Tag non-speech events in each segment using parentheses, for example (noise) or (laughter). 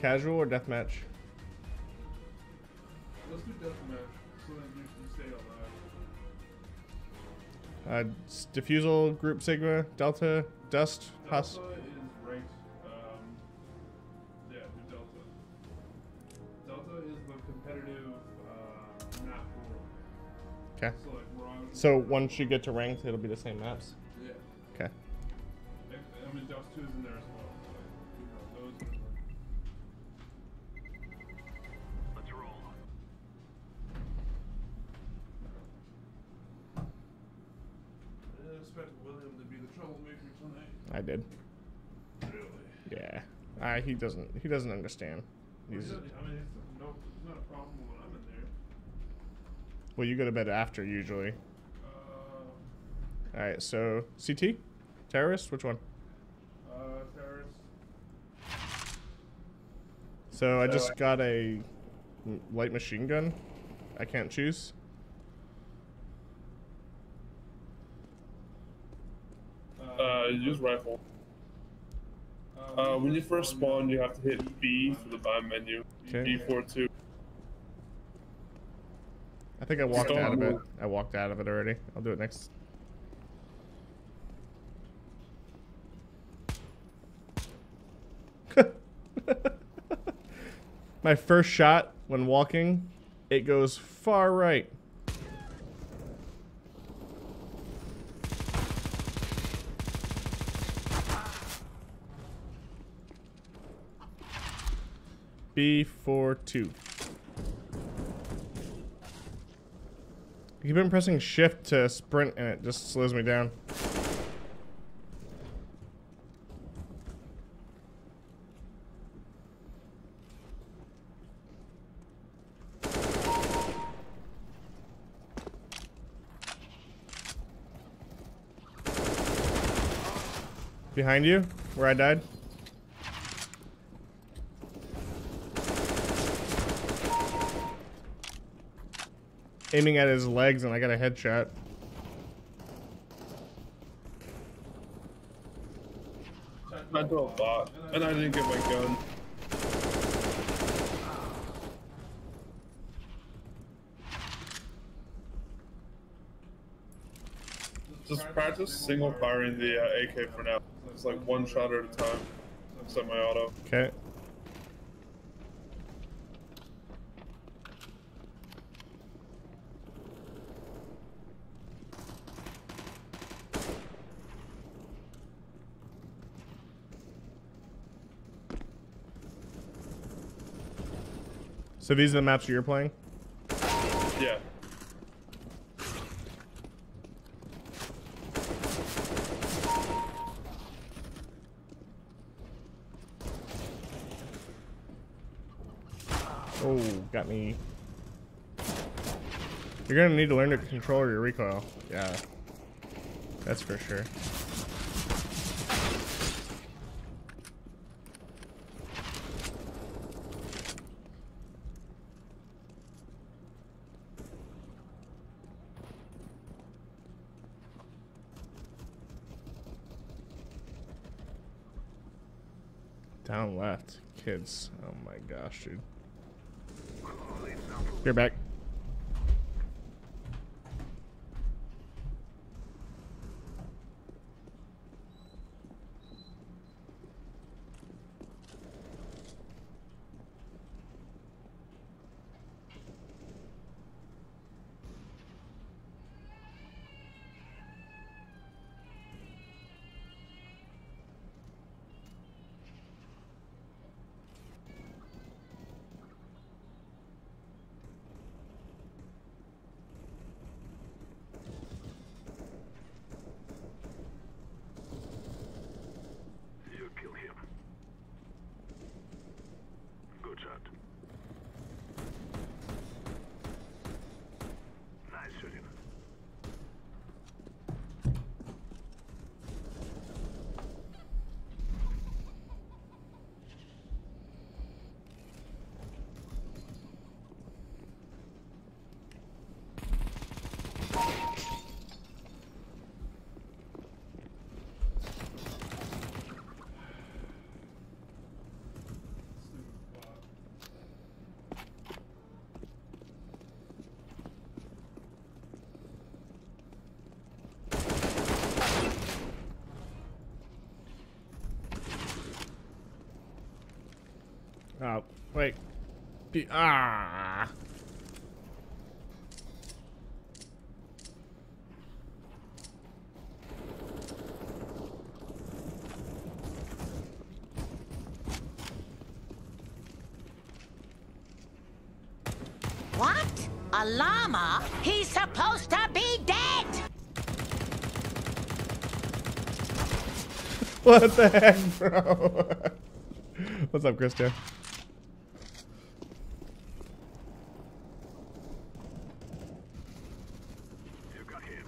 casual or deathmatch? Let's do deathmatch so that you can stay alive. Uh, defusal, group sigma, delta, dust, hus. Delta is ranked. Um, yeah, Delta. Delta is the competitive uh, map world. Okay. So like on. So once you get to ranked, it'll be the same maps. Yeah. Okay. I mean, Dust 2 is in there Uh, he doesn't. He doesn't understand. He's, He's, I mean, it's, no, it's not a problem when I'm in there. well, you go to bed after usually. Uh, All right. So CT, terrorist. Which one? uh, terrorist. So I just I- got a light machine gun. I can't choose. Uh, use rifle. Uh, when you first spawn, you have to hit B for the buy menu. Okay. B4 2. I think I walked out of it. I walked out of it already. I'll do it next. (laughs) My first shot when walking, it goes far right. B42. I keep on pressing shift to sprint and it just slows me down. Behind you, where I died. Aiming at his legs and I got a headshot. I a bot, and I didn't get my gun. Just practice single firing the uh, AK for now. It's like one shot at a time. Semi-auto. Okay. So these are the maps you're playing? Yeah. Oh, got me. You're gonna need to learn to control your recoil. Yeah. That's for sure. Down left. Kids. Oh my gosh, dude. You're back. Be ah. What? A llama? He's supposed to be dead! What the heck, bro? (laughs) What's up, Christian? You got him.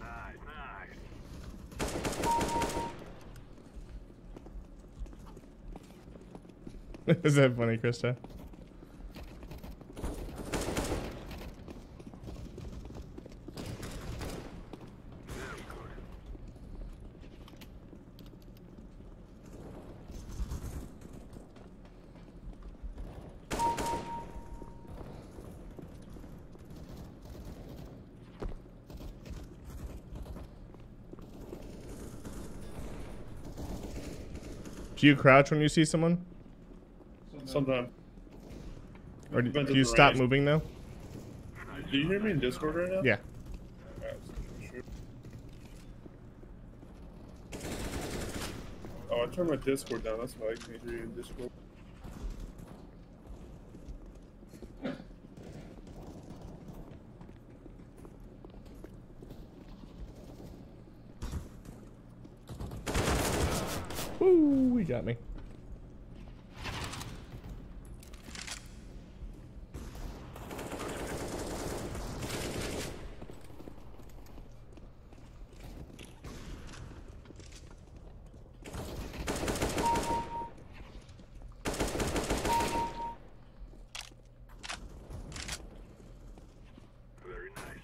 Nice, nice. Is that funny, Krista? Do you crouch when you see someone? Sometimes. Or do, do you stop range. moving now? Do you hear me in Discord right now? Yeah. Oh, I turned my Discord down. That's why I can't hear you in Discord. Ooh, he got me. Very nice.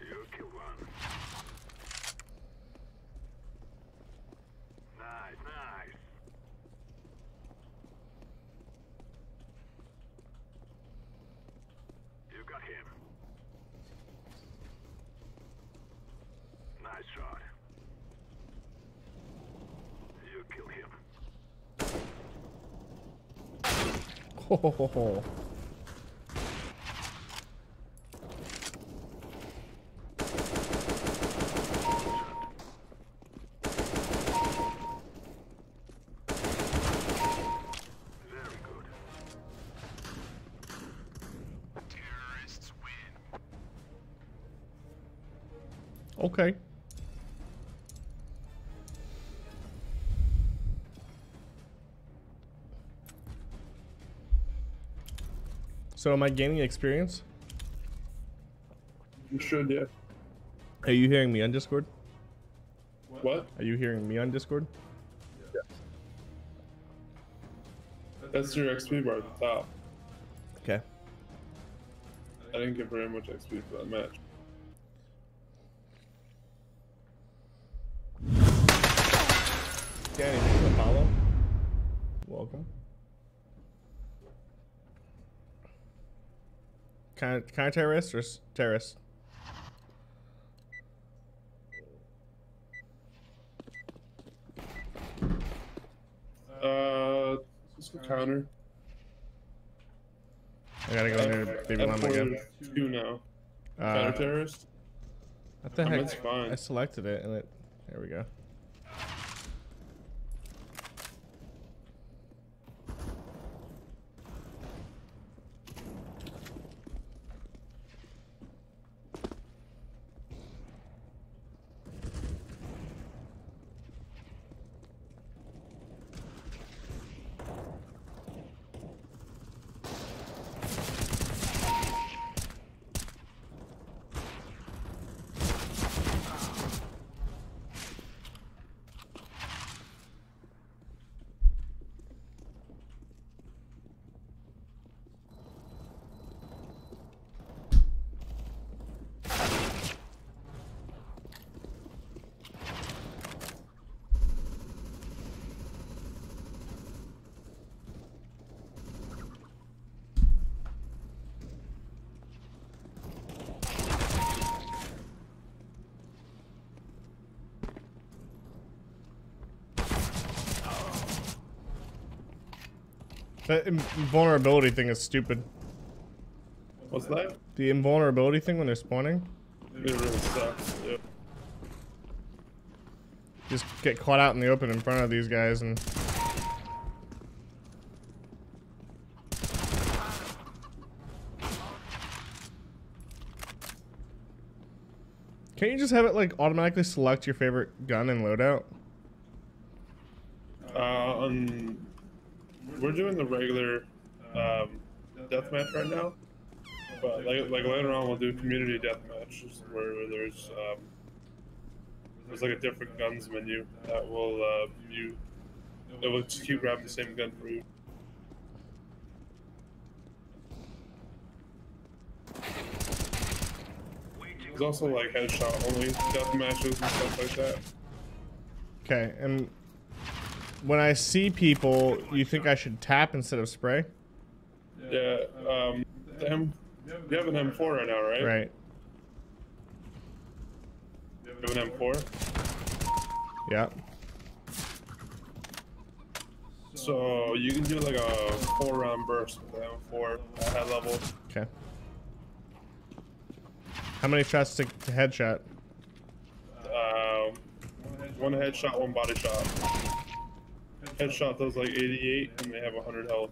You killed one. Nice, nice. You got him. Nice shot. You kill him. Ho, ho, ho, ho. Very good. Terrorists win. Okay. So am I gaining experience? You should, yeah. Are you hearing me on Discord? What? Are you hearing me on Discord? Yes. That's your XP bar at the top. Okay. I didn't get very much XP for that match. Danny, thanks for the follow. Welcome. Kind of, kind of terrorist or terrorist? Uh, just a counter. I gotta go near Baby Llama again. Two now. Uh, Counter terrorist. what the I heck? I selected it and it. There we go. That invulnerability thing is stupid. What's that? The invulnerability thing when they're spawning. It really sucks. Yeah. Just get caught out in the open in front of these guys and. Can't you just have it like automatically select your favorite gun and loadout? Uh, um, we're doing the regular um, deathmatch right now, but like, like later on we'll do community deathmatch where, there's um, there's like a different guns menu that will uh, you it will just keep grabbing the same gun for you. There's also like headshot only deathmatches and stuff like that. Okay, and when I see people, you think I should tap instead of spray? Yeah, um, M, you have an M4 right now, right? Right. You have an M4. Yeah. So you can do like a four round burst with the M4 at high level. Okay. How many shots to, to headshot? Um, one headshot, one body shot. Headshot those like 88 and they have 100 health.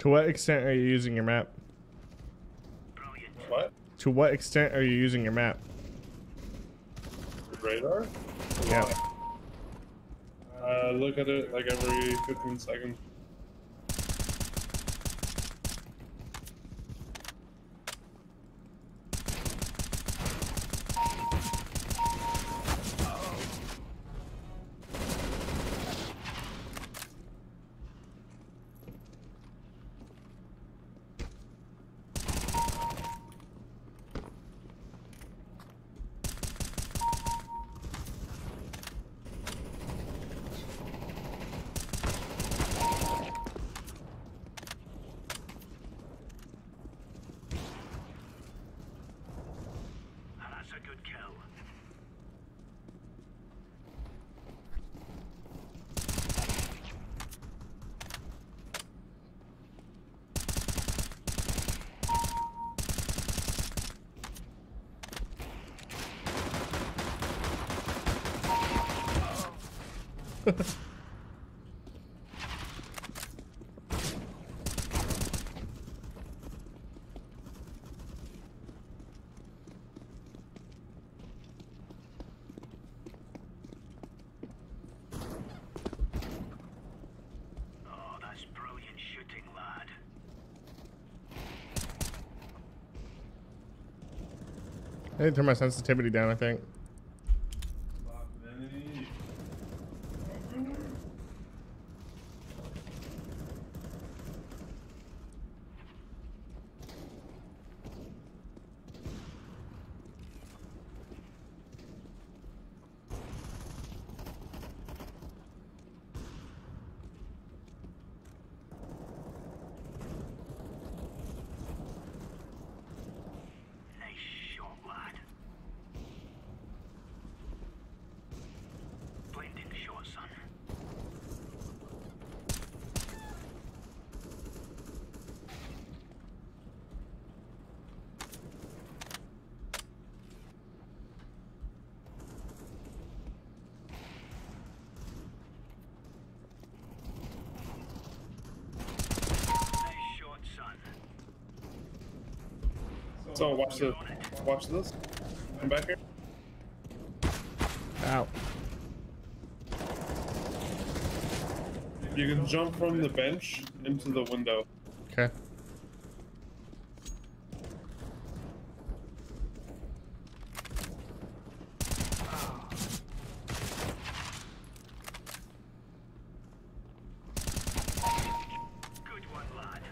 To what extent are you using your map? To what extent are you using your map? Radar? Yeah. Uh, look at it like every 15 seconds. That's a good kill. Oh, that's brilliant shooting, lad. I need to turn my sensitivity down, I think. Nice shot, lad. Blinding shot, son. Nice shot, son. So watch the, watch this. Come back here. Ow. You can jump from the bench into the window. Okay. Good one, lad.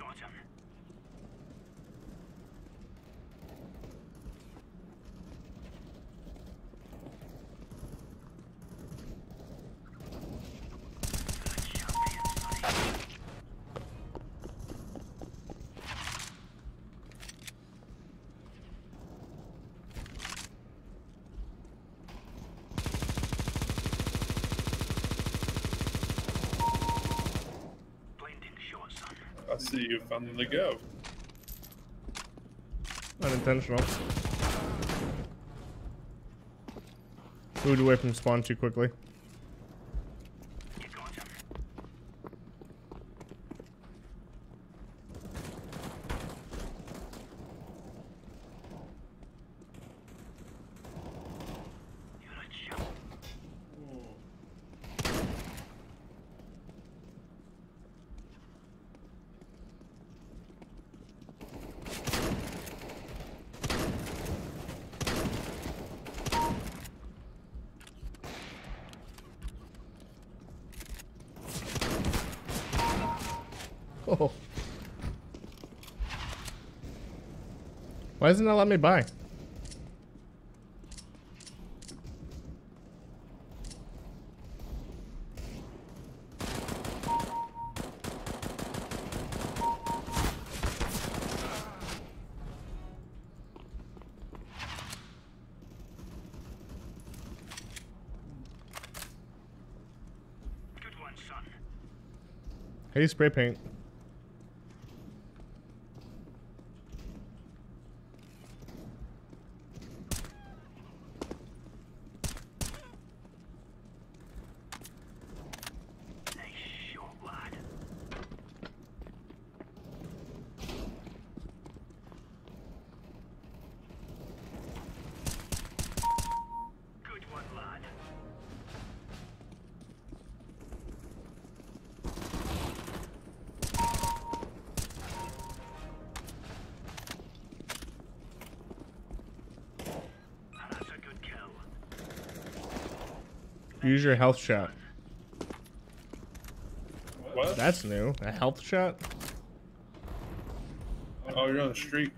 got him. Blinding shot, son. I see you to go. Unintentional. Moved away from spawn too quickly. You got him. You're a chump. Oh. Why doesn't it let me buy? Good one, son. Hey, spray paint. Use your health shot. What? That's new. A health shot? Oh, you're on the streak.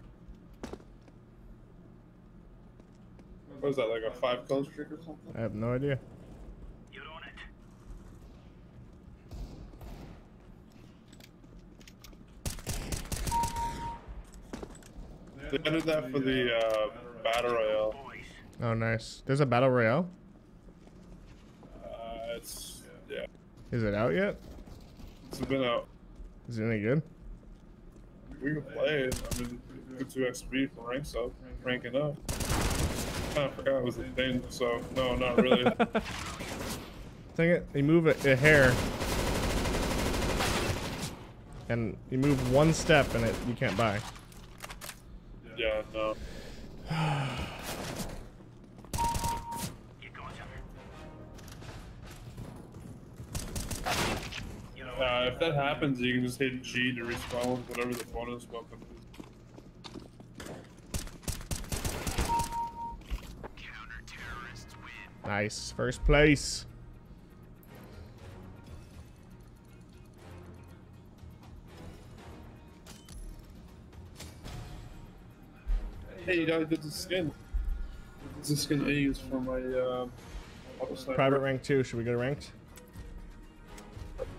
What is that, like a five kill streak or something? I have no idea. You're on it. They added that for the uh, Battle Royale. Oh, nice. There's a battle royale. Uh, it's, yeah. Is it out yet? It's been out. Is it any good? We can play it. I mean, good 2 XP for ranks up, ranking up. I forgot it was a thing, so no, not really. (laughs) Dang it. You move a, a hair. And you move one step and it you can't buy. That happens, you can just hit G to respawn whatever the bonus weapon is. Nice. First place. Hey, you gotta get the skin. This the skin I use for my uh. Private rank 2. Should we go to ranked?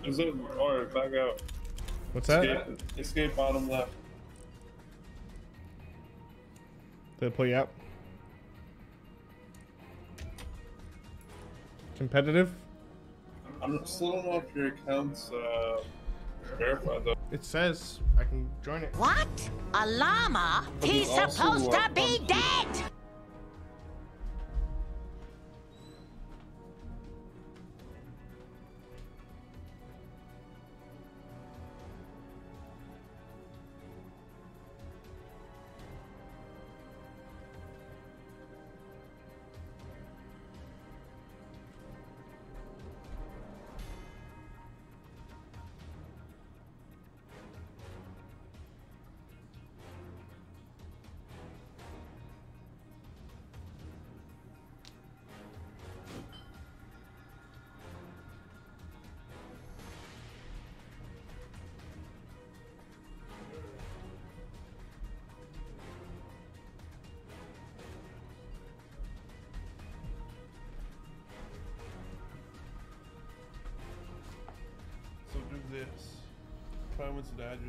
Is it? Alright, back out. What's that? Escape, escape bottom left. Did it pull you out? Competitive? I'm not- still don't know if your account's uh, verified though. It says I can join it. What? A llama? He's supposed to be one- dead!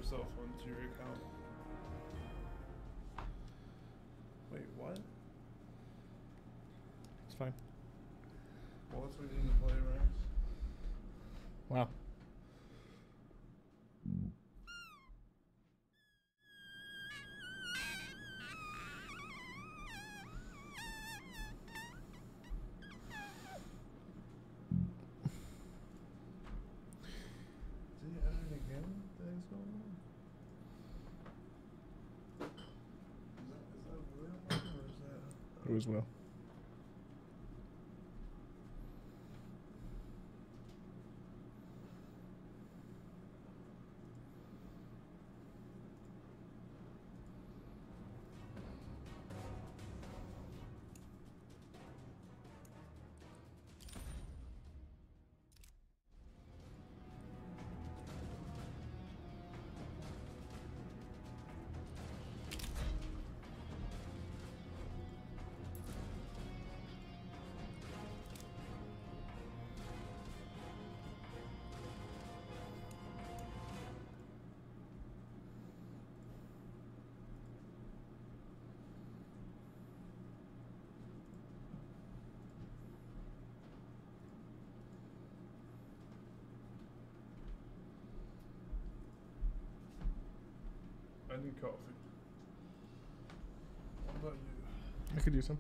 Yourself onto your account. Wait, what? It's fine. Well, that's what you need to play, right? Wow. Did he add it again? Things going on? Is that, is that William or is was well. I need coffee. What about you? I could use some.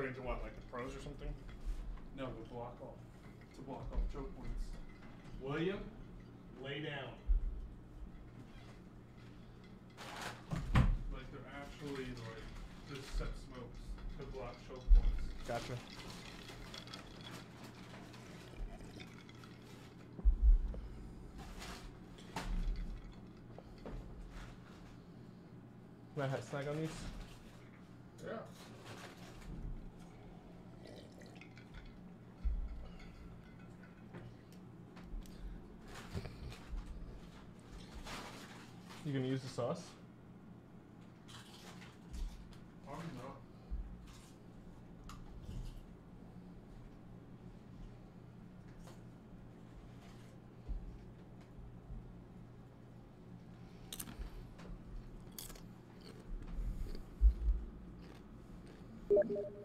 According to what, like the pros or something? No, to block off. To block off choke points. William, lay down. Like they're actually like just set smokes to block choke points. Gotcha. Can I ha- snag on these? Yeah. You sauce? I'm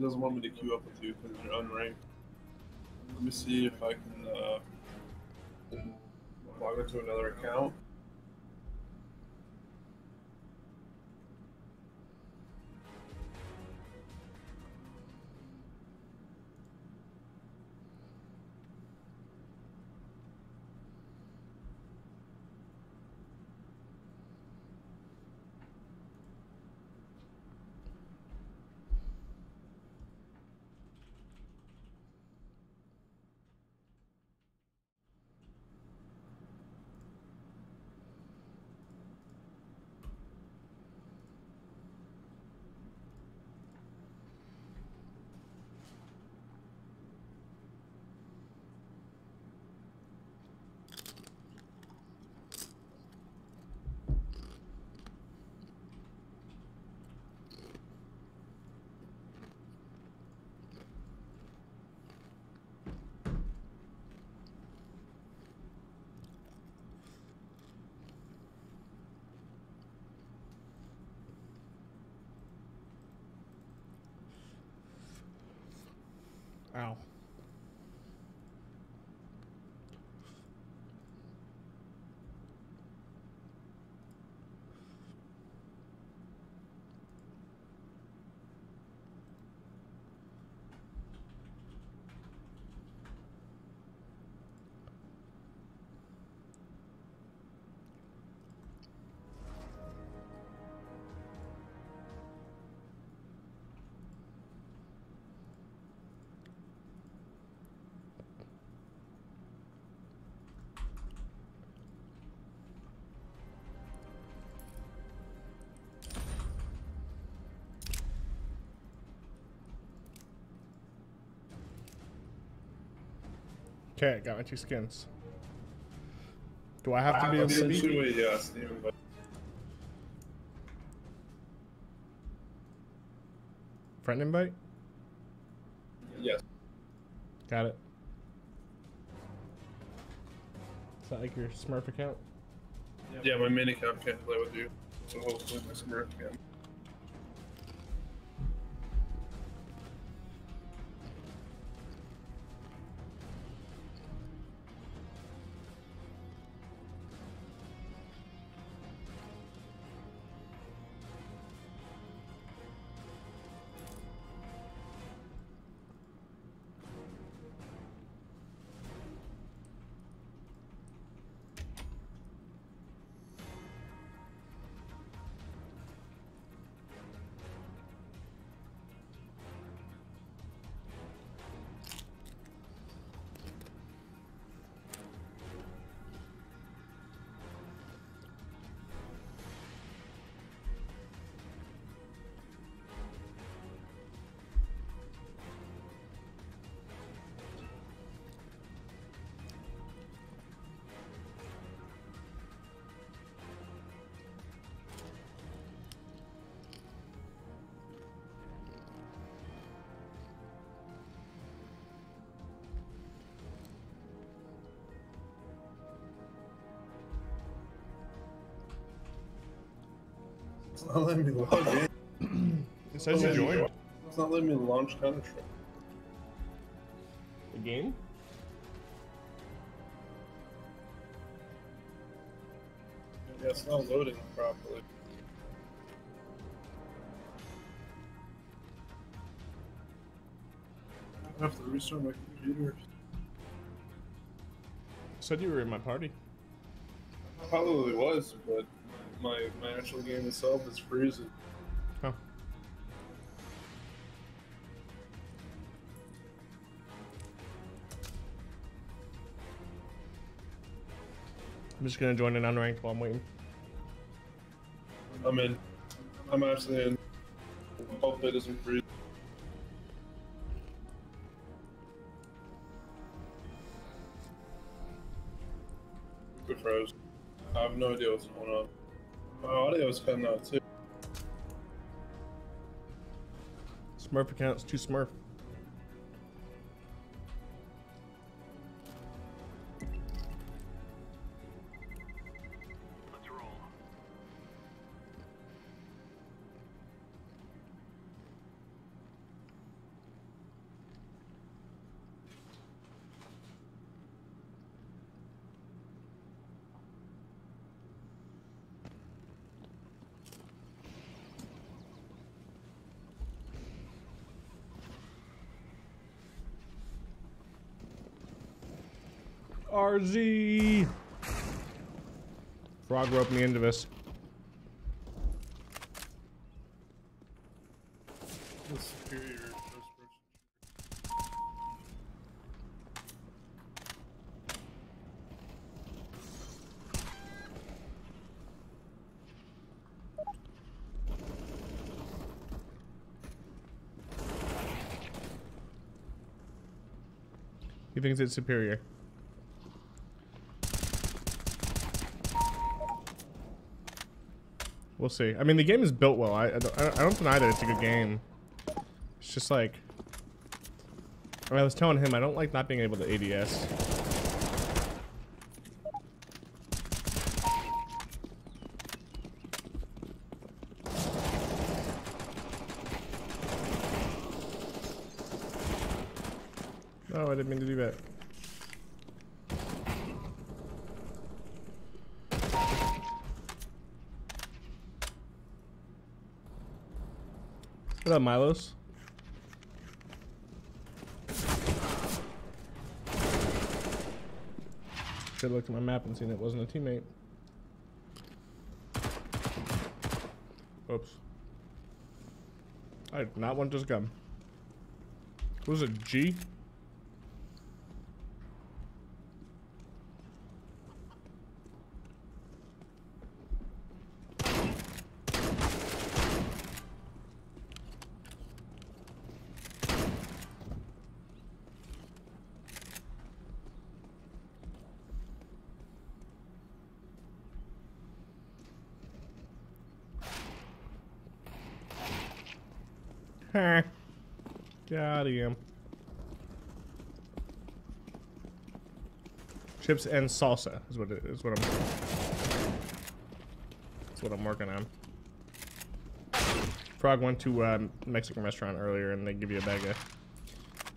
Doesn't want me to queue up with you because you're unranked. Let me see if I can uh, log into another account. Ow. Okay, got my two skins. Do I have to be a Steam city? two-way, yeah, Steam invite. Friend invite? Yes. Got it. Is that like your Smurf account? Yeah, my main account can't play with you, so hopefully my Smurf can. Not letting me log in. It says you joined It's not letting me launch Counter Strike. the game. Yeah, it's not loading properly. I have to restart my computer. Said you were in my party. Probably was, but my, my actual game itself is freezing. Oh. I'm just gonna join an unranked while I'm waiting. I'm in. I'm actually in. Hope it doesn't freeze. It froze. I have no idea what's going on. Audio is cutting out too. Smurf accounts, two Smurf. RZ. Frog roped me into this. He thinks it's superior. We'll see. I mean, the game is built well. I, I, don't, I don't deny that it's a good game. It's just like... I, I was telling him I don't like not being able to ADS. No, I didn't mean to do that. What up, Milos? Should have looked at my map and seen it wasn't a teammate. Oops. I did not want this gun. Was it, G? Ha. Got him. Chips and salsa is what it is what I'm That's what I'm working on. Frog went to a Mexican restaurant earlier and they give you a bag of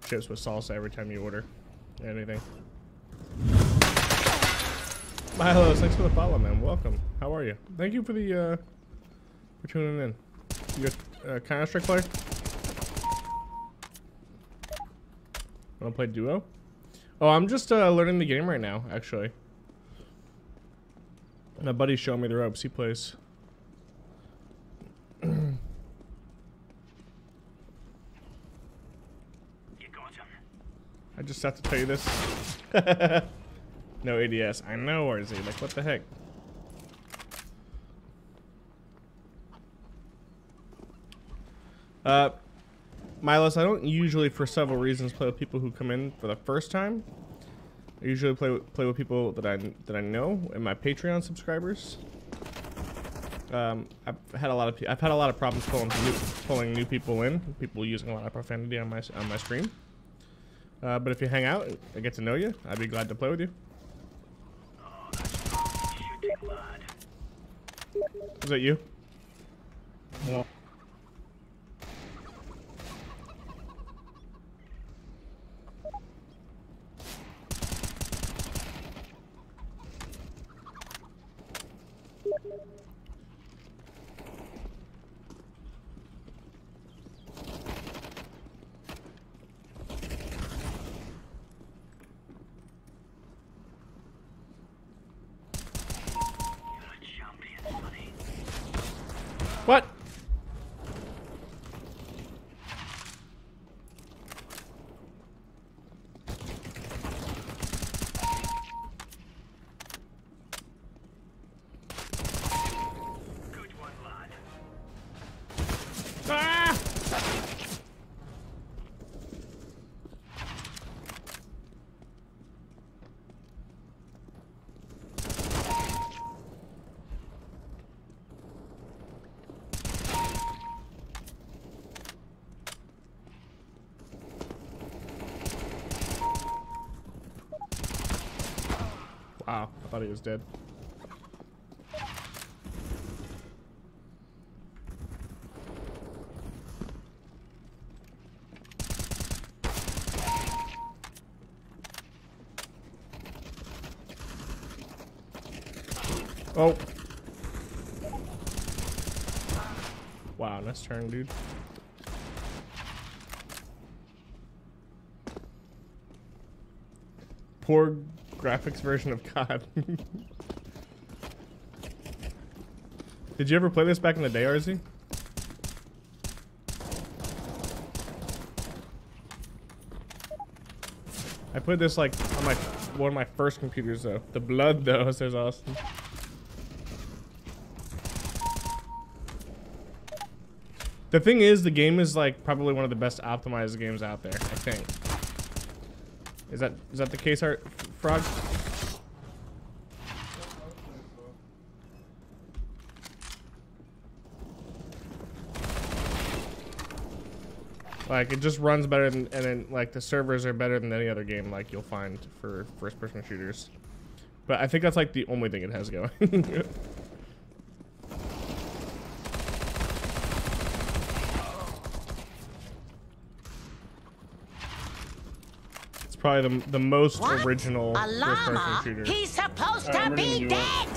chips with salsa every time you order anything. Milos, thanks for the follow, man. Welcome. How are you? Thank you for the uh for tuning in. You a uh, Counter Strike player? Wanna play duo? Oh, I'm just uh, learning the game right now, actually. My buddy's showing me the ropes. He plays. You got him. I just have to tell you this. (laughs) no ADS. I know, RZ. Like, what the heck? Uh, Milos, I don't usually, for several reasons, play with people who come in for the first time. I usually play with, play with people that I that I know and my Patreon subscribers. Um, I've had a lot of I've had a lot of problems pulling new, pulling new people in, people using a lot of profanity on my on my stream. Uh, but if you hang out and get to know you, I'd be glad to play with you. Is that you? No. You're a champion, sonny. What? Good one, lad. Ah! Wow, I thought he was dead. Oh. Wow, nice turn, dude. Poor graphics version of COD. (laughs) Did you ever play this back in the day, RZ? I played this like on my one of my first computers though. The blood though, (laughs) says Austin. The thing is, the game is like probably one of the best optimized games out there. I think. Is that is that the case, Art Frog? Like it just runs better than, and then like the servers are better than any other game like you'll find for first-person shooters. But I think that's like the only thing it has going. (laughs) probably the, the most What? original A first-person shooter. He's supposed Alright, to we're be dead!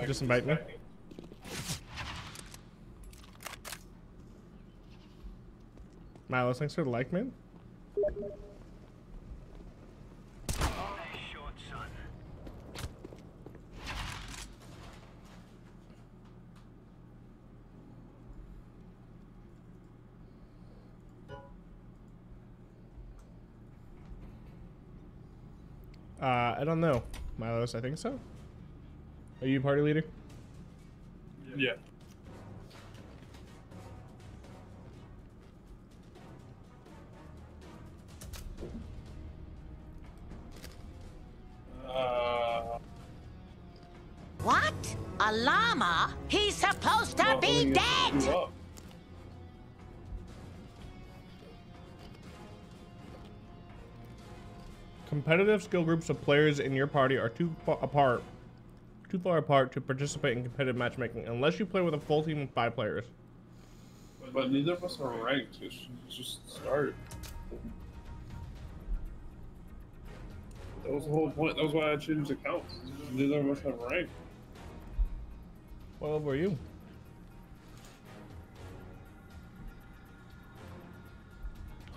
I Just invite me. Milos, thanks for the like, man. I don't know, Milos. I think so. Are you party leader? Yeah. Competitive skill groups of players in your party are too far apart, too far apart to participate in competitive matchmaking unless you play with a full team of five players. But neither of us are ranked. Just, just start. That was the whole point. That was why I changed accounts. Neither of us have rank. Well, are you.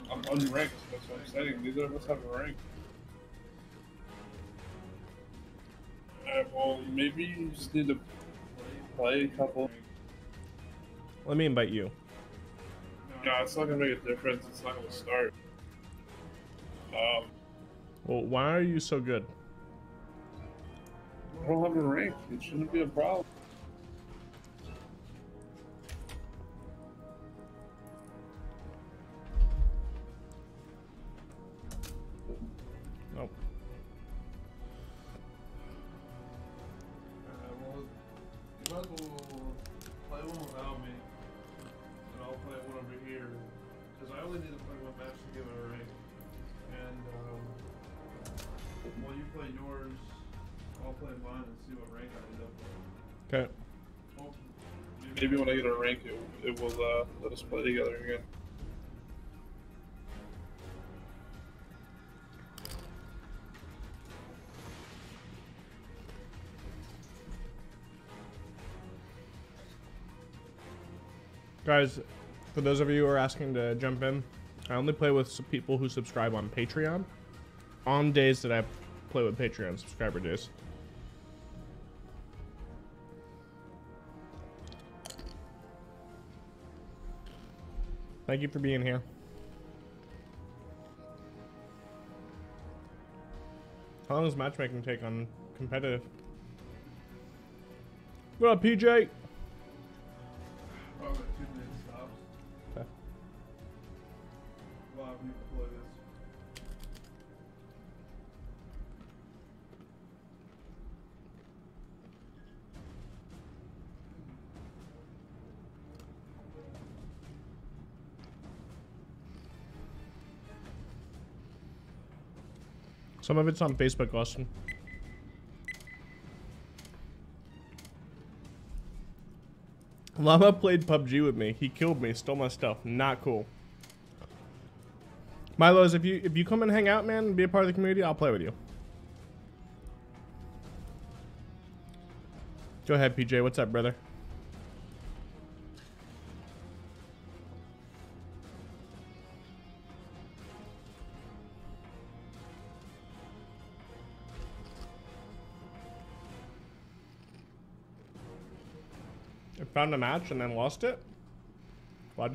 I'm unranked. That's what I'm saying. Neither of us have a rank. Well, maybe you just need to play a couple. Let me invite you. No, it's not gonna make a difference. It's not gonna start. Um, Well, why are you so good? I don't have a rank. It shouldn't be a problem. Us play together again. Guys, for those of you who are asking to jump in, I only play with people who subscribe on Patreon on days that I play with Patreon subscriber days. Thank you for being here. How long does matchmaking take on competitive? What up, PJ? Some of it's on Facebook, Austin. Llama played PUBG with me. He killed me, stole my stuff. Not cool. Milos, if you if you come and hang out, man, and be a part of the community, I'll play with you. Go ahead, PJ. What's up, brother? I a match and then lost it. What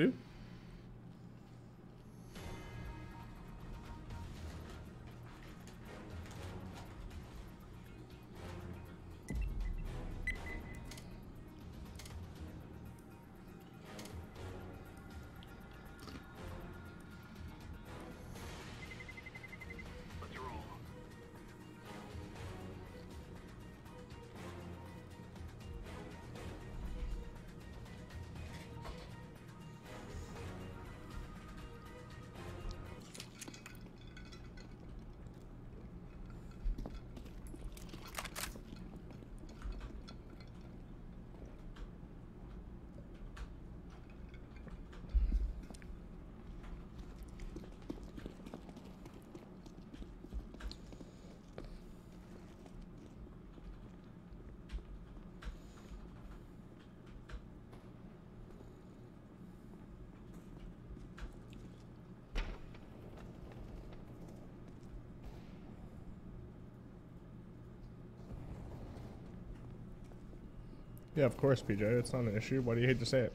Yeah, of course, PJ. It's not an issue. Why do you hate to say it?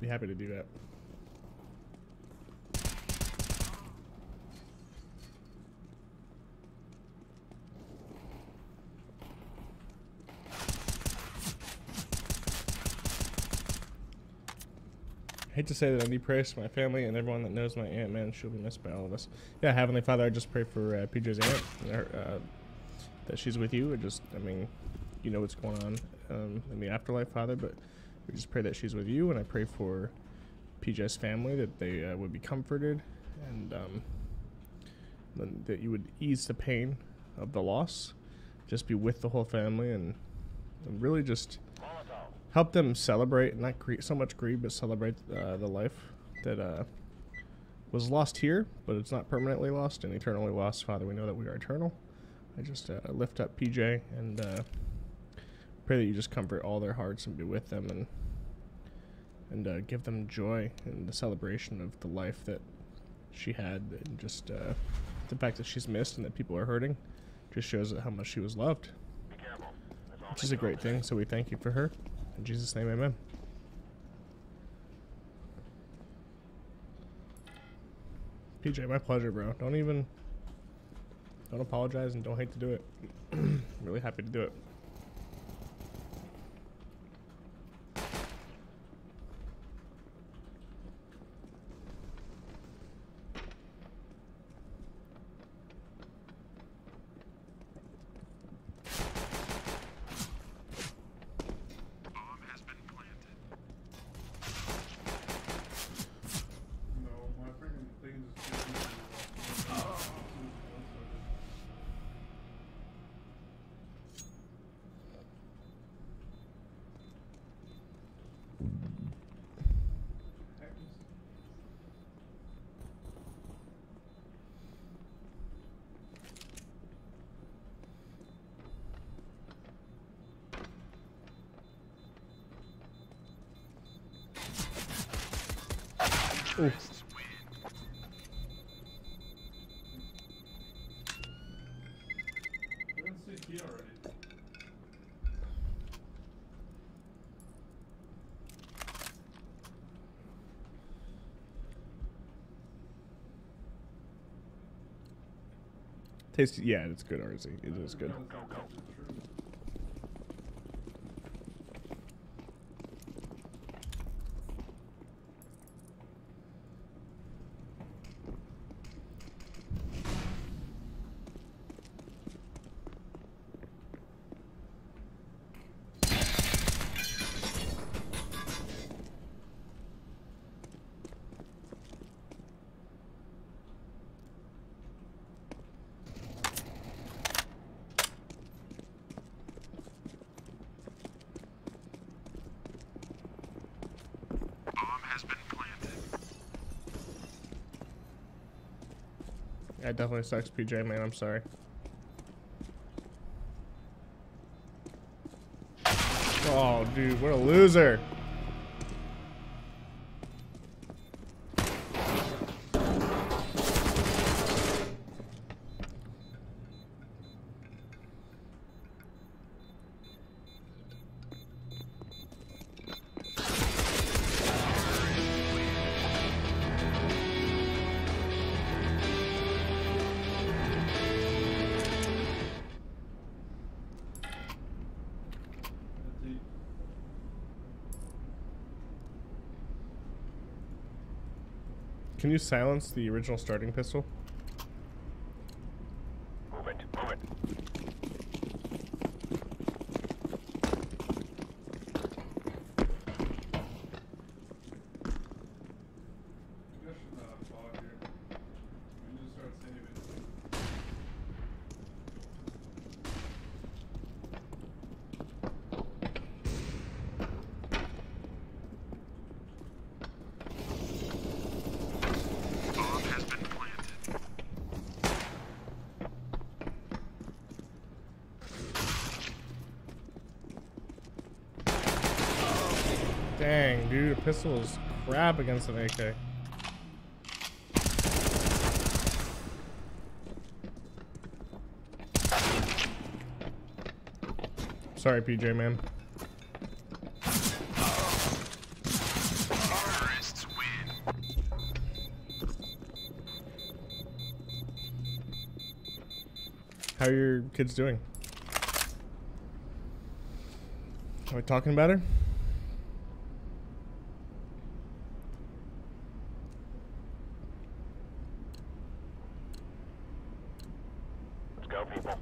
Be happy to do that. I hate to say that I need prayers for my family and everyone that knows my aunt, man. She'll be missed by all of us. Yeah, Heavenly Father, I just pray for uh, PJ's aunt, her, uh, that she's with you. I just, I mean, you know what's going on um, in the afterlife, Father, but we just pray that she's with you. And I pray for PJ's family that they uh, would be comforted and um, that you would ease the pain of the loss. Just be with the whole family and, really just help them celebrate, not so much grieve, but celebrate uh, the life that uh, was lost here, but it's not permanently lost and eternally lost. Father, we know that we are eternal. I just uh, lift up PJ and uh, pray that you just comfort all their hearts and be with them and and uh, give them joy in the celebration of the life that she had and just uh, the fact that she's missed and that people are hurting just shows how much she was loved. Which is a great thing so we thank you for her. In jesus name amen. Pj my pleasure bro. Don't even don't apologize and don't hate to do it. (clears throat) Really happy to do it No, my freaking thing just. Oof. We're in CT already. Tastes, yeah, it's good, RZ. It is good. Yeah, it definitely sucks, PJ, man. I'm sorry. Oh, dude, what a loser. You silence the original starting pistol? Move it, move it. You guys should not have fought here. We just start saving. Dang, dude, a pistol is crap against an AK. Sorry, PJ, man. How are your kids doing? Are we talking about her? Let's go, people.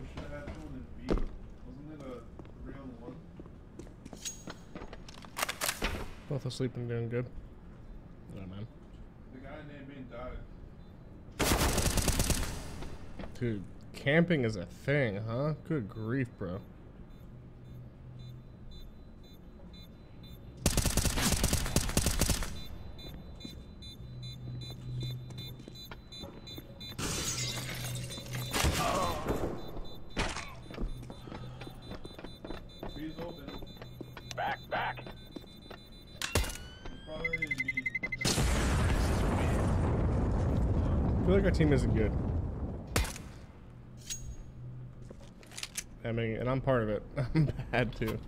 We should have had someone in B. Wasn't it a three on one? And doing good. Man. The guy named Bean died. Dude, camping is a thing, huh? Good grief, bro. Team isn't good. I mean, and I'm part of it. (laughs) I'm bad too.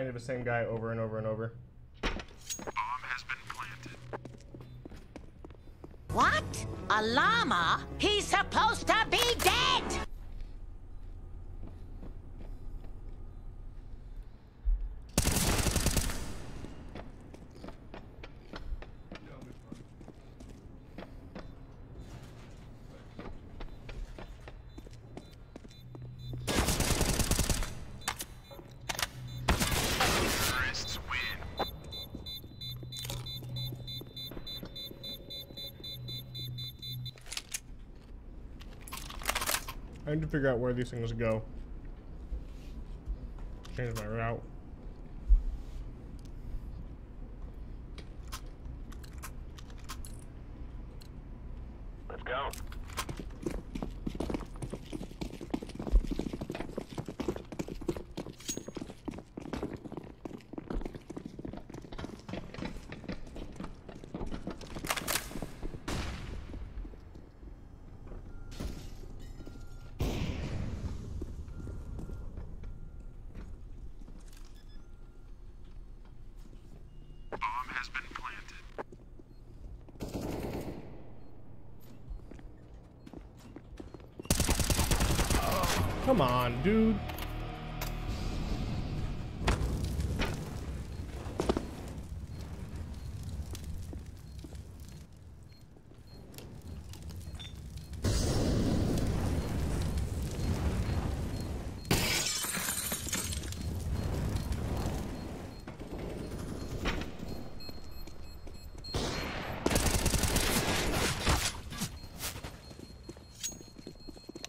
Dying to the same guy over and over and over. What? A llama? He's supposed to be dead! Figure out where these things go. Change my route. Let's go. Come on, dude.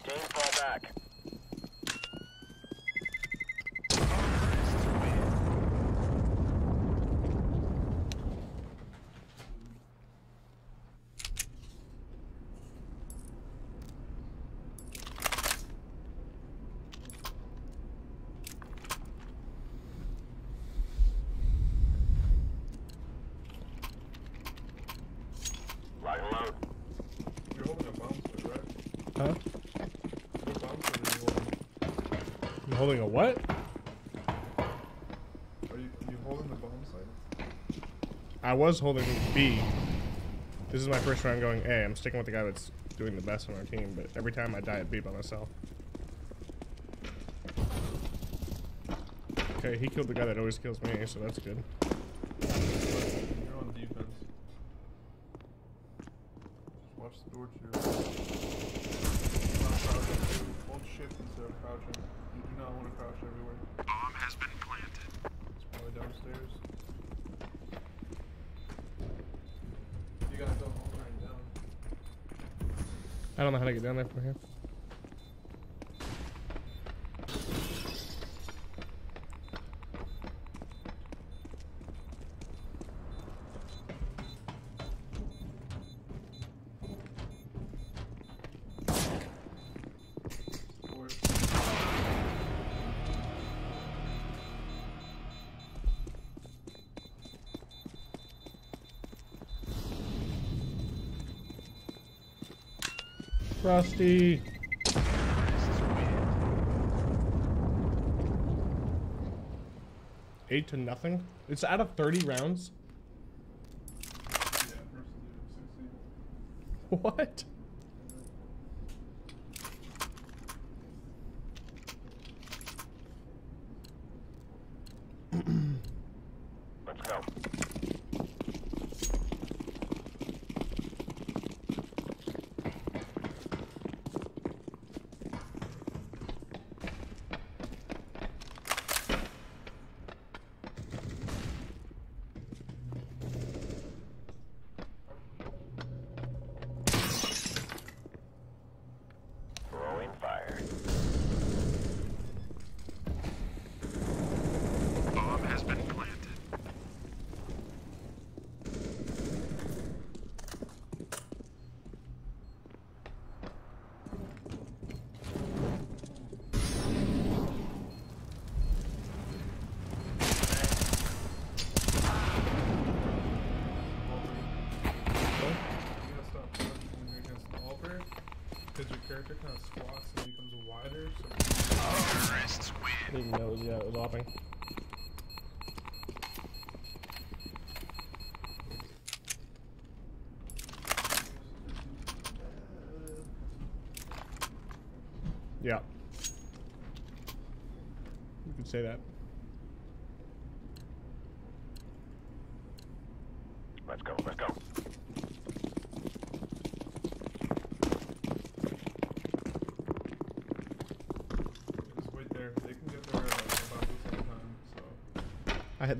Team, fall back. Lock and load. You're holding a bomb site, right? Huh? What bomb site are you holding? A what? Are you, are you holding the bomb site? I was holding B. This is my first round going A. I'm sticking with the guy that's doing the best on our team, but every time I die at B by myself. Okay, he killed the guy that always kills me, so that's good. You're on defense. Just watch the door to your right. Not crouching. Hold shift instead of crouching. You do not want to crouch everywhere. Bomb has been planted. It's probably downstairs. You guys don't hold right down. I don't know how to get down there from here. Frosty! Eight to nothing? It's out of 30 rounds? Yeah, first lead of 60. What?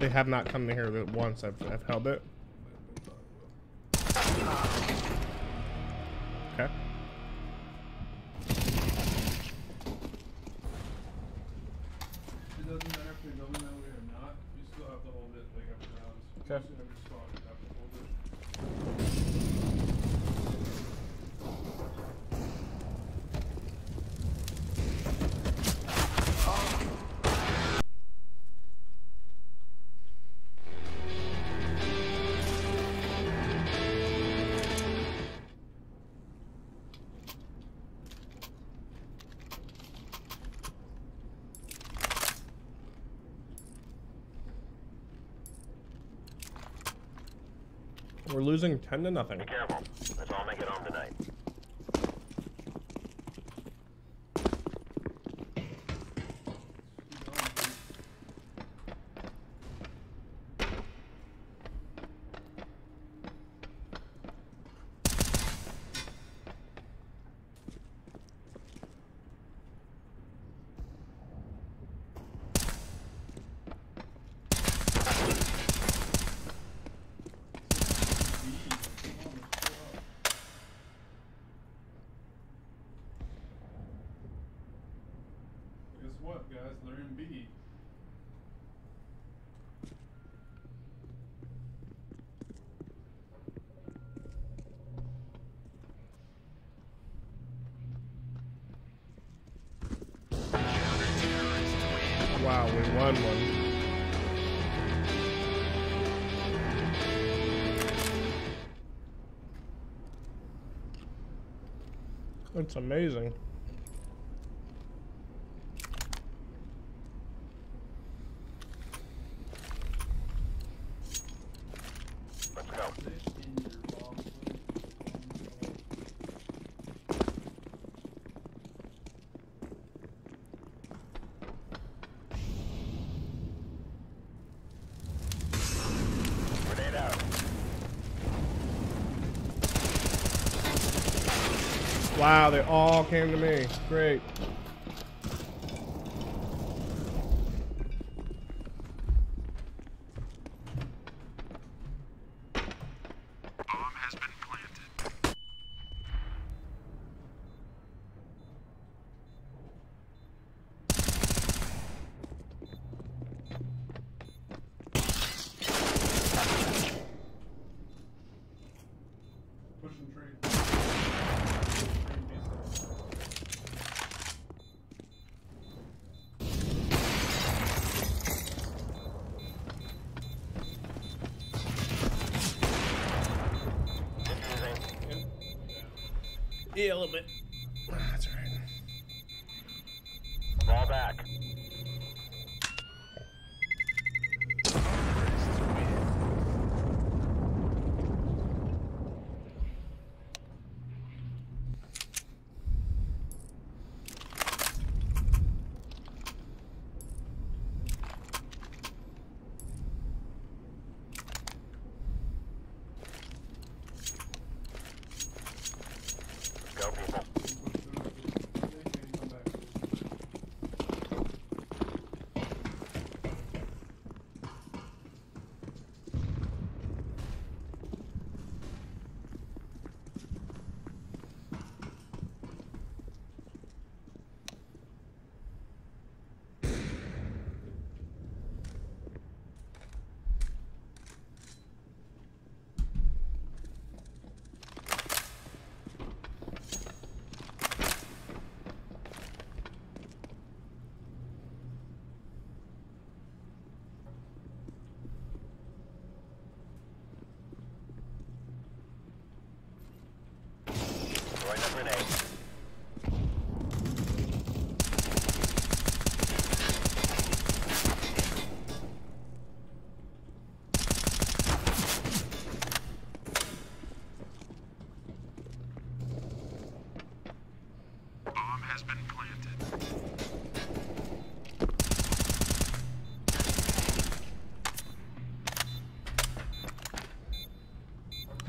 they have not come here once I've, I've held it. losing 10 to nothing. Be careful. Let's all make it home tonight. It's amazing. Wow, they all came to me. Great.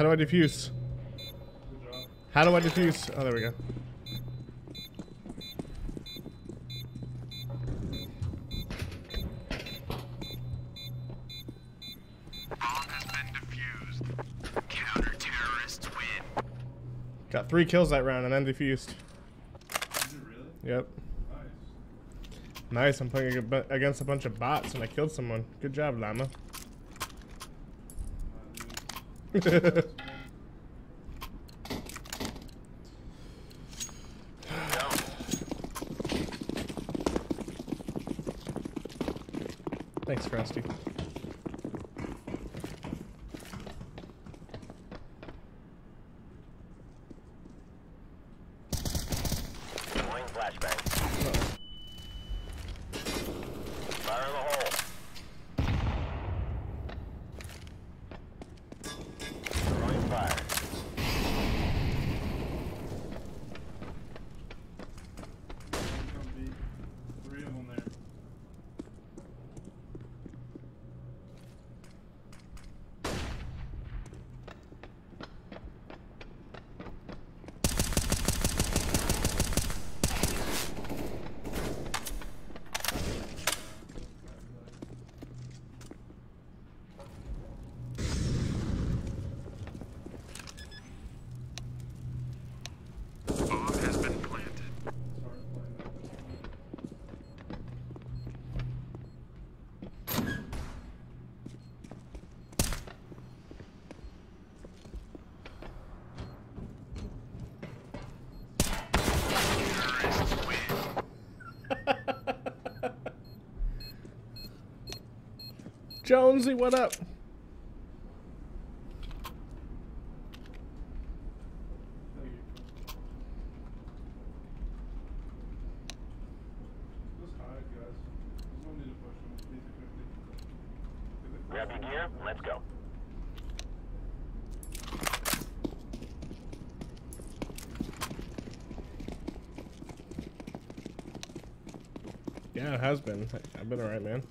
How do I defuse? How do I defuse? Oh, there we go. Bomb has been defused. Counter terrorists win. Got three kills that round and then defused. Really? Yep. Nice. Nice. I'm playing against a bunch of bots and I killed someone. Good job, Llama. (laughs) (laughs) Uh, dude. Go. Thanks, Frosty. Deploying flashbang. Fire in the hole. Throwing fire. There's gonna be three of them there. Bomb has been planted. Started playing that this one. Terrorists win. Jonesy, what up? Thank you. Just hide, guys. There's no need to push them. Easy 50. what up? Grab your gear. Let's go. Yeah, it has been. I've been alright, man.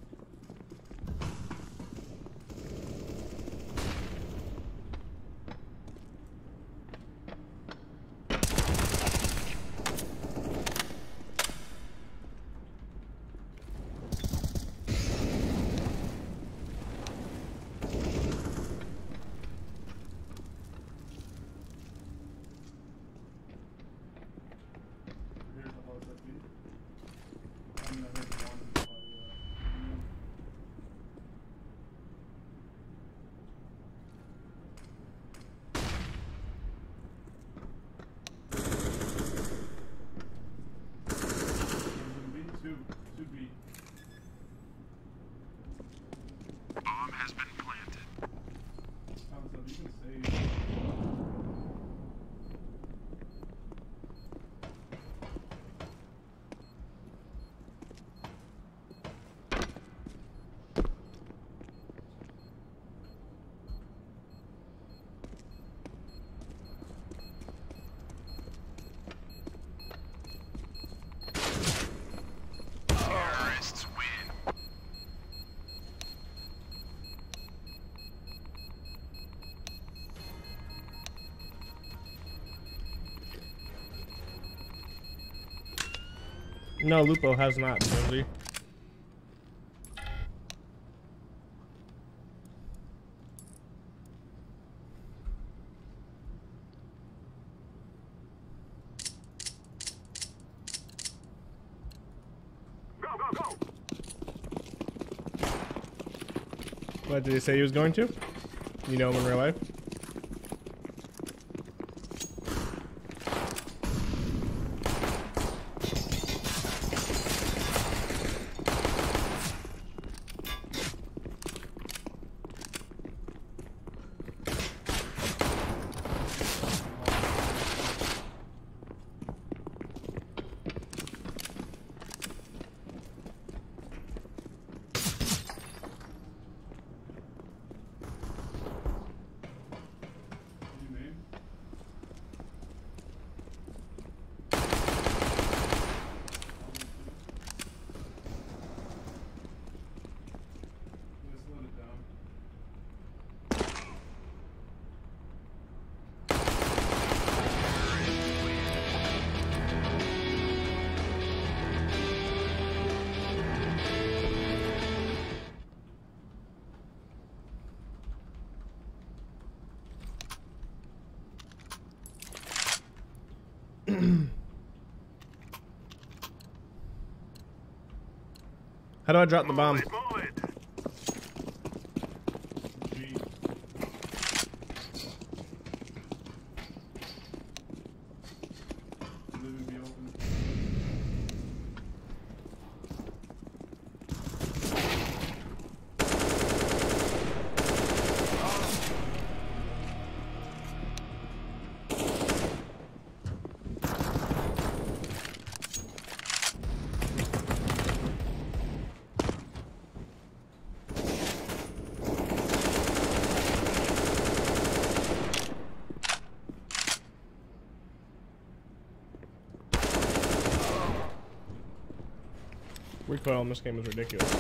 Here's the house that beat. I mean, I heard the one by, uh, There's gonna be two, two B. Bomb has been planted. Sounds like you can save. Terrorists win. No, Lupo has not, Jonesy. Go, go, go. What did he say he was going to? You know him in real life? How do I drop the bomb? Recoil in this game is ridiculous.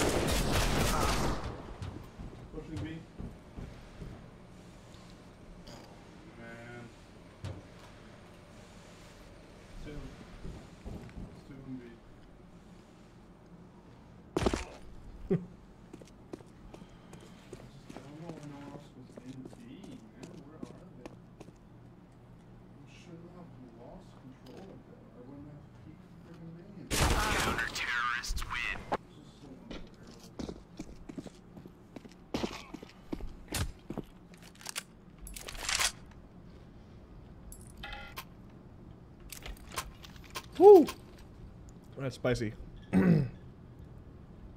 That's spicy. (clears throat)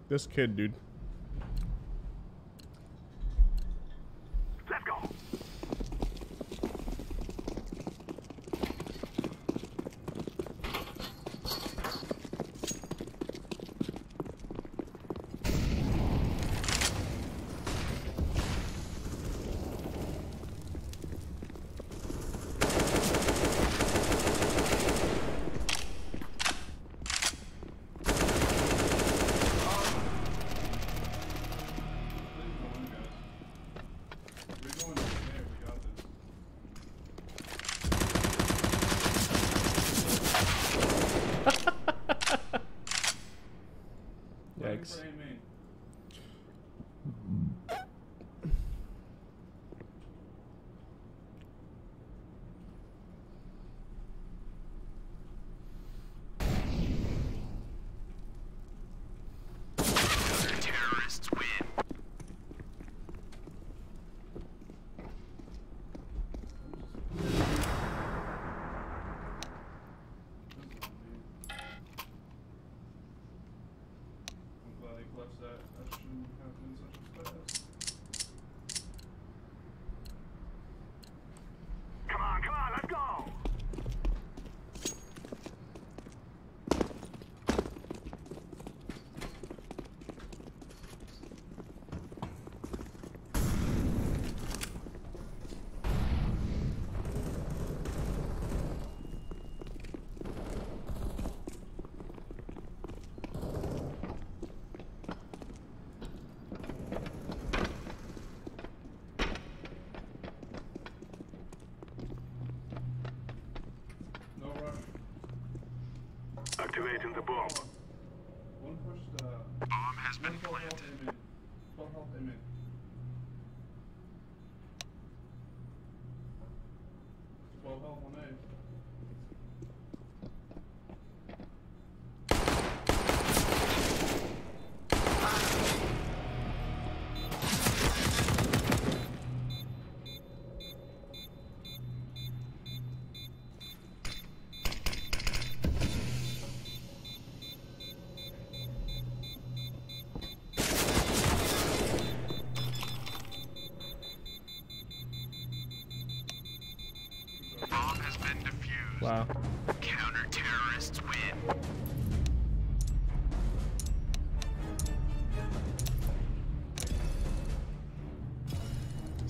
this kid, dude.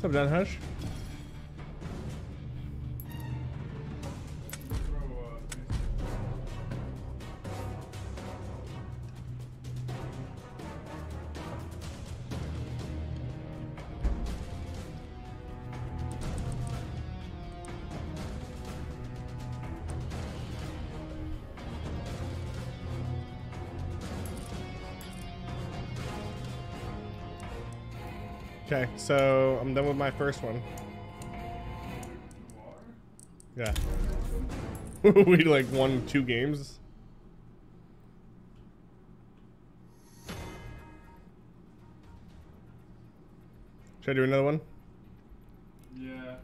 Verblenhas. Okay, so I'm done with my first one. Yeah. (laughs) we like won two games. Should I do another one? Yeah,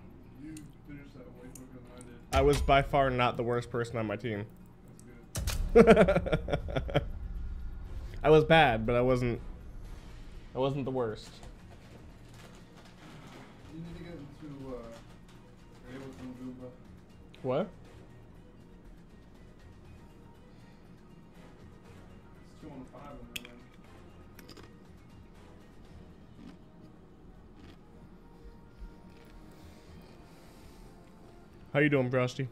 you finished that way quicker than I did. I was by far not the worst person on my team. (laughs) I was bad, but I wasn't. I wasn't the worst. How you doing, Frosty?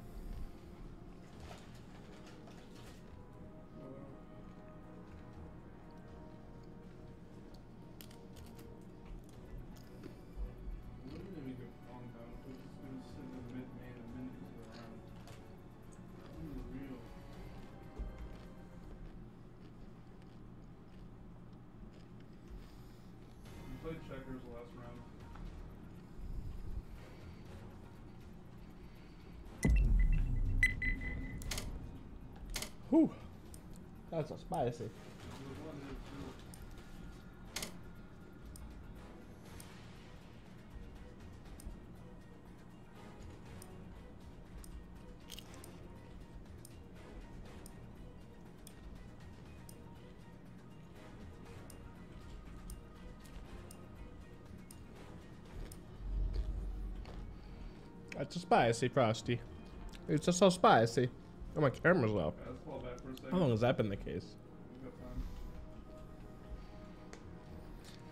That's a spicy. There was one hit too. That's a spicy, Frosty. It's just so spicy. Oh, my camera's off. How long has that been the case? We've got time.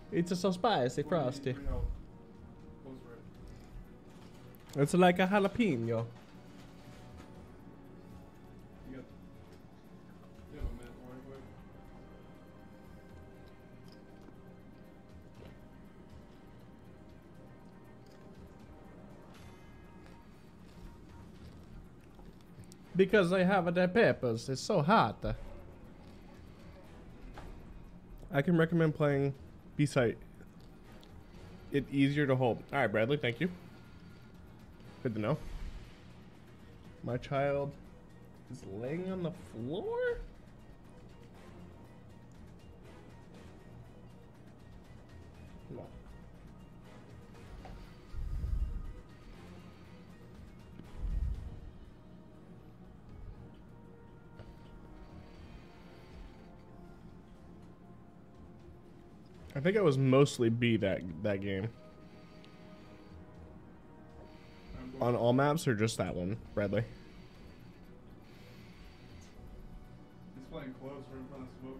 It's just so spicy, Frosty. Three health. Close right. It's like a jalapeno. Because I have the peppers. It's so hot. I can recommend playing B-Site. It easier to hold. All right, Bradley. Thank you. Good to know. My child is laying on the floor. I think I was mostly B that that game. On all maps or just that one, Bradley? He's playing close right in front of smoke.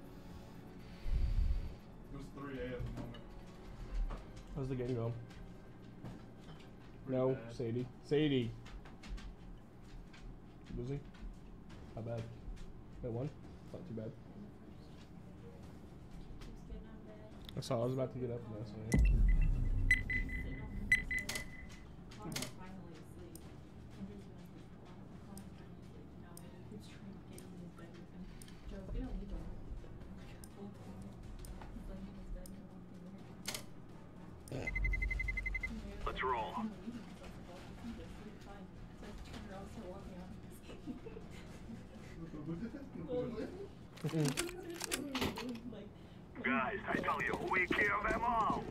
It was 3A at the moment. How's the game going? Pretty No, bad. Sadie. Sadie. Busy? How bad? That one? Not too bad. I saw I was about to get up and that's why. Let's roll. Guys, I tell you, we kill them all.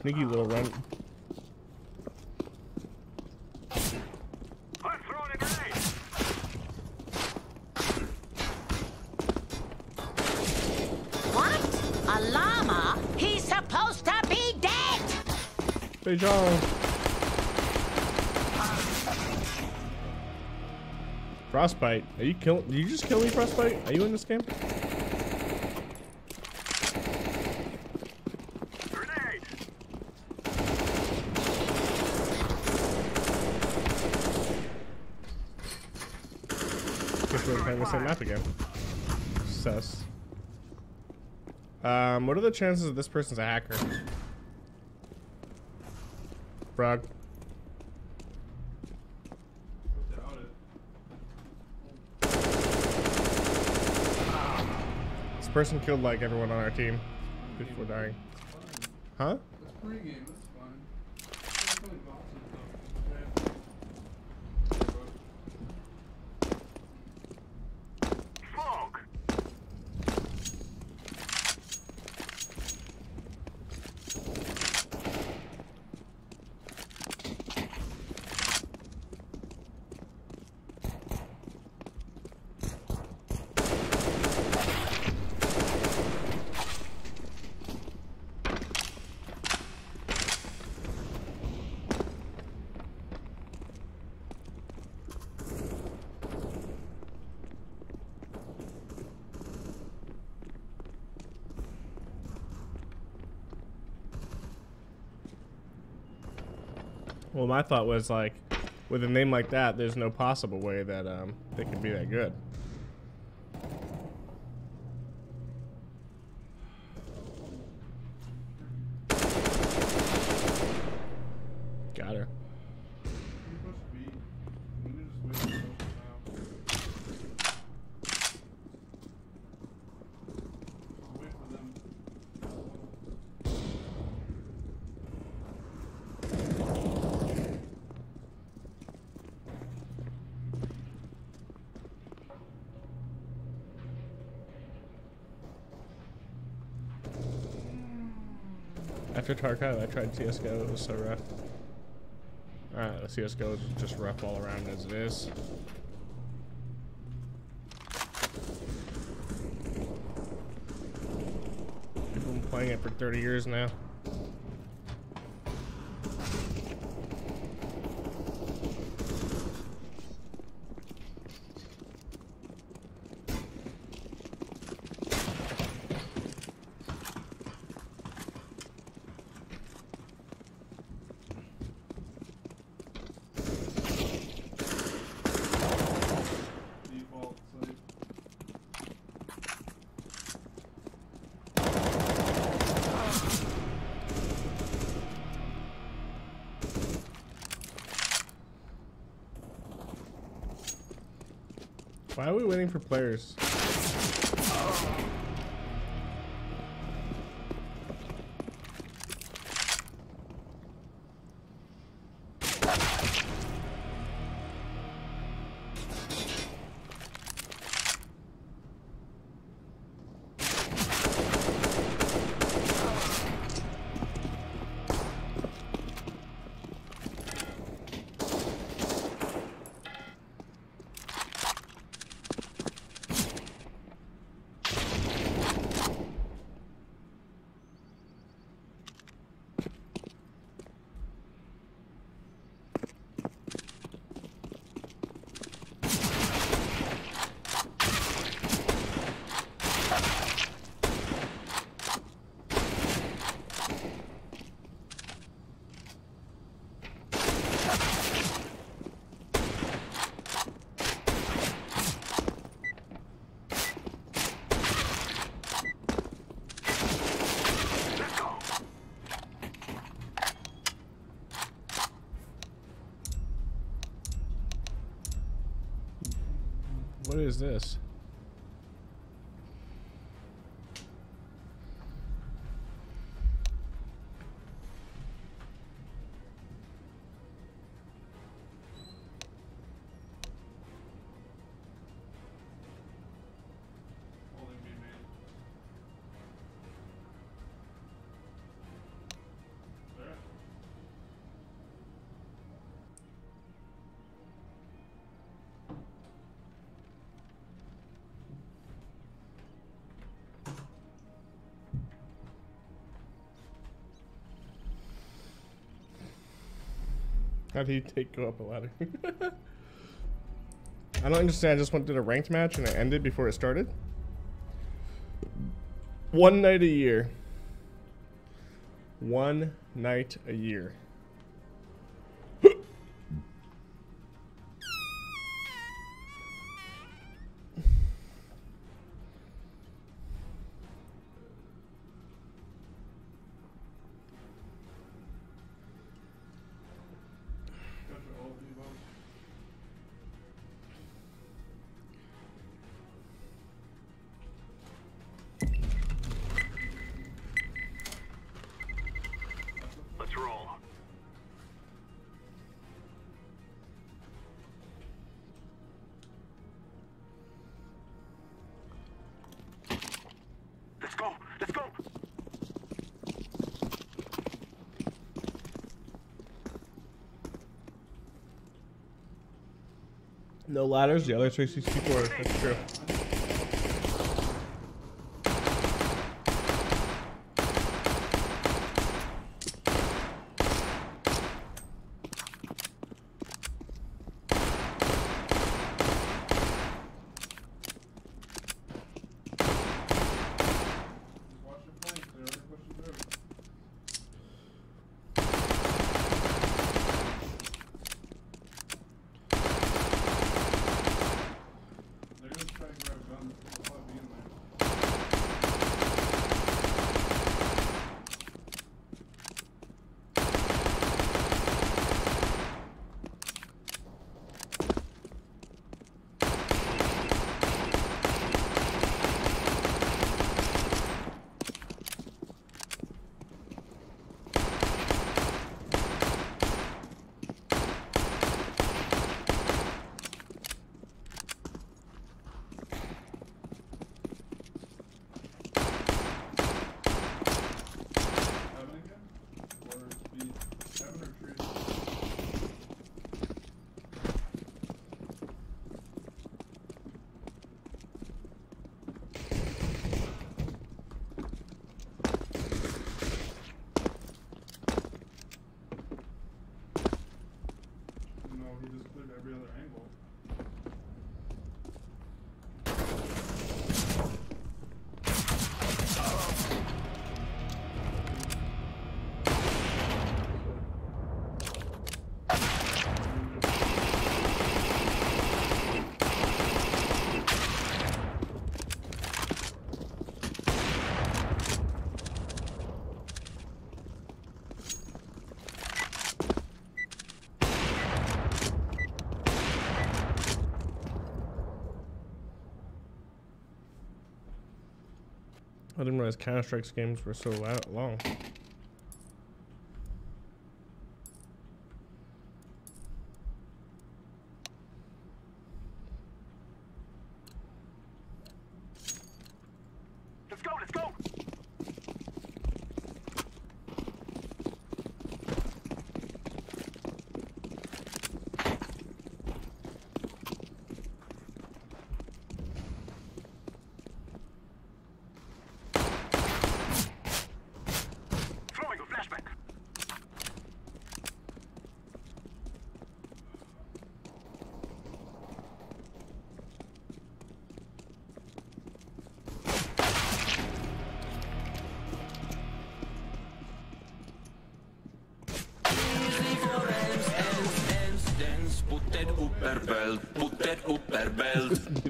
Sneaky little run. I'm throwing a grenade. What? A llama? He's supposed to be dead! Hey, John. Frostbite. Are you kill? Did you just kill me, Frostbite? Are you in this game? Grenade. Guess we're playing the same map again. Sus. Um, what are the chances that this person's a hacker? Frog. This person killed like everyone on our team before dying. Huh? It's pregame, that's fine. It's only boxes, though. Smoke. Well, my thought was like, with a name like that, there's no possible way that um they could be that good. Got her. Keep us beat. We need to just wait for those now. Wait for them. After Tarkov, I tried CSGO. It was so rough. Alright, the CSGO is just rough all around as it is. I've been playing it for 30 years now. Default site. Why are we waiting for players? What is this? How do you take go up a ladder? (laughs) I don't understand. I just went to a ranked match and it ended before it started. One night a year. One night a year. No ladders. The other 364. That's true. Didn't realize Counter Strike's games were so long.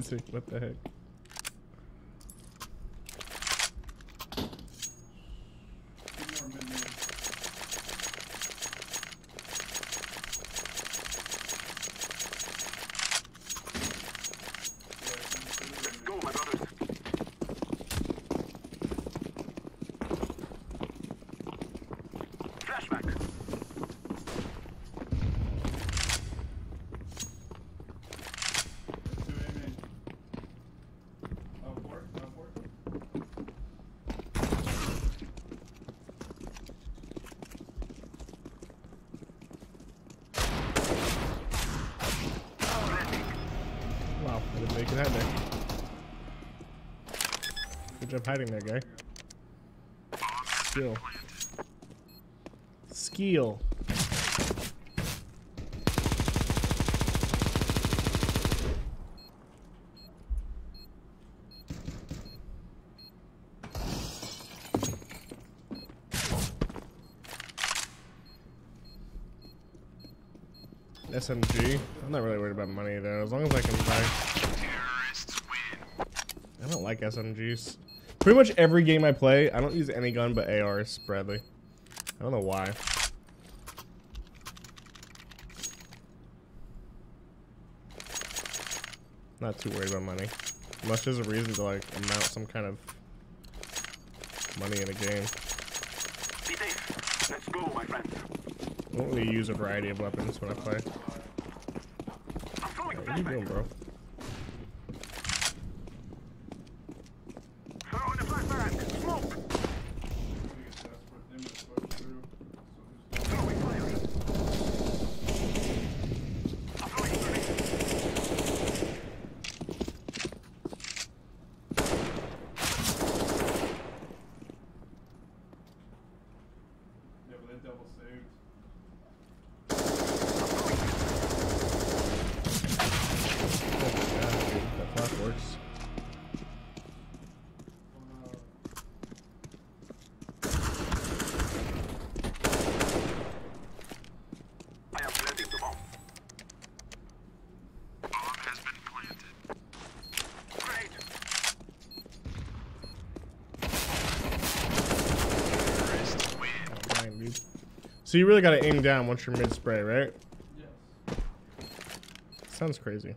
What the heck? Two more mid-mid. Let's go, my brothers. Flashbang. Two A-main. Up four, up four. Wow, I didn't make it out there. Job hiding there, guy. Skill. Skill. SMG. I'm not really worried about money though, as long as I can buy. I don't like SMGs. Pretty much every game I play, I don't use any gun but ARs, Bradley. I don't know why. Not too worried about money. Unless there's a reason to like amount some kind of money in a game. Be safe. Let's go, my friends. I don't really use a variety of weapons when I play. I'm What are you doing, bro? Throwing a flashbang. Smoke. We get desperate. They must push through. So just Throwing fire. I'm throwing a grenade. Yeah, but they double saved. Oh my god, dude, that clock works. Uh, I am planting the bomb. Bomb has been planted. Grenade. Terrorists win. Oh, mine, dude. So you really gotta aim down once you're mid spray, right? yes. Sounds crazy.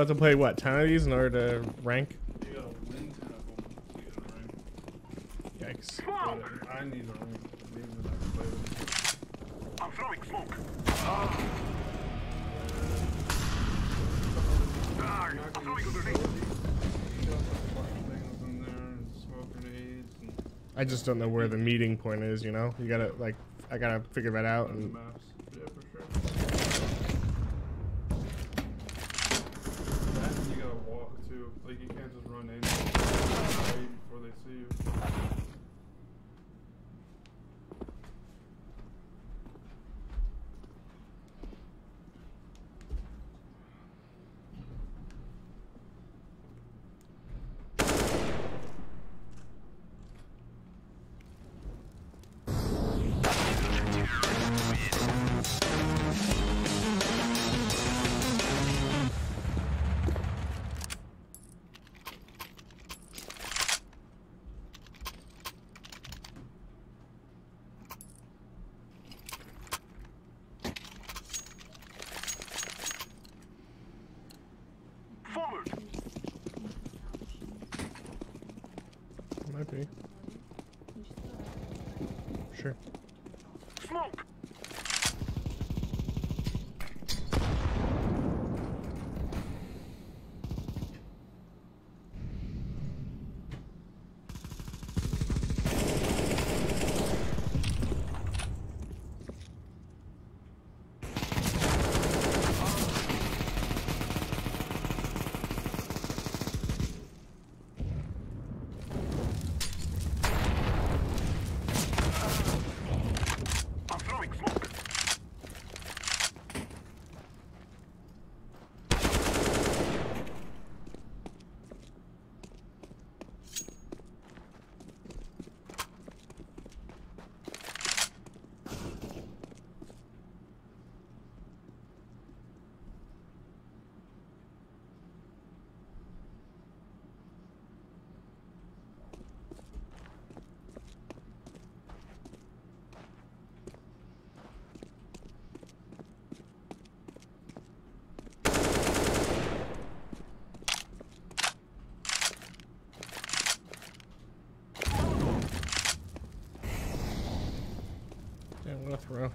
I have to play, what, 10 of these in order to rank? Yikes. I need a rank. I'm throwing smoke. Uh. I just don't know where the meeting point is, you know? You gotta, like, I gotta figure that out. And... Damn,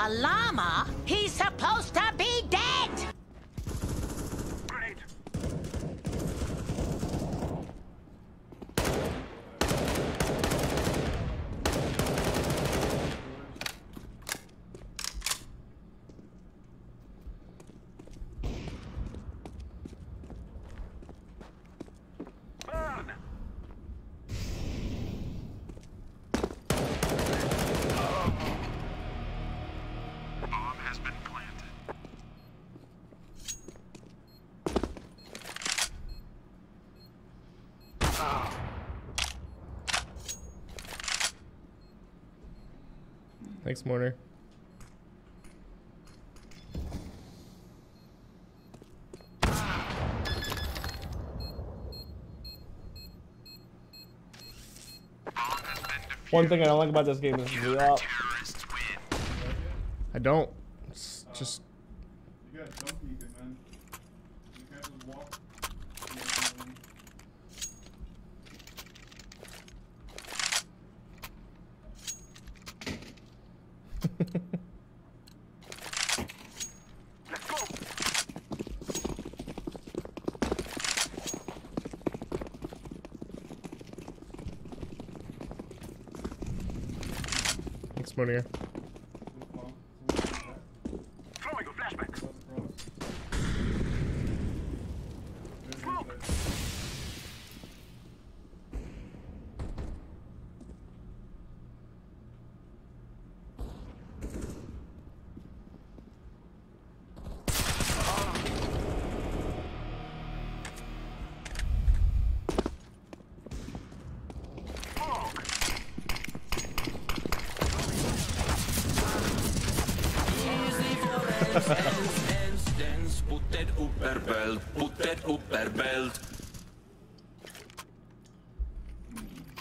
A llama? He's supposed to be dead! Grenade. Burn. Bomb has been planted. Thanks, Mortar. Bomb has been defused. One thing I don't like about this game is the. I don't. It's just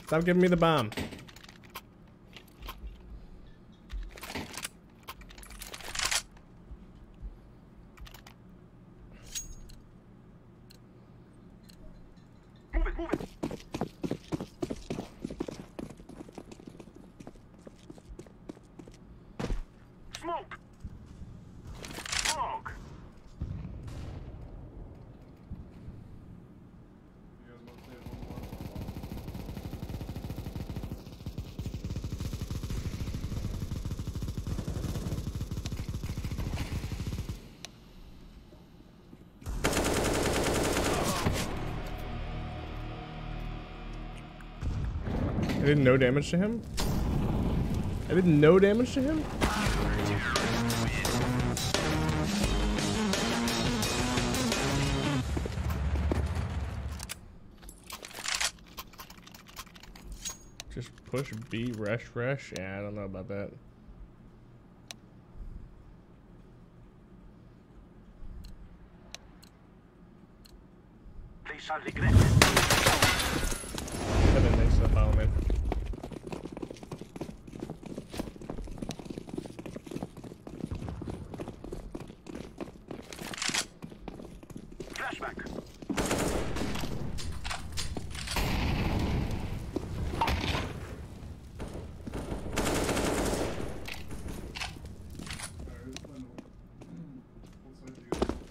Stop giving me the bomb. Move it, move it. Smoke. Smoke. You guys want to say one more? I did no damage to him. I did no damage to him. Just push B, rush, rush. Yeah, I don't know about that. They shall regret it. Kevin, thanks for the follow, man. Flashbang. Alright, who's playing the- what side do you guys want?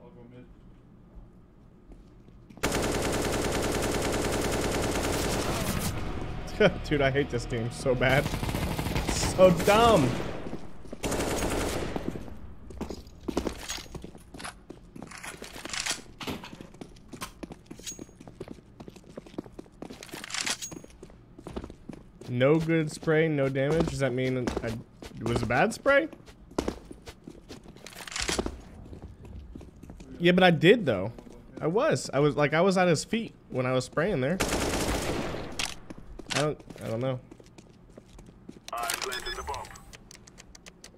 I'll go mid. Dude, I hate this game so bad. So dumb. No good spray, no damage. Does that mean I, it was a bad spray? Yeah, but I did though. I was. I was like I was at his feet when I was spraying there. I don't. I don't know. I planted the bomb.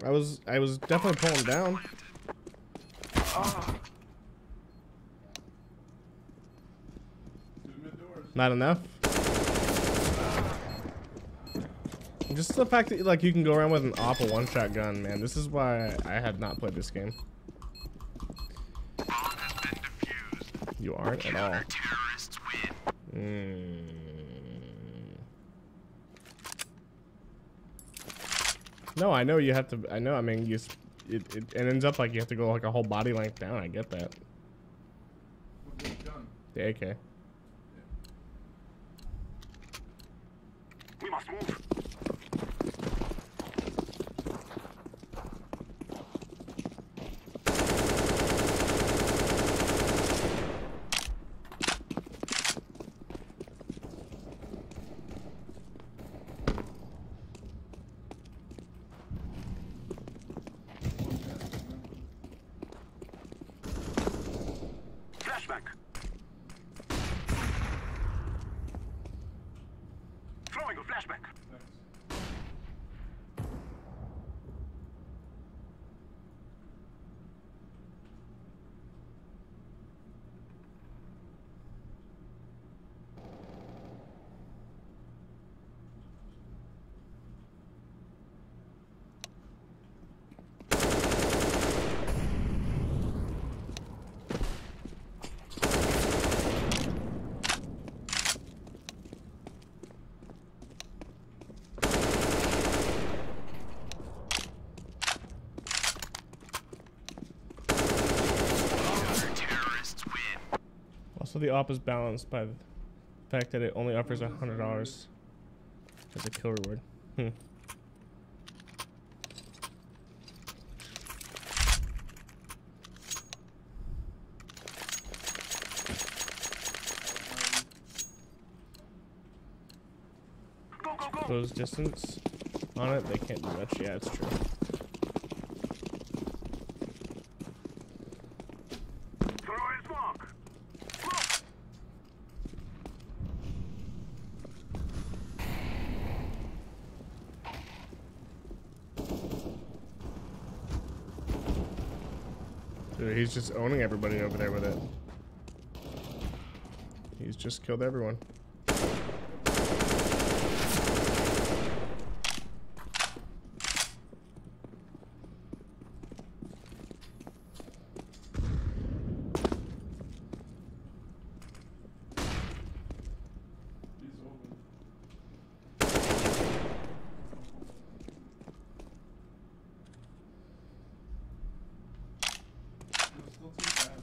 I was. I was definitely pulling down. Not enough. Just the fact that like you can go around with an awful one-shot gun, man. This is why I have not played this game. You aren't at all. Mm. No, I know you have to. I know. I mean, you. It, it, it ends up like you have to go like a whole body length down. I get that. The AK. The op is balanced by the fact that it only offers a hundred dollars as a kill reward. Hmm. Close distance on it, they can't do much. Yeah, it's true. Throw in smoke. Smoke. Dude, he's just owning everybody over there with it. He's just killed everyone. He's open. It's still too bad.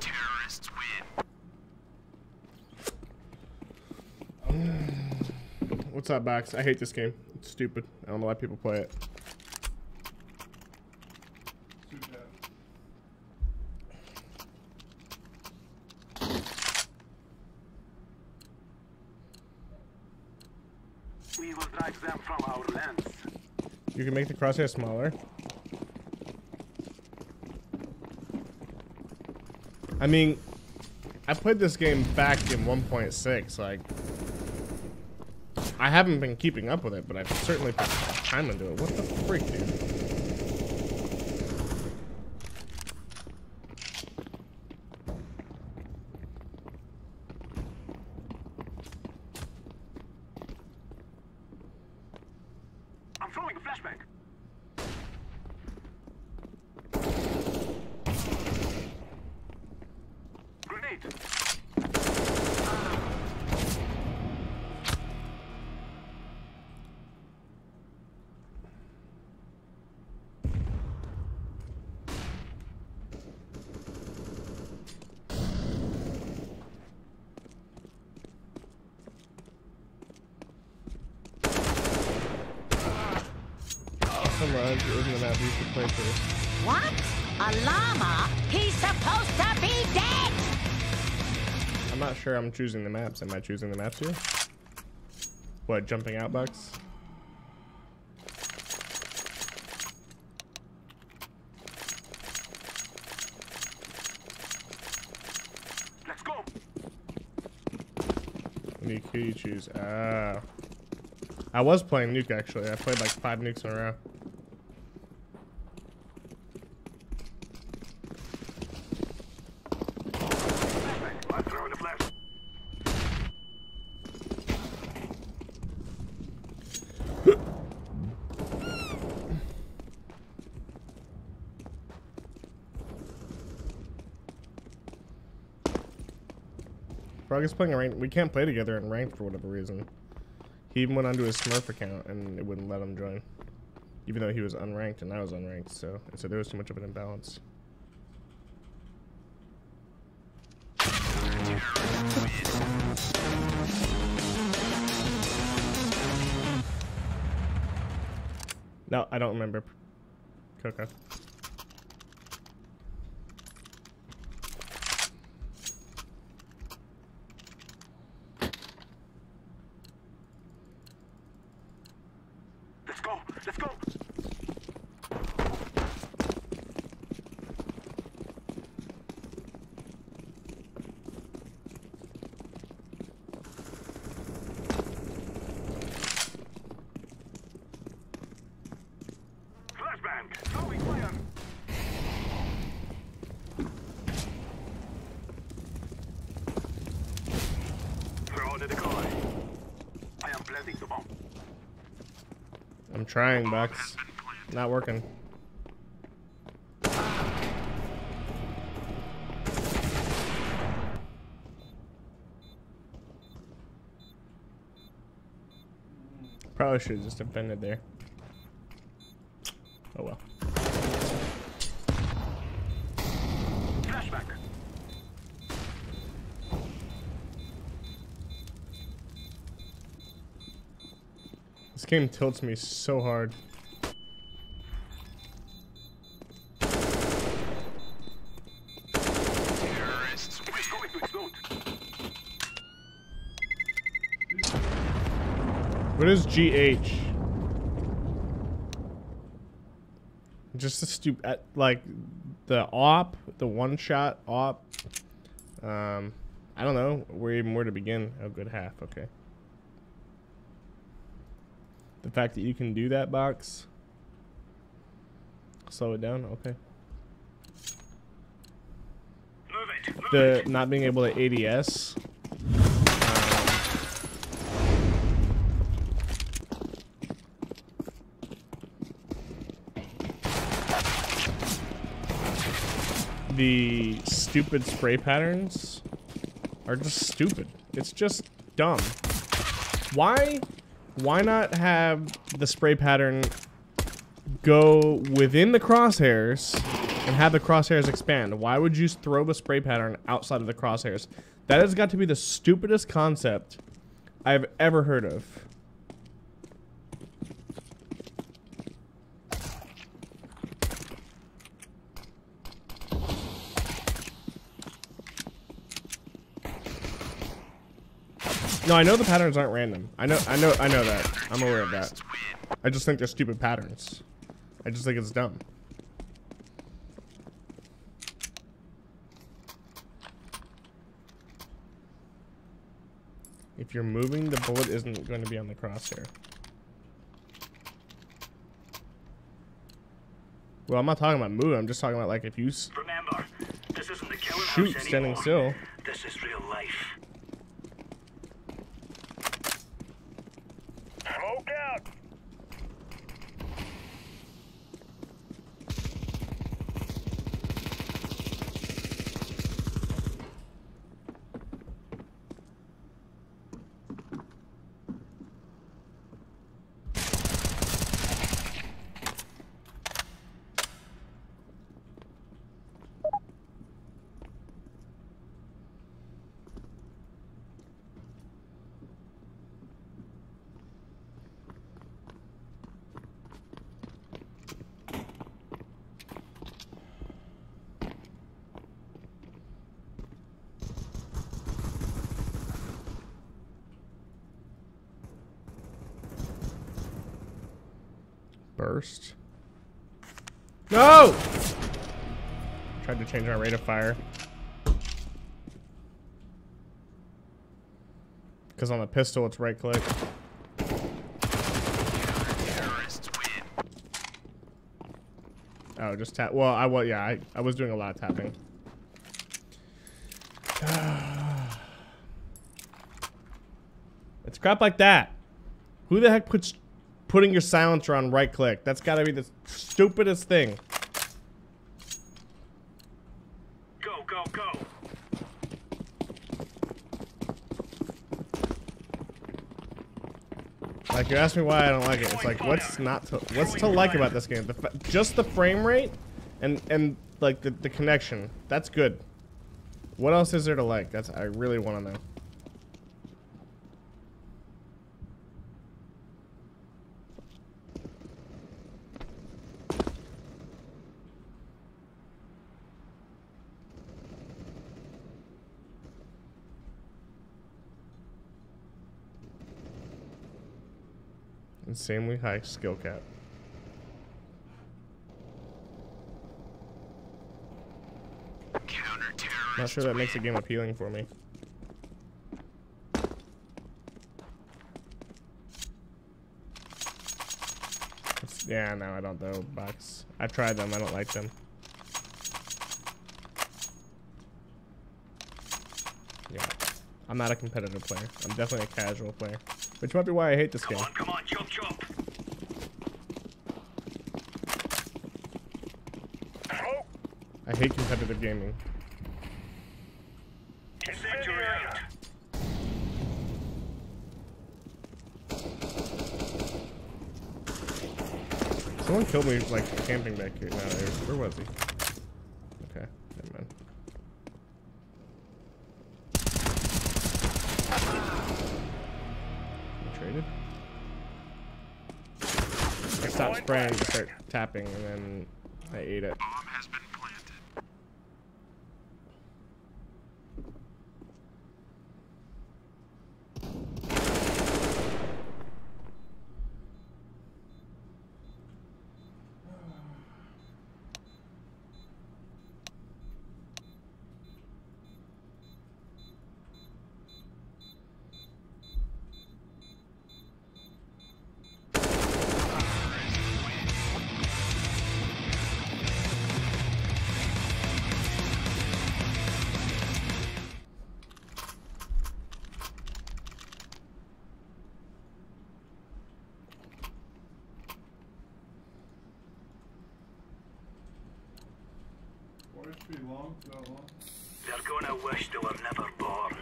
Terrorists win. What's up, Box? I hate this game. It's stupid. I don't know why people play it. It's too bad. We will drive them from our lands. You can make the crosshair smaller. I mean, I played this game back in 1.6. Like, I haven't been keeping up with it, but I've certainly put time into it. What the freak, dude? I'm throwing a flashbang. Grenade. Some runs in the map you should play first. What? A llama? He's supposed to be dead! I'm not sure I'm choosing the maps. Am I choosing the maps here? What, jumping out box? Let's go. What nuke who you choose? Ah. I was playing nuke actually. I played like five nukes in a row. Flashbang. I'm throwing a flash. Frog is playing ranked. We can't play together in ranked for whatever reason. He even went onto his Smurf account and it wouldn't let him join. Even though he was unranked and I was unranked, so so there was too much of an imbalance. No, I don't remember. Coco. Let's go. Let's go. Flashbang. Throwing fire. Throw the decoy. I am planting the bomb. I'm trying, Bucks. Not working. Probably should have just defended there. Oh well. Flashbang. This game tilts me so hard. What is GH? Just a stupid, like the op, the one shot op. Um, I don't know where even where to begin. Oh, good half. Okay. Fact that you can do that box. Slow it down. Okay. Move it. Move The not being able to ADS. Um, the stupid spray patterns are just stupid. It's just dumb. Why why not have the spray pattern go within the crosshairs and have the crosshairs expand? Why would you throw the spray pattern outside of the crosshairs? That has got to be the stupidest concept I've ever heard of. No, I know the patterns aren't random. I know, I know, I know that. I'm aware of that. I just think they're stupid patterns. I just think it's dumb. If you're moving, the bullet isn't going to be on the crosshair. Well, I'm not talking about moving. I'm just talking about like if you Remember, this isn't the shoot standing still. This is real life. Smoke out. Burst. No! Tried to change our rate of fire. Because on the pistol, it's right click. Oh, just tap. Well, I was, yeah, I, I was doing a lot of tapping. (sighs) it's crap like that. Who the heck puts putting your silencer on right click? That's gotta be the stupidest thing. Go, go, go. Like you ask me why I don't like it. It's like what's not to what's to like about this game? The, just the frame rate and and like the the connection. That's good. What else is there to like? That's I really want to know. Insanely high skill cap. Not sure that makes the game appealing for me. It's- yeah, no, I don't though. Box. I've tried them. I don't like them. Yeah, I'm not a competitive player. I'm definitely a casual player, which might be why I hate this Come game. on, come on, chop, chop. Smoke. I hate competitive gaming. Someone killed me like camping back here. No, where was he? Start tapping and then I ate it. Why long? That long? They're gonna wish they were never born.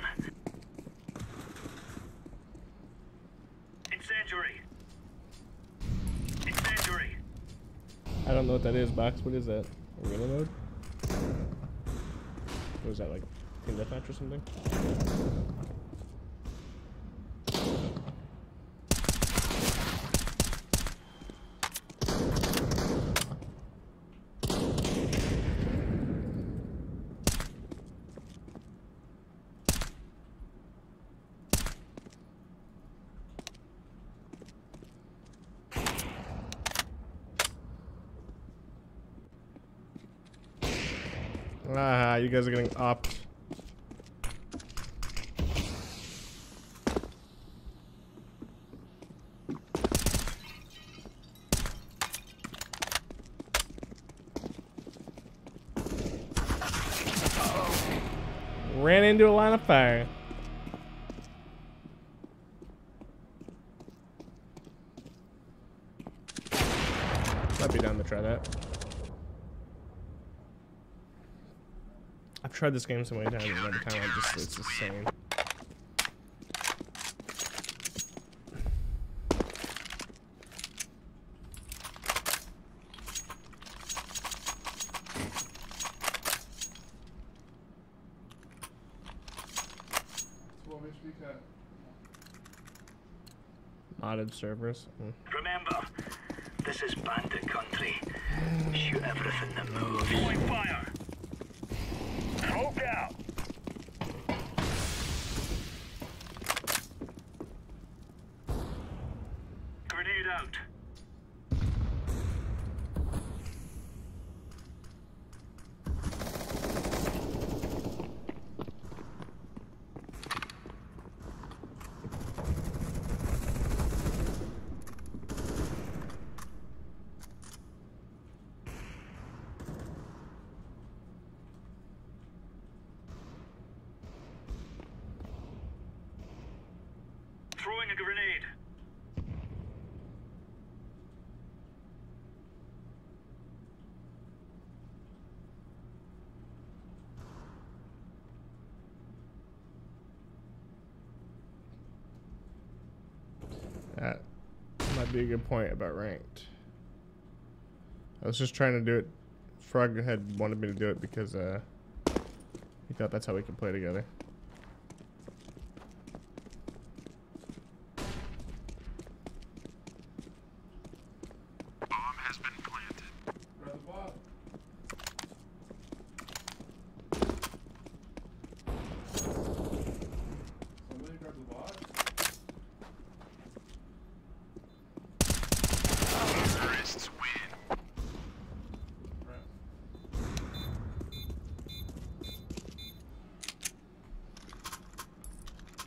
Incendiary! Incendiary! I don't know what that is, Box. What is that? Arena mode? What is that, like Team Deathmatch or something? Ah, you guys are getting up. Ran into a line of fire. I'd be down to try that. I've tried this game so many times, and every time I just it's the same. Twelve HP cat. Modded servers. Mm. Remember, this is bandit country. Shoot everything that moves. Throwing fire! Smoke out! Grenade out. Throwing a grenade. That be a good point about ranked. I was just trying to do it. Frog had wanted me to do it because uh, he thought that's how we could play together. Bomb has been planted. Grab the bot. Somebody grab the bot. Terrorists win. Right.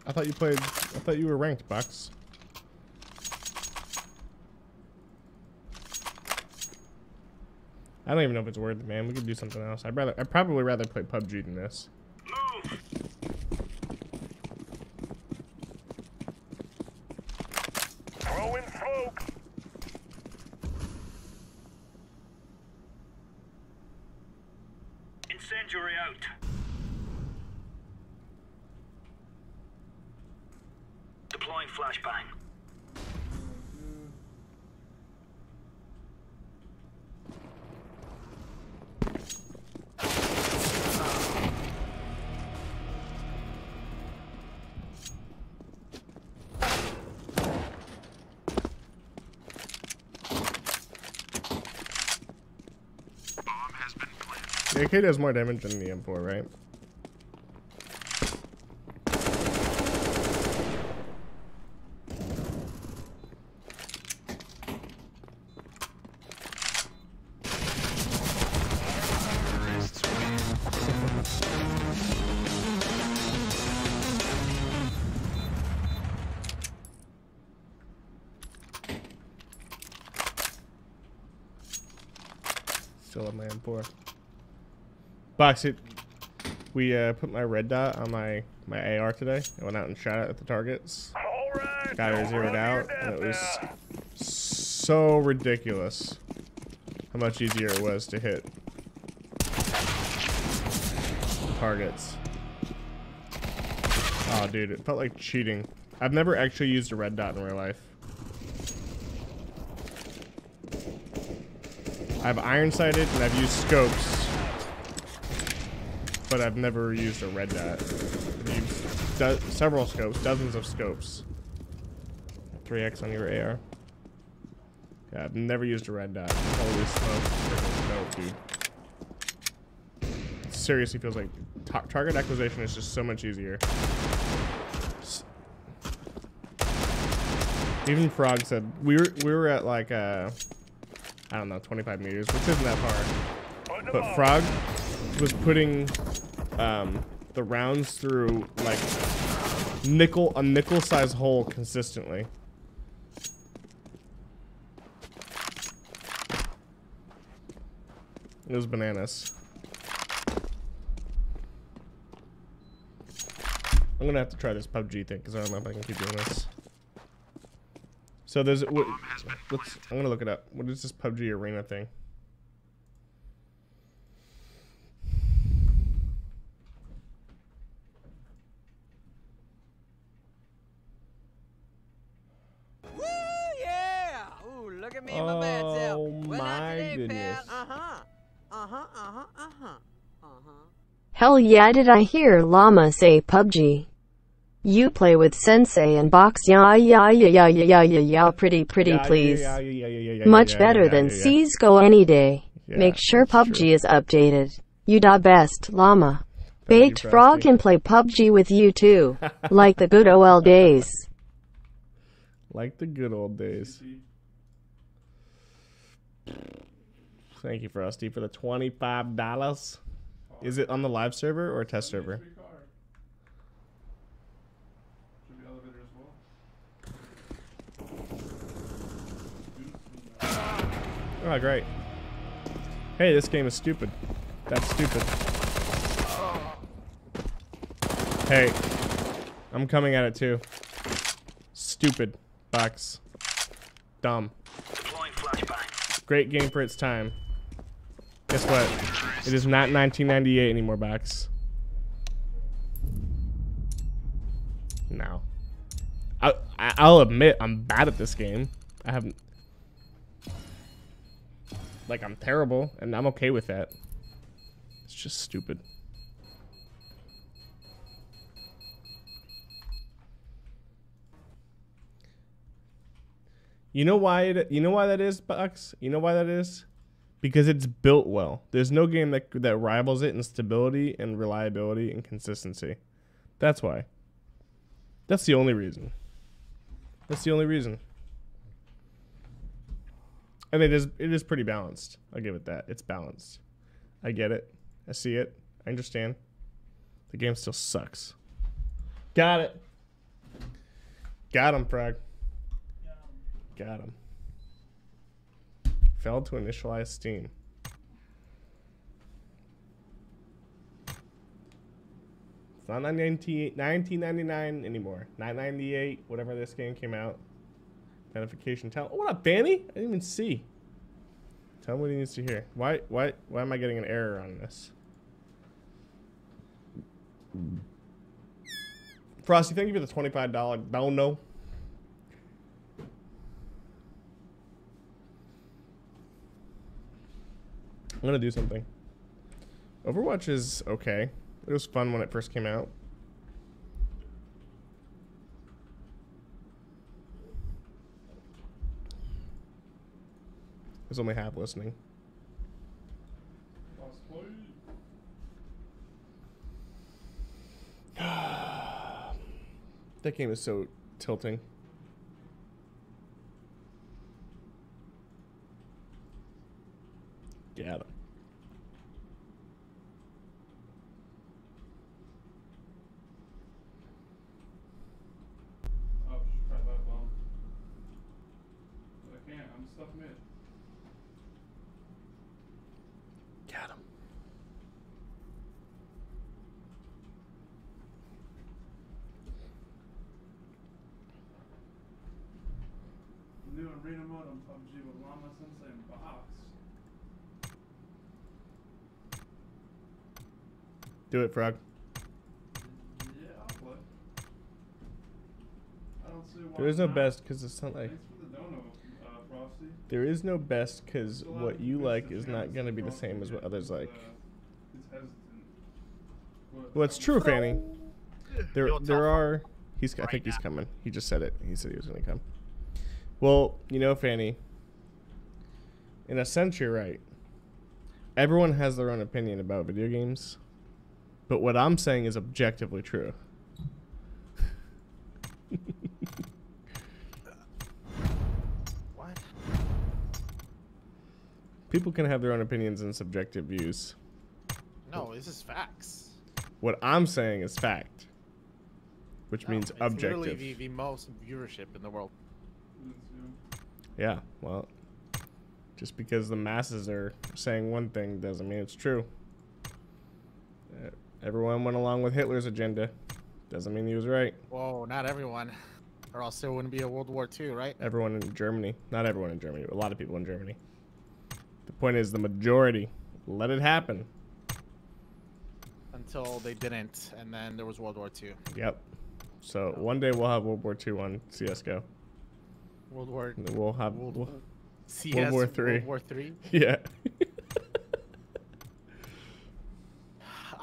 I thought you played. I thought you were ranked, Bucks. I don't even know if it's worth it, man. We could do something else. I'd rather. I'd probably rather play PUBG than this. Move! Throwing smoke! Incendiary out. Deploying flashbang. AK does more damage than the M4, right? Box it. We uh, put my red dot on my my AR today. I went out and shot it at the targets. Got her zeroed out, and it was so ridiculous how much easier it was to hit targets. Oh, dude, it felt like cheating. I've never actually used a red dot in real life. I've iron sighted and I've used scopes, but I've never used a red dot. I've used several scopes, dozens of scopes. 3x on your AR. Yeah, I've never used a red dot. Holy smoke, dope, dude. Seriously feels like tar target acquisition is just so much easier. Even Frog said we were we were at like uh I don't know 25 meters, which isn't that far. But Frog was putting um, the rounds through like nickel a nickel size hole consistently. It was bananas. I'm gonna have to try this PUBG thing because I don't know if I can keep doing this. So there's let's I'm gonna look it up. What is this PUBG arena thing? Hell yeah did I hear Llama say PUBG. You play with Sensei and box ya ya ya ya ya ya ya pretty pretty please. Much better than CSGO any day. Make sure PUBG is updated. You da best, Llama. Baked Frog can play PUBG with you too. like the good ol' days. Like the good old days. Thank you, Frosty, for the $25. Is it on the live server or a test server? Should be elevator as well. Oh, great. Hey, this game is stupid. That's stupid. Hey, I'm coming at it too. Stupid. Box. Dumb. Great game for its time. Guess what? It is not 1998 anymore, Box. No. I, I'll admit I'm bad at this game. I haven't. Like I'm terrible, and I'm okay with that. It's just stupid. You know why it, you know why that is, Bucks? You know why that is? Because it's built well. There's no game that that rivals it in stability and reliability and consistency. That's why. That's the only reason. That's the only reason. And it is it is pretty balanced. I'll give it that. It's balanced. I get it. I see it. I understand. The game still sucks. Got it. Got him, Frog. Got him. Failed to initialize Steam. It's not 19, 1999 anymore. 998, whatever this game came out. Identification. Tell. Oh, what up, Danny? I didn't even see. Tell him what he needs to hear. Why? Why? Why am I getting an error on this? Frosty, thank you for the twenty-five dollar dono. I'm gonna do something. Overwatch is okay. It was fun when it first came out. There's only half listening. (sighs) that game is so tilting. Yeah. Do it, Frog. Yeah, I'll play. I don't see why There is no not. best because it's not like Thanks for the dono, uh, Frosty. there is no best because Still what haven't you missed like is chance not gonna be the Frosty same as what others but, like. uh, hesitant. But Well, it's true, Fanny. There, Yo, there all are. He's. I right think he's now. coming. He just said it. He said he was gonna come. Well, you know, Fanny. In a sense, you're right. Everyone has their own opinion about video games, but what I'm saying is objectively true. (laughs) What? People can have their own opinions and subjective views. No, this is facts. What I'm saying is fact, which No, means it's literally the, the most viewership in the world. Yeah, well, just because the masses are saying one thing doesn't mean it's true. Uh, everyone went along with Hitler's agenda. Doesn't mean he was right. Whoa, not everyone. Or else there wouldn't be a World War II, right? Everyone in Germany, not everyone in Germany, but a lot of people in Germany. The point is, the majority let it happen. Until they didn't, and then there was World War II. Yep. So one day we'll have World War II on CS:GO. World War We'll have World, we'll- CS, War Three. World War Three. yeah.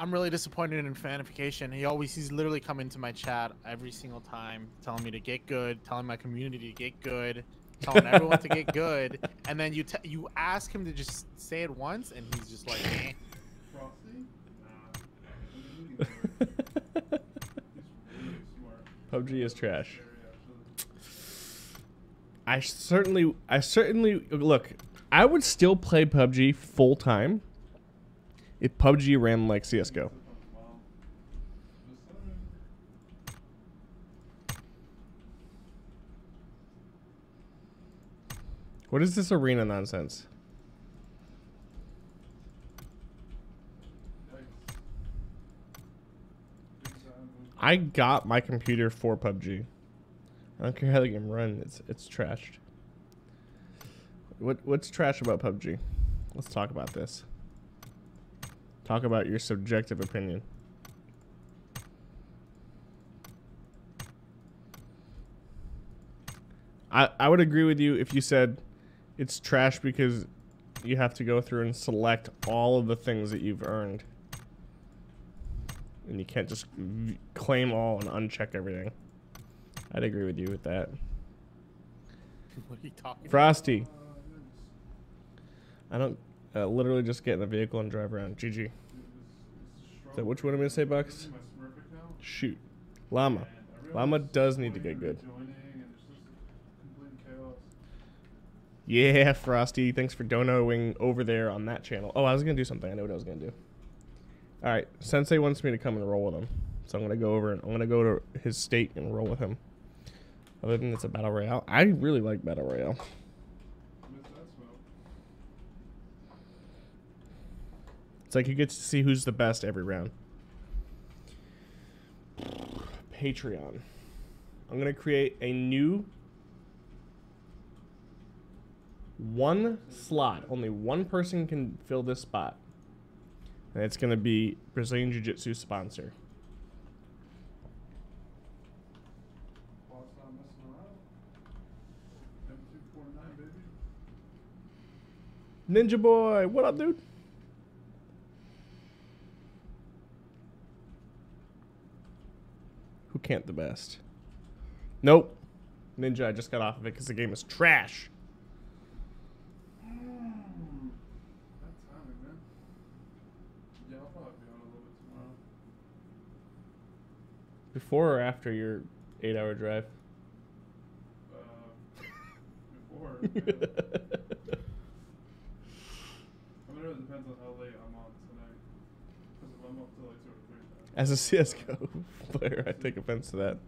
I'm really disappointed in fanification. He always he's literally come into my chat every single time, telling me to get good, telling my community to get good, telling everyone to get (laughs) good, and then you t- you ask him to just say it once, and he's just like, eh. Frosty? Nah. He's really smart. PUBG is trash. I certainly, I certainly look. I would still play PUBG full time if PUBG ran like CS:GO. What is this arena nonsense? I got my computer for PUBG. I don't care how the game runs. It's it's trashed. What what's trash about PUBG? Let's talk about this. Talk about your subjective opinion. I I would agree with you if you said it's trash because you have to go through and select all of the things that you've earned. And you can't just v- claim all and uncheck everything. I'd agree with you with that. (laughs) What are you talking? Frosty. I don't uh, literally just get in a vehicle and drive around. GG. So which one am I gonna say, Bucks? Shoot. Llama. Llama does need to get good. Yeah, Frosty. Thanks for donoing over there on that channel. Oh, I was gonna do something. I know what I was gonna do. All right, Sensei wants me to come and roll with him, so I'm gonna go over and I'm gonna go to his state and roll with him. Other than it's a battle royale, I really like battle royale. Miss that smoke. It's like you get to see who's the best every round. Patreon. I'm gonna create a new one slot. Only one person can fill this spot. And it's gonna be Brazilian Jiu Jitsu sponsor. Ninja Boy, what up, dude? Who can't the best? Nope. Ninja, I just got off of it because the game is trash. That timing, man. Yeah, I'll probably be on a little bit tomorrow. Before or after your eight hour drive. Uh, before. (laughs) I mean, it depends on how late I'm on tonight. Because if I'm up till like two or three, then As a (laughs) CS:GO player, I take offense to that.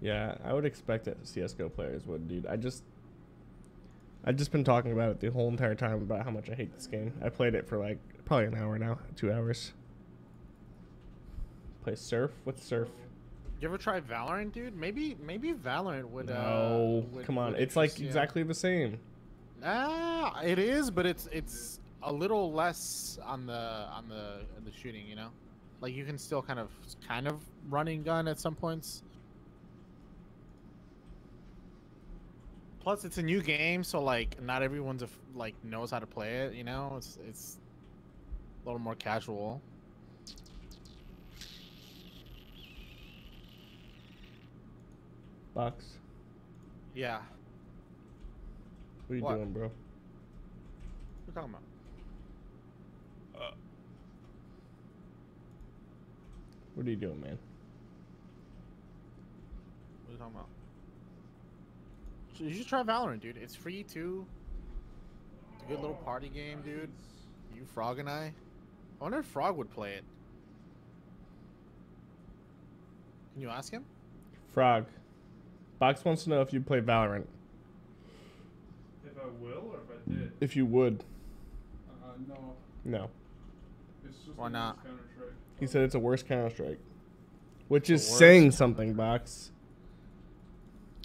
Yeah, I would expect that CS:GO players would, dude. I just, I've just been talking about it the whole entire time about how much I hate this game. I played it for like probably an hour now, two hours. Play Surf. What's Surf? You ever try Valorant, dude? Maybe maybe Valorant would. No, uh, would- come on. It's like exactly the same. Ah, it is, but it's it's a little less on the on the on the shooting, you know. Like you can still kind of kind of running gun at some points. Plus, it's a new game, so like not everyone's a like knows how to play it. You know, it's it's a little more casual. Box. Yeah, What are you What? doing, bro? what are you talking about? What are you doing, man? What are you talking about? So you should try Valorant, dude. It's free too. It's a good little party game, dude. You, Frog, and I. I wonder if Frog would play it. Can you ask him? Frog. Box wants to know if you play Valorant. if I will or if I did. If you would. Uh, no, No. it's just Why not? Counter Strike. He said it's a worse Counter Strike. Which is saying something, Box.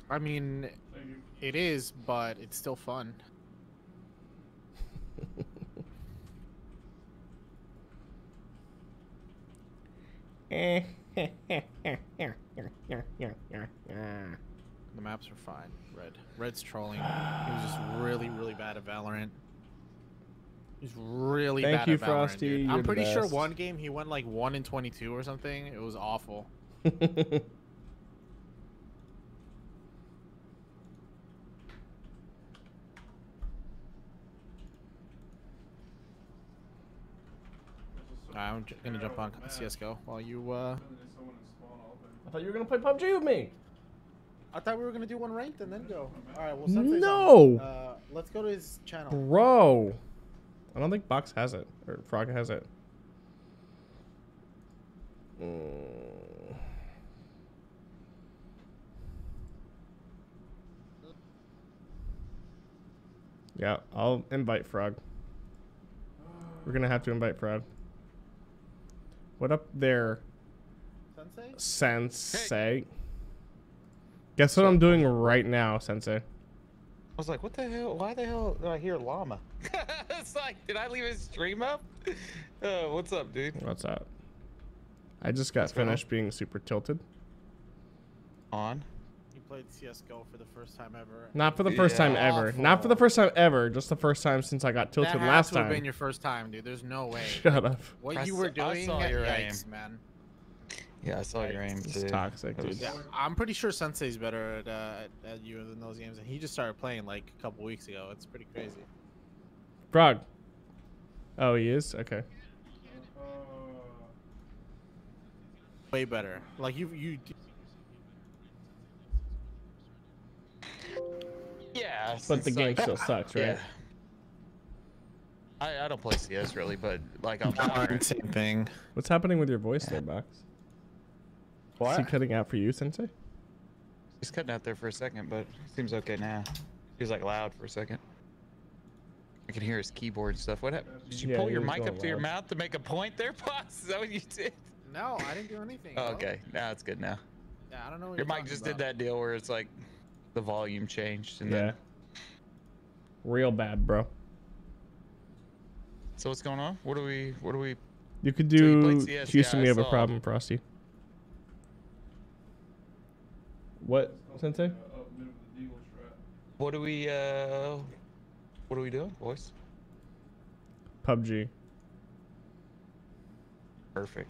I mean, it is, but it's still fun. (laughs) The maps are fine. Red. Red's trolling. He was just really, really bad at Valorant. He's really Thank bad you, at Valorant. Frosty. dude. I'm pretty sure one game he went like one in 22 or something. It was awful. (laughs) I'm gonna jump on CS:GO while you. uh... Then there's someone in spawn all day. I thought you were gonna play PUBG with me. I thought we were gonna do one ranked and then go. All right. Well, No. Uh, let's go to his channel. Bro. I don't think Box has it. Or Frog has it. Mm. Yeah, I'll invite Frog. We're gonna have to invite Frog. What up there, Sensei. Sensei? Guess what I'm doing right now, Sensei? I was like, what the hell? Why the hell do I hear llama? (laughs) it's like, did I leave his stream up? (laughs) Uh, what's up, dude? What's up? I just got going on? finished being super tilted. On. You played CS:GO for the first time ever. Not for the first time Yeah. ever. Not for the first time ever. Just the first time since I got That tilted had last to have time. been your first time, dude. There's no way. (laughs) Shut up. What I you s- were I doing, saw your yikes, aim. man. Yeah, I saw your aim This is too. toxic, dude. Yeah, I'm pretty sure Sensei's better at, uh, at, at you than those games, and he just started playing like a couple weeks ago. It's pretty crazy. Frog. Oh, he is? Okay. Way better. Like you, you. Yeah. But the game like- still sucks, right? Yeah. I, I don't play CS really, but like I'm Valorant. Same thing. What's happening with your voice there, Box? Is he cutting out for you, Sensei? He's cutting out there for a second, but seems okay now. He was like loud for a second. I can hear his keyboard and stuff. What happened? Did you Yeah, pull your mic going up to your mouth to make a point there, (laughs) boss? Is that what you did? No, I didn't do anything. Oh, okay, now it's good now. Yeah, I don't know. What Your you're mic talking just did that deal where it's like the volume changed and Yeah. then. Real bad, bro. So what's going on? What do we? What do we? You could So you do played CS, Houston, yeah, we have a saw. problem, Frosty. What, Sensei? up mid with the Deagle strat. What do we? uh What are we doing, boys? PUBG. Perfect.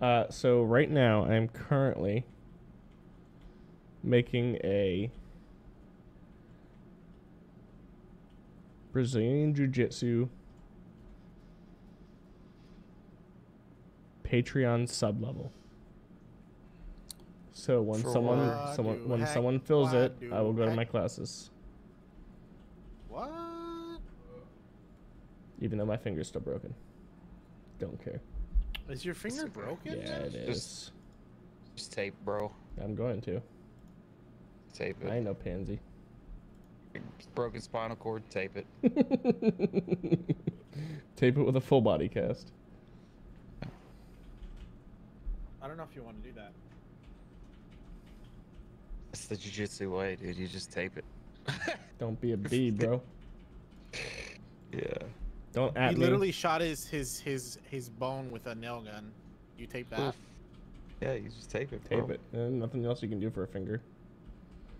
Uh, so right now I'm currently making a Brazilian Jiu-Jitsu Patreon sub level. So when For someone someone when heck, someone fills it, I will go to my classes. What? Even though my finger's still broken. Don't care. Is your finger broken? Yeah, it is. Just- Just tape, bro. I'm going to. Tape I it. ain't no pansy. Broken spinal cord, tape it. (laughs) Tape it with a full body cast. I don't know if you want to do that. That's the jujitsu way, dude. You just tape it. (laughs) Don't be a bee, bro. (laughs) Yeah. Don't at he me. literally shot his his his his bone with a nail gun. You tape that. Oof. Yeah, you just tape it. Tape bro. it. And nothing else you can do for a finger.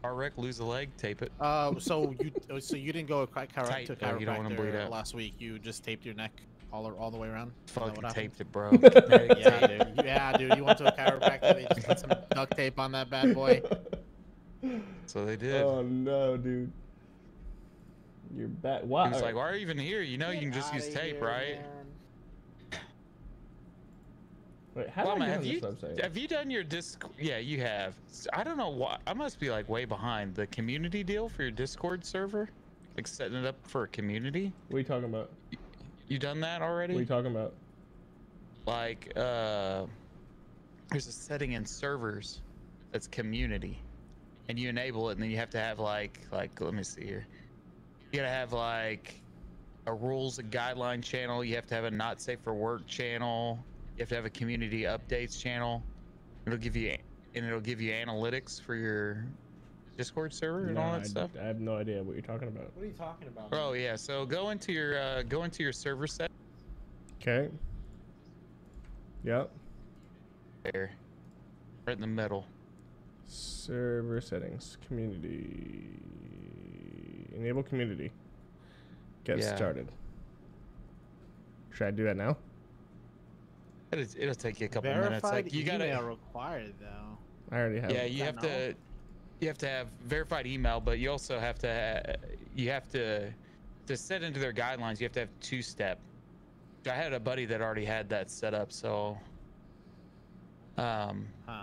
Car wreck, lose a leg, tape it. Uh, so you (laughs) so you didn't go chi- chiro- Tight, to though, you don't wanna bleed chiropractor out. last week. You just taped your neck all all the way around. Fucking taped it, bro. (laughs) Yeah, dude. (laughs) Yeah, dude. You went to a chiropractor. They just put some duct tape on that bad boy. So they did. Oh no, dude. You're back. Why? He was like, "Why are you even here? You know you can just use tape, right?" Wait, how do Llama, I have you website? have you done your disc? Yeah, you have. I don't know why. I must be like way behind the community deal for your Discord server, like setting it up for a community. What are you talking about? You done that already? What are you talking about? like uh there's a setting in servers that's community and you enable it and then you have to have like like let me see here you gotta have like a rules and guideline channel you have to have a not safe for work channel you have to have a community updates channel it'll give you and it'll give you analytics for your discord server and all that I, stuff I have no idea what you're talking about. What are you talking about? oh yeah so go into your uh go into your server set Okay. Yep. there right in the middle Server settings. Community. Enable community. Get Yeah. started. Should I do that now? it'll, it'll take you a couple minutes Verified like you email gotta required though. I already have. yeah you have now? to you have to have verified email but you also have to ha- you have to to set into their guidelines you have to have two step i had a buddy that already had that set up so um Huh.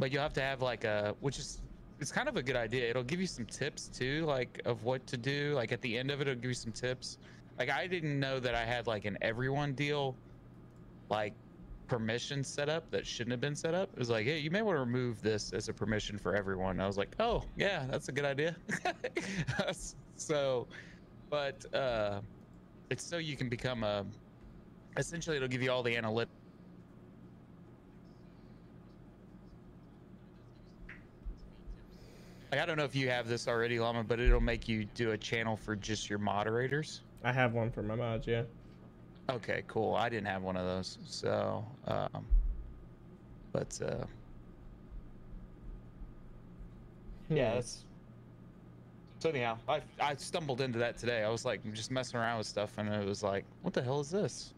but you'll have to have like a which is it's kind of a good idea. It'll give you some tips too like of what to do. Like at the end of it it'll give you some tips. Like i didn't know that i had like an everyone deal like permission set up that shouldn't have been set up. It was like hey you may want to remove this as a permission for everyone. I was like oh yeah that's a good idea. (laughs) So but uh it's so you can become a essentially it'll give you all the analytics Like, I don't know if you have this already, Llama, but it'll make you do a channel for just your moderators. I have one for my mods. Yeah. Okay, cool. I didn't have one of those, so um, but uh, yeah, Hmm. that's. So anyhow, I I stumbled into that today. I was like just messing around with stuff, and it was like, what the hell is this?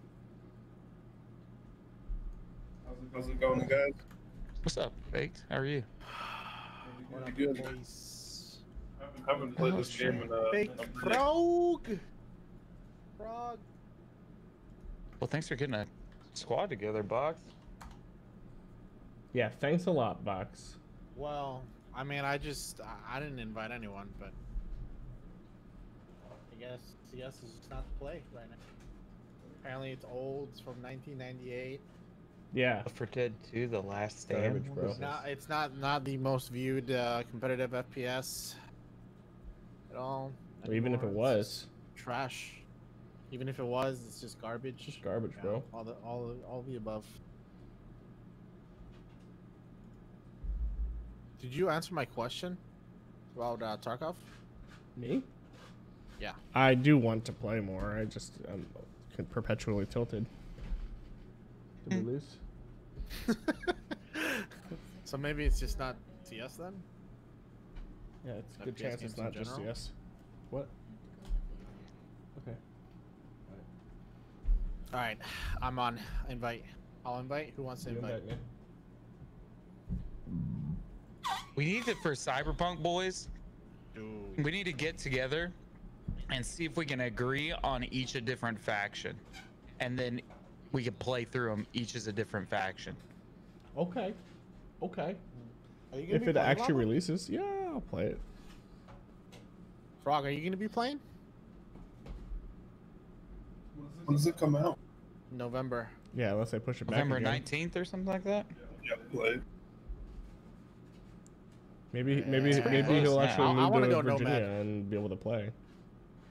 How's it, how's it going, guys? What's up, baked? How are you? (sighs) (sighs) What up, Pretty good. boys? I haven't played this oh, game in uh, a, Fake a frog. Frog. Well, thanks for getting a squad together, box. Yeah. Thanks a lot, Box. Well, I mean, I just I, I didn't invite anyone, but I guess CS is just not the play right now. Apparently, it's old. It's from 1998. Yeah. Left 4 Dead 2: The Last Stand. Garbage, What bro. Not, it's not not the most viewed uh, competitive FPS at all. Or even if it anymore. It's was. trash. Even if it was, it's just garbage. Just garbage, Yeah, bro. All the all the- all the above. Did you answer my question about uh, Tarkov? Me? Yeah. I do want to play more. I just I'm perpetually tilted. Did we lose? (laughs) So maybe it's just not TS then. Yeah, it's a good FPS chance it's not just general? yes. What? Okay. All right, I'm on. Invite. I'll invite. Who wants to You invite? invite me. We need to for Cyberpunk boys. Dude. We need to get together and see if we can agree on each a different faction, and then we can play through them each as a different faction. Okay. Okay. Are you If it actually releases, yeah, I'll play it. Frog, are you gonna be playing? When does it come out? November. Yeah, unless they push it back November nineteenth or something like that. Yeah, play. Maybe maybe It's maybe he'll now. actually I- I move wanna to go Virginia Nomad. and be able to play.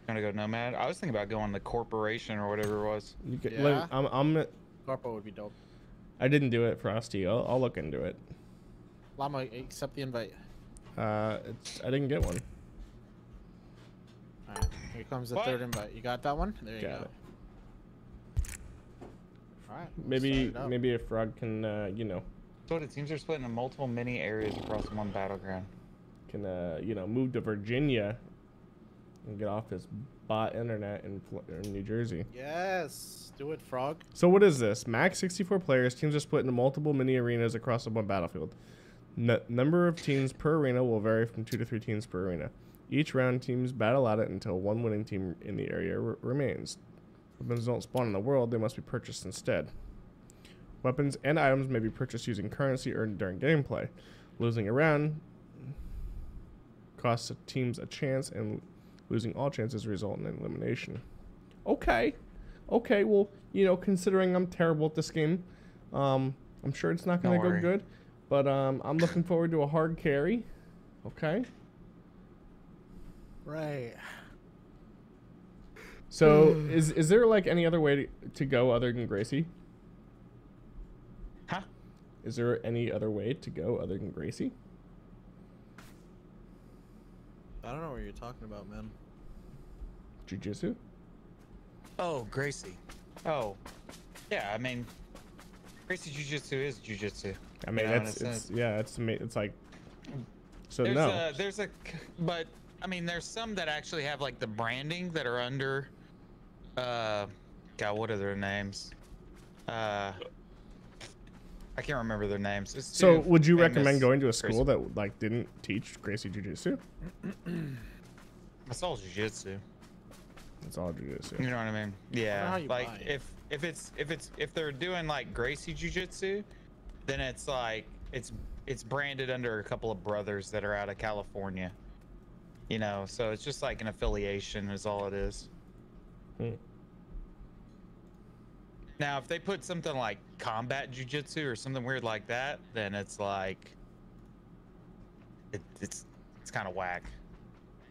Gonna go nomad. I was thinking about going to corporation or whatever it was. You could, Yeah? let- I'm I'm Corpo would be dope. I didn't do it, Frosty. I'll, I'll look into it. Llama, accept the invite. Uh, it's, I didn't get one. Alright, here comes the What? third invite. You got that one? There you Got go. it. Alright. Maybe start it up. maybe a Frog can uh, you know So it seems they're split into multiple mini areas across one battleground. can uh, you know move to Virginia and get off his bot internet in, in New Jersey. Yes, do it, Frog. So what is this? Max 64 players. Teams are split into multiple mini arenas across the one battlefield. N- number of teams per arena will vary from two to three teams per arena. Each round, teams battle at it until one winning team in the area r- remains. Weapons don't spawn in the world; they must be purchased instead. Weapons and items may be purchased using currency earned during gameplay. Losing a round costs teams a chance, and losing all chances result in elimination. Okay, okay. Well, you know, considering I'm terrible at this game, um, I'm sure it's not going to go good. But um, I'm looking forward to a hard carry. Okay. Right. So (sighs) is is there like any other way to, to go other than Gracie? Huh? Is there any other way to go other than Gracie? I don't know what you're talking about, man. Jiu-Jitsu? Oh, Gracie. Oh, yeah. I mean, Gracie Jiu-Jitsu is Jiu-Jitsu. I mean, you know, that's it's, yeah, it's ama- it's like so there's no. A, there's a, but I mean, there's some that actually have like the branding that are under. Uh, God, what are their names? Uh, I can't remember their names. It's So would you recommend going to a Gracie- school that like didn't teach Gracie Jiu-Jitsu? It's all Jiu-Jitsu. It's all Jiu-Jitsu. You know what I mean? Yeah. you Like if if it's if it's if they're doing like Gracie Jiu-Jitsu, then it's like it's it's branded under a couple of brothers that are out of California. You know, so it's just like an affiliation is all it is. Hmm. Now, if they put something like combat jujitsu or something weird like that, then it's like it, it's it's kind of whack.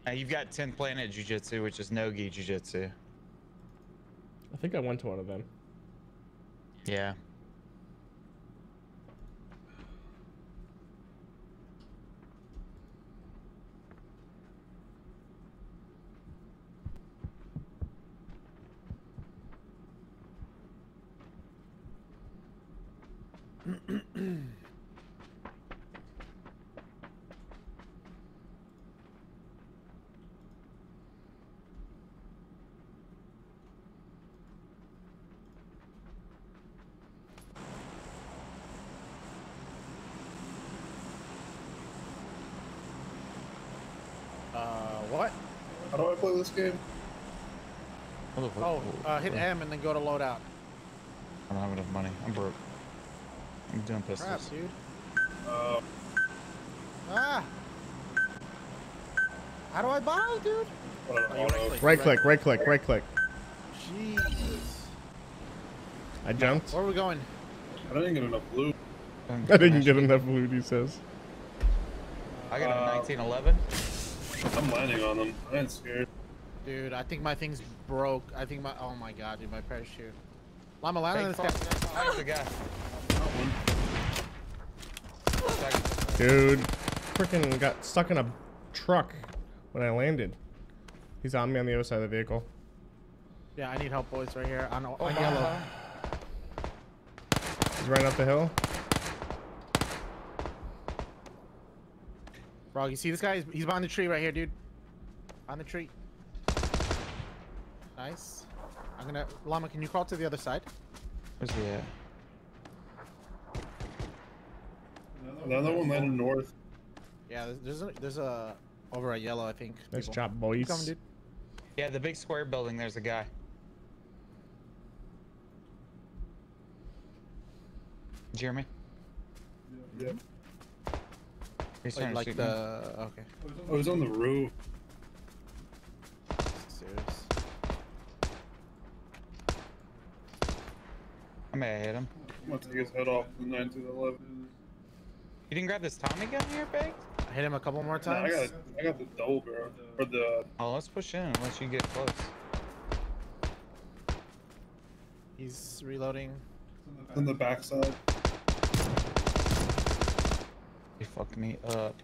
Now you've got 10th Planet Jiu-Jitsu, which is Nogi Jiu-Jitsu. I think I went to one of them. Yeah. Uh, what? How do I play this game? Oh, uh, hit M and then go to loadout. I don't have enough money. I'm broke. I'm doing Crap, pistols. dude. Uh, Ah! How do I buy, dude? I don't know. Oh, you Right click, right click, right click. Jesus. I jumped. Oh. Where are we going? I didn't get enough loot. (laughs) I didn't get enough loot, he says. I got Uh, a 1911. I'm landing on them. I ain't scared. Dude, I think my thing's broke. I think my. Oh my god, dude, my parachute. Llama, land on this fuck, guy. There's a guy. Dude, freaking got stuck in a truck when I landed. He's on me on the other side of the vehicle. Yeah, I need help, boys, right here. On, on Oh, yellow. uh-huh. He's running up the hill. Bro, you see this guy? He's, he's behind the tree right here, dude. On the tree. Nice. I'm gonna. Llama, can you crawl to the other side? Where's he at? Another one landed north. Yeah, there's, there's a there's a over a yellow, I think. Nice people. job, boys. Keep coming, dude. Yeah, the big square building. There's a guy. Jeremy. Yeah. He's Like, trying to like shoot me. the okay. Oh, he's on the roof. Serious. I may have hit him. I'm gonna take his head off the 1911. You didn't grab this Tommy gun here, Baked? I hit him a couple more Nah, I times. got I got the double barrel or the Oh, let's push in unless you get close. He's reloading. on the backside. You fucked me up.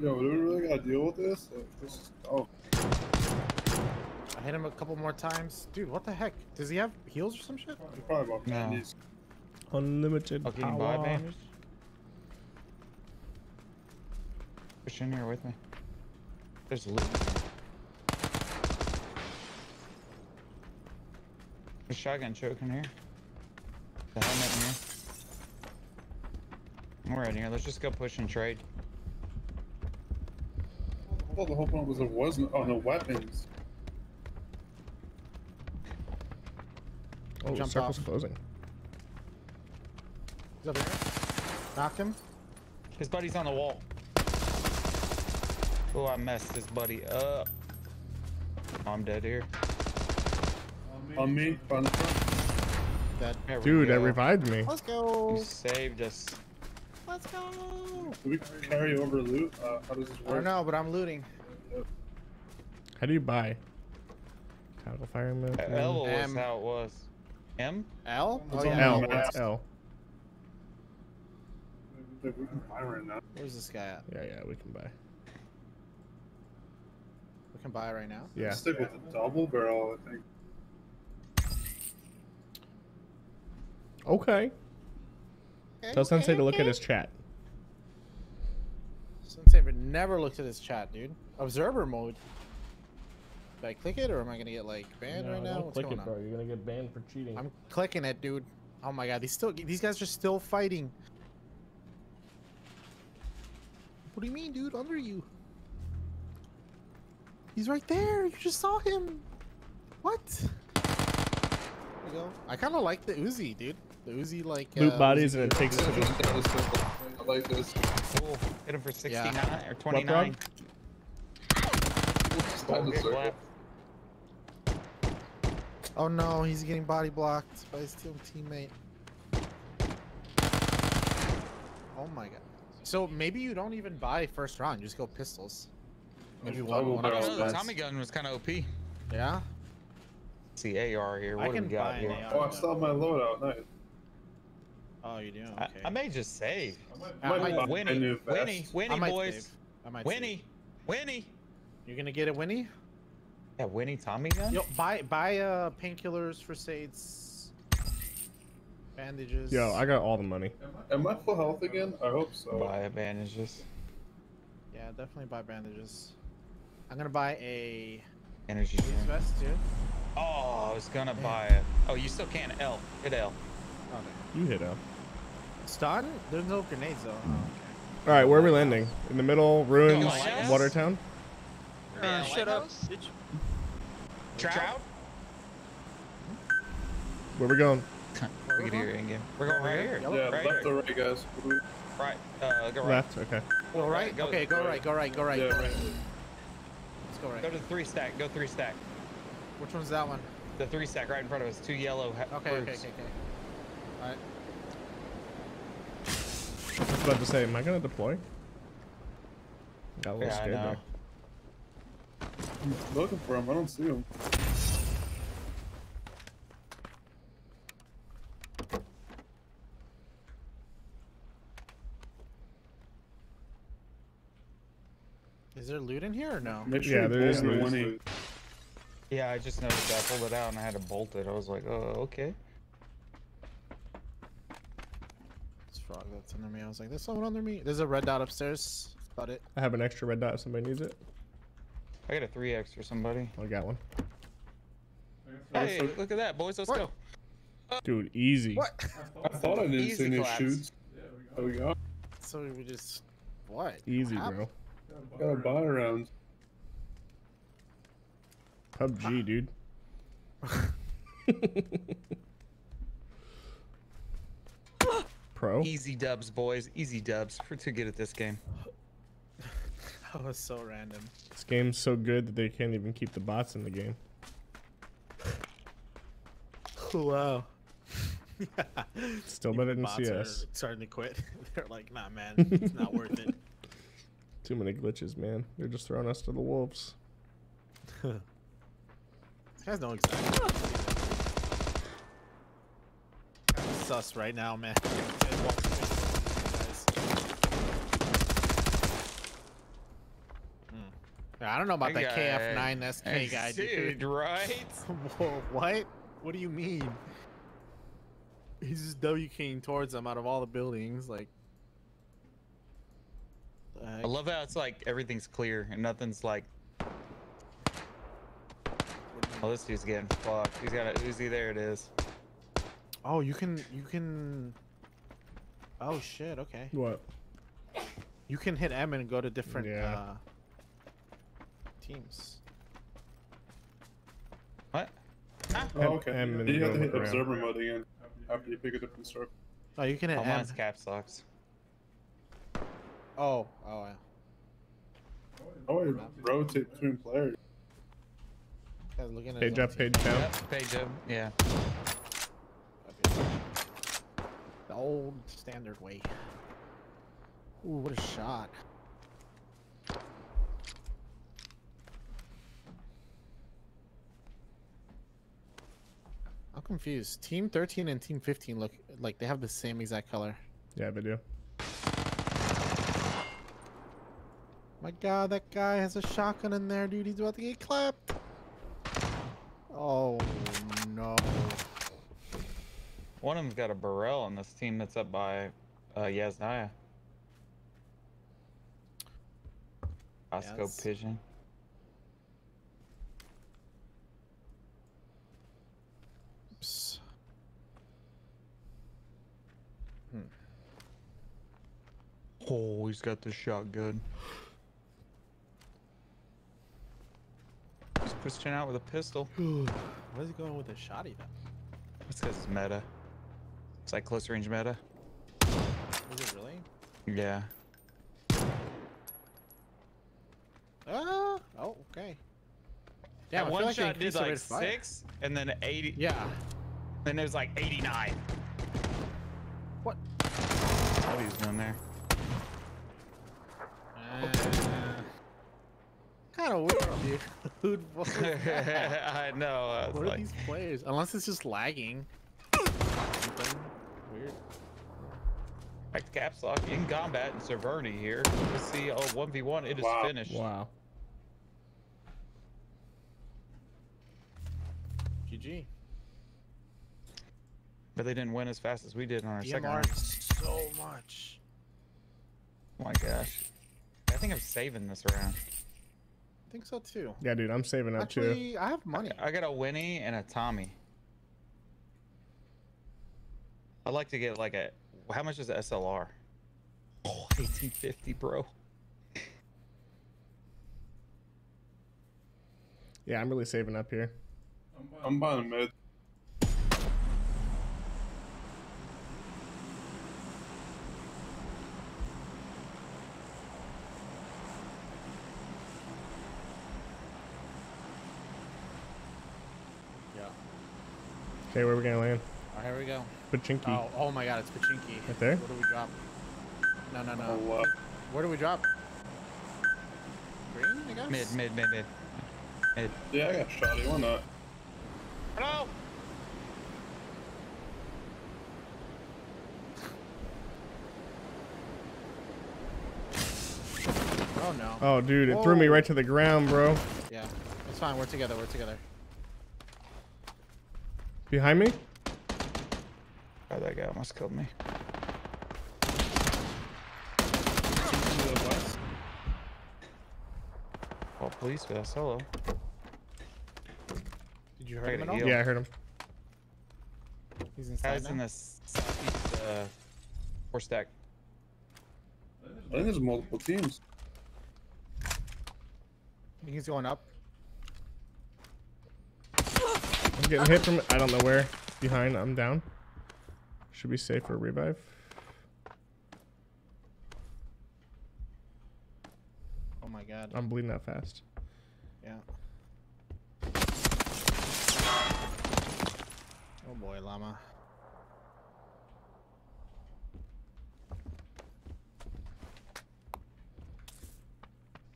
Yo, do we really gotta deal with this? Like, this is, oh, I hit him a couple more times. Dude, what the heck? Does he have heals or some shit? he's probably about No. bandies. Unlimited can you buy power. bandage? Push in here with me. There's loot. in here. There's shotgun choke in here. The helmet in here. We're in here. Let's just go push and trade. I thought the whole point was there wasn't oh no weapons. Oh, the Jump circle's off. closing. He's over here. Knocked him. His buddy's on the wall. Oh, I messed his buddy up. I'm dead here. On me, on the front. Dead. Dude, that revived me. Let's go. You saved us. Let's go. Do we carry over loot? Uh, how does this work? I don't know, but I'm looting. How do you buy? Toggle fireman. L was M. how it was. M? L? Oh, yeah. L. It's L. We can buy right now. Where's this guy at? Yeah, yeah, we can buy. We can buy right now. Yeah. Stick with the double barrel, I think. Okay. Tell Sensei to look at his chat. Sensei but never looked at his chat, dude. Observer mode. Did I click it or am I gonna get like banned right now? What's going on? You're gonna get banned for cheating. I'm clicking it, dude. Oh my god, these still these guys are still fighting. What do you mean, dude? Under you. He's right there. You just saw him. What? There we go. I kind of like the Uzi, dude. The Uzi like Loot uh, bodies Uzi and it takes to the. I like this. Cool. Hit him for 69 Yeah. or 29. Stop the Good circle. lap. Oh no, he's getting body blocked by his team teammate. Oh my god. So maybe you don't even buy first round, you just go pistols. Maybe one, Double one of those the. Tommy gun was kind of OP. Yeah? see AR here. I What do can we got buy here? AR. Oh, I still have my loadout. Nice. Oh, you do? I, Okay. I may just save. I Might might- buy a Winnie, new. Winnie, I Winnie, might boys. save. I might Winnie, save. Winnie. You're gonna get a Winnie? Yeah, Winnie Tommy gun? Yo, buy buy uh painkillers, first aids, bandages. Yo, I got all the money. Am I full health again? I hope so. Buy bandages. Yeah, definitely buy bandages. I'm gonna buy a Energy vest too. Oh, I was gonna buy it. Oh, you still can't L. Hit L. Okay. You hit L. Stun? There's no grenades though. Oh, All right, where are we landing? In the middle, ruins, Lighthouse? Watertown. Man, shut up. Trout? Where we going? we can hear it again. We're going right here. Yeah, Right left here. or right, guys? What do we- Right. Uh, go right. Left. Okay. Go right? Go- okay, go right. right, go right, go right, Yeah, go right. right. Let's go right. Go to the three stack. Go three stack. Which one's that one? The three stack right in front of us. Two yellow. Ha- Okay, okay, fruits. okay, okay. Alright. I was about to say, am I gonna deploy? Got a little Yeah, scared there. I'm looking for him. I don't see him. Is there loot in here or no? Make Yeah, there is there the loot. Yeah, I just noticed that. I pulled it out and I had to bolt it. I was like, oh, okay. This frog that's under me. I was like, there's someone under me. There's a red dot upstairs. That's about it. I have an extra red dot if somebody needs it. I got a 3x for somebody. I got one. Hey, look at that, boys. Let's What? go. Dude, easy. What? I thought I didn't Easy see any collapse. shoots. There we go. So we just what? Easy, What bro. Got a buy around. PUBG, ah. dude. (laughs) pro. Easy dubs, boys. Easy dubs. We're too good at this game. (laughs) That was so random. This game's so good that they can't even keep the bots in the game. (laughs) Wow. (laughs) Still better than CS. starting to quit. They're like, nah, man, it's not worth it. Too many glitches, man. They're just throwing us to the wolves. These guys know exactly. what to do. Kinda Sus right now, man. Guys walking into these guys. Hmm. Yeah, I don't know about that KF9 SK guy, dude. Dude, right? (laughs) Whoa, what? What do you mean? He's just WKing towards them out of all the buildings, like. the I love how it's like everything's clear and nothing's like. Oh, this dude's getting fucked. He's got a Uzi. There it is. Oh, you can, you can. Oh shit! Okay. What? You can hit M and go to different Yeah. uh, teams. What? Oh, okay. M and you have to hit around. observer mode again after you pick a different circle. Oh, you can hit Oh, M. mine's caps locks. Oh, oh, yeah. Oh, wait, rotate between players. Guy's looking at Page his own up, team. page down. Yep, page up. Yeah. The old standard way. Ooh, what a shot. Confused. Team 13 and Team 15 look like they have the same exact color. Yeah, they do. My god, that guy has a shotgun in there, dude. He's about to get clapped. Oh, no. One of them's got a Beryl on this team that's up by uh, Yasnaya. Costco Yes. Pigeon. Oh, he's got the shotgun. He's pushing out with a pistol. (sighs) Why is he going with a shotty then? That's because it's meta. It's like close range meta. Is it really? Yeah. Ah, oh, okay. Yeah, one like shot did increased the rate like of fire. six, and then 80. Yeah. Then it was like 89. What? What he's doing there? Kind of weird, dude. What was that? I know. I was What are these players? Unless it's just lagging. Something weird. back to caps lock in combat and Severny here. Let's see. Oh, 1v1. It is Wow. finished. Wow. GG. But they didn't win as fast as we did on our second DMR round. so much. Oh my gosh. I think I'm saving this round. I think so too. Yeah, dude, I'm saving up too. I have money. I got a Winnie and a Tommy. I'd like to get like a. How much is the SLR? Oh, 1850, bro. Yeah, I'm really saving up here. I'm buying mid. Okay, where are we gonna land? Alright, here we go. Pochinki. Oh, oh my god, it's Pochinki. Right there? Where do we drop? No, no, no. Oh, uh, Where do we drop? Green, I guess? Mid, mid, mid, mid. Mid. yeah, I got shotty. Why not? Hello? Oh no. Oh, dude, it threw me right to the ground, bro. Yeah. It's fine, we're together, we're together. Behind me? Oh, that guy almost killed me. Well, police for that solo. Did you I hurt him at all? Yeah, I heard him. He's inside Guys now? in the southeast uh, four stack. I think there's multiple teams. I think he's going up. I'm getting hit from I don't know where. Behind, I'm down. Should be safe for a revive. Oh my god. I'm bleeding that fast. Yeah. Oh boy, llama.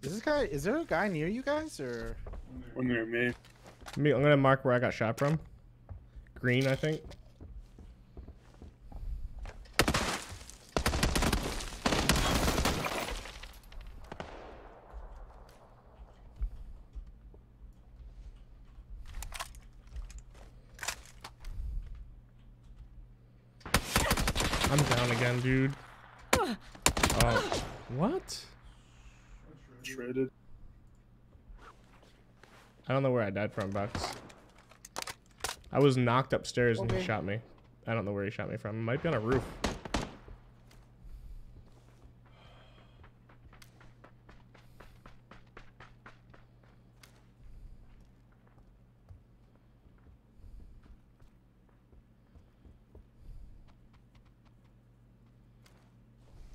Is this guy? Is there a guy near you guys or? One near me. I'm gonna mark where I got shot from. Green, I think. I'm down again, dude. Oh, what? Shredded. I don't know where I died from, Bucks. I was knocked upstairs and he shot me. I don't know where he shot me from. It might be on a roof.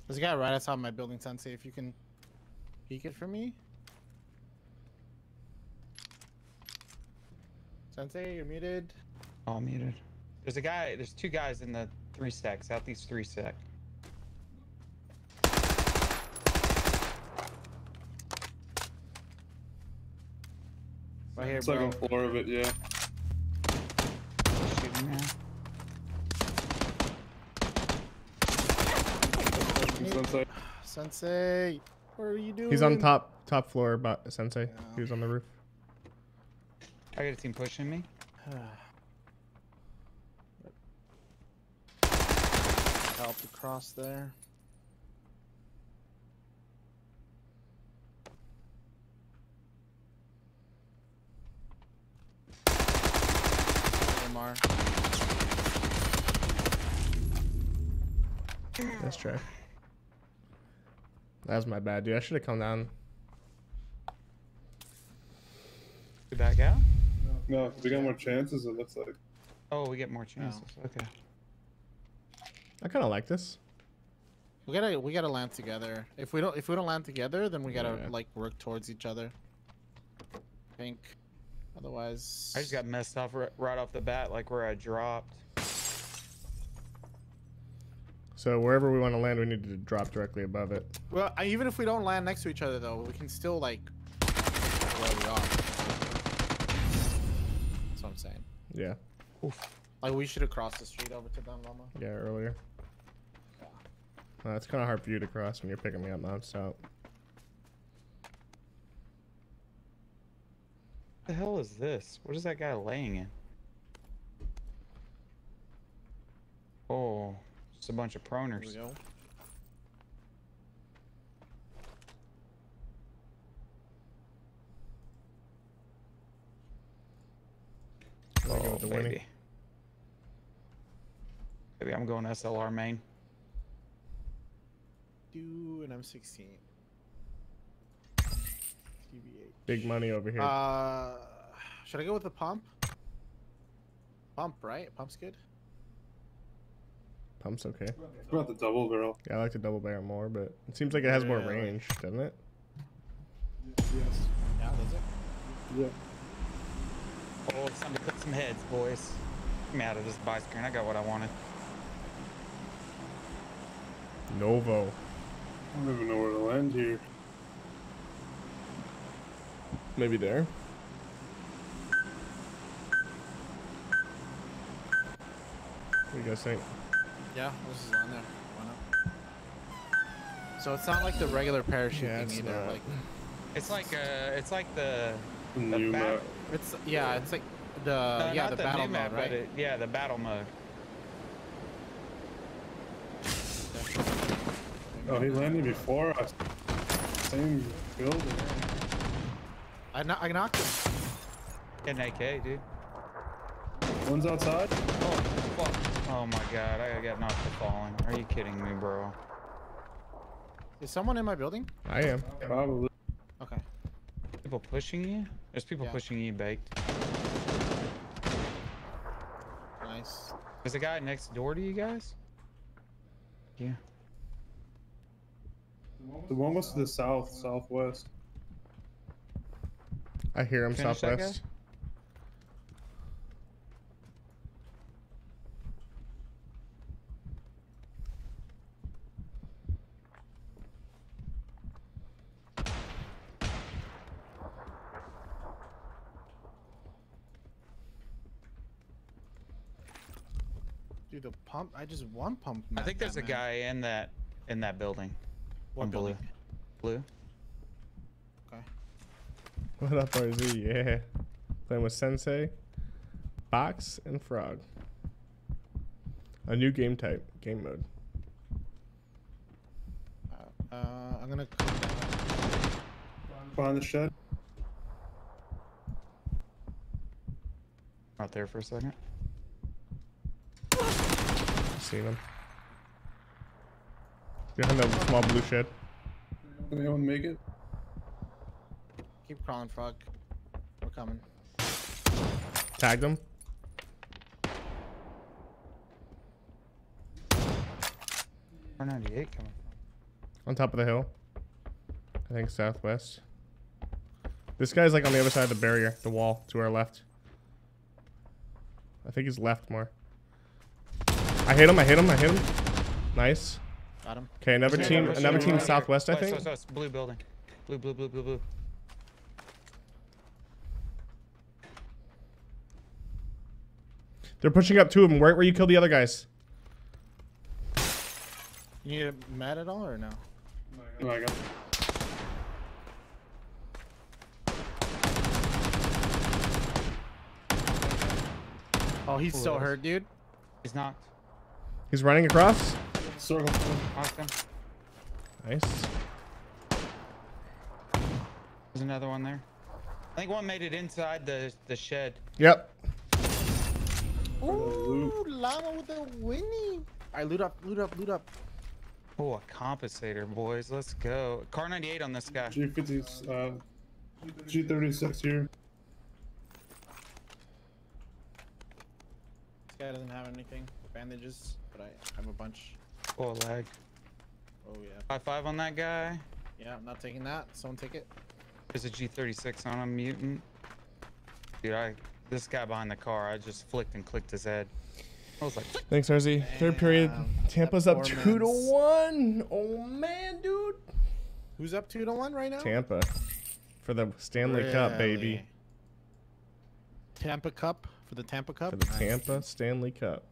There's a guy right outside my building, Sensei. If you can peek it for me. Sensei, you're muted. All muted. There's a guy. There's two guys in the three stack. Southeast three stack. Right here, Second bro. floor of it, yeah. Shooting now. Sensei. Sensei, what are you doing? He's on top top floor, but Sensei. He was on the roof. I got a team pushing me. (sighs) Help across there. Omar. Let's try. That was my bad, dude. I should have come down. We back out. No, we got more chances. It looks like. Oh, we get more chances. Oh. Okay. I kind of like this. We gotta we gotta land together. If we don't if we don't land together, then we gotta Yeah. like work towards each other. I think. Otherwise. I just got messed off ri- right off the bat, like where I dropped. So wherever we want to land, we need to drop directly above it. Well, even if we don't land next to each other, though, we can still like where we are. That's what I'm saying. Yeah. Like we should have crossed the street over to them, Llama. Yeah, earlier. Uh, it's kind of hard for you to cross when you're picking me up non-stop. What the hell is this? What is that guy laying in? Oh, just a bunch of Here we proners. Go. Gotta go Oh, with the winning. baby. Maybe I'm going SLR main. Do an M16. TB8. Big money over here. Uh, should I go with the pump? Pump, right? Pump's good. Pump's okay. What about the double barrel? Yeah, I like the double barrel more, but it seems like it has more Yeah, like- range, doesn't it? Yes. Yeah, does it? Yeah. Oh, it's time to cut some heads, boys. Get me out of this buy screen. I got what I wanted. Novo. I don't even know where to land here. Maybe there. What do you guys think? Yeah, this is on there. Why not? So it's not like the regular parachute Yeah, it's either. not. Like It's like uh, it's like the The the new bat- map. It's yeah, it's like the no, Uh, yeah the, the, battle new mode, map, right? but it, yeah, the battle mode. Oh, he landed before us. Same building. I kno- I knocked him. Get an AK, dude. One's outside. Oh fuck! Oh my god, I got knocked for falling. Are you kidding me, bro? Is someone in my building? I am. Probably. Okay. People pushing you? There's people yeah. pushing you baked. Nice. There's a guy next door to you guys? Yeah. The one was to the south, southwest. I hear him Finish southwest. Dude, the pump. I just one pump. I think there's a guy in that in that building. What On building? Blue. Okay. What up, RZ? Yeah. Playing with Sensei, Box, and Frog. A new game type, game mode. Uh, I'm gonna. Behind the shed. Out there for a second. Seen him. Behind that small blue shed. Did anyone make it? Keep crawling, frog. We're coming. Tagged him. R ninety eight coming. On top of the hill. I think southwest. This guy's like on the other side of the barrier, the wall, to our left. I think he's left more. I hit him, I hit him, I hit him. Nice. Got him. Okay, another Push team, it, push it, another push team it. southwest, I West, think. west, west, blue building. Blue, blue, blue, blue, blue. They're pushing up two of them, right where you killed the other guys. You need a med at all or no? No, I got. Oh, he's Ooh, so that was- hurt, dude. He's knocked. He's running across. Circle. Nice. There's another one there. I think one made it inside the the shed. Yep. Ooh, llama with the winning. Alright, loot up, loot up, loot up. Oh, a compensator, boys. Let's go. Kar98 on this guy. G50, uh, G36 here. This guy doesn't have anything. Bandages, but I have a bunch. Oh, lag. Oh yeah. High five on that guy. Yeah, I'm not taking that. Someone take it. There's a G36 on him, mutant. Dude, I this guy behind the car, I just flicked and clicked his head. I was like, Thanks, RZ. Third period. Damn, Tampa's up two to man's- one. Oh man, dude. Who's up two to one right now? Tampa for the Stanley Cup, baby. Tampa Cup for the Tampa Cup. For the Nice. Tampa Stanley Cup.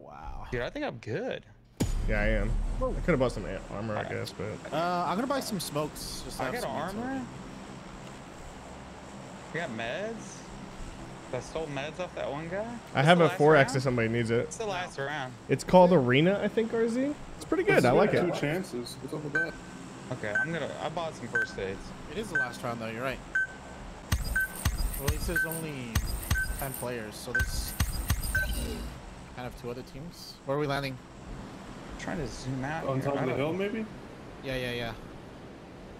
Wow. dude, I think I'm good. Yeah, I am. I could have bought some a- armor, I guess, but Uh, I'm gonna buy some smokes. Just to I have got some armor. We got meds. I stole meds off that one guy. I have a 4x if somebody needs it. It's the last round. It's called Arena, I think, RZ. It's pretty good. I like Two it. chances. What's up with that? Okay, I'm gonna. I bought some first aids. It is the last round though. You're right. Well, at least there's only ten players, so there's kind of two other teams. Where are we landing? trying to zoom out. On here. top I of the don't- hill, maybe? Yeah, yeah, yeah.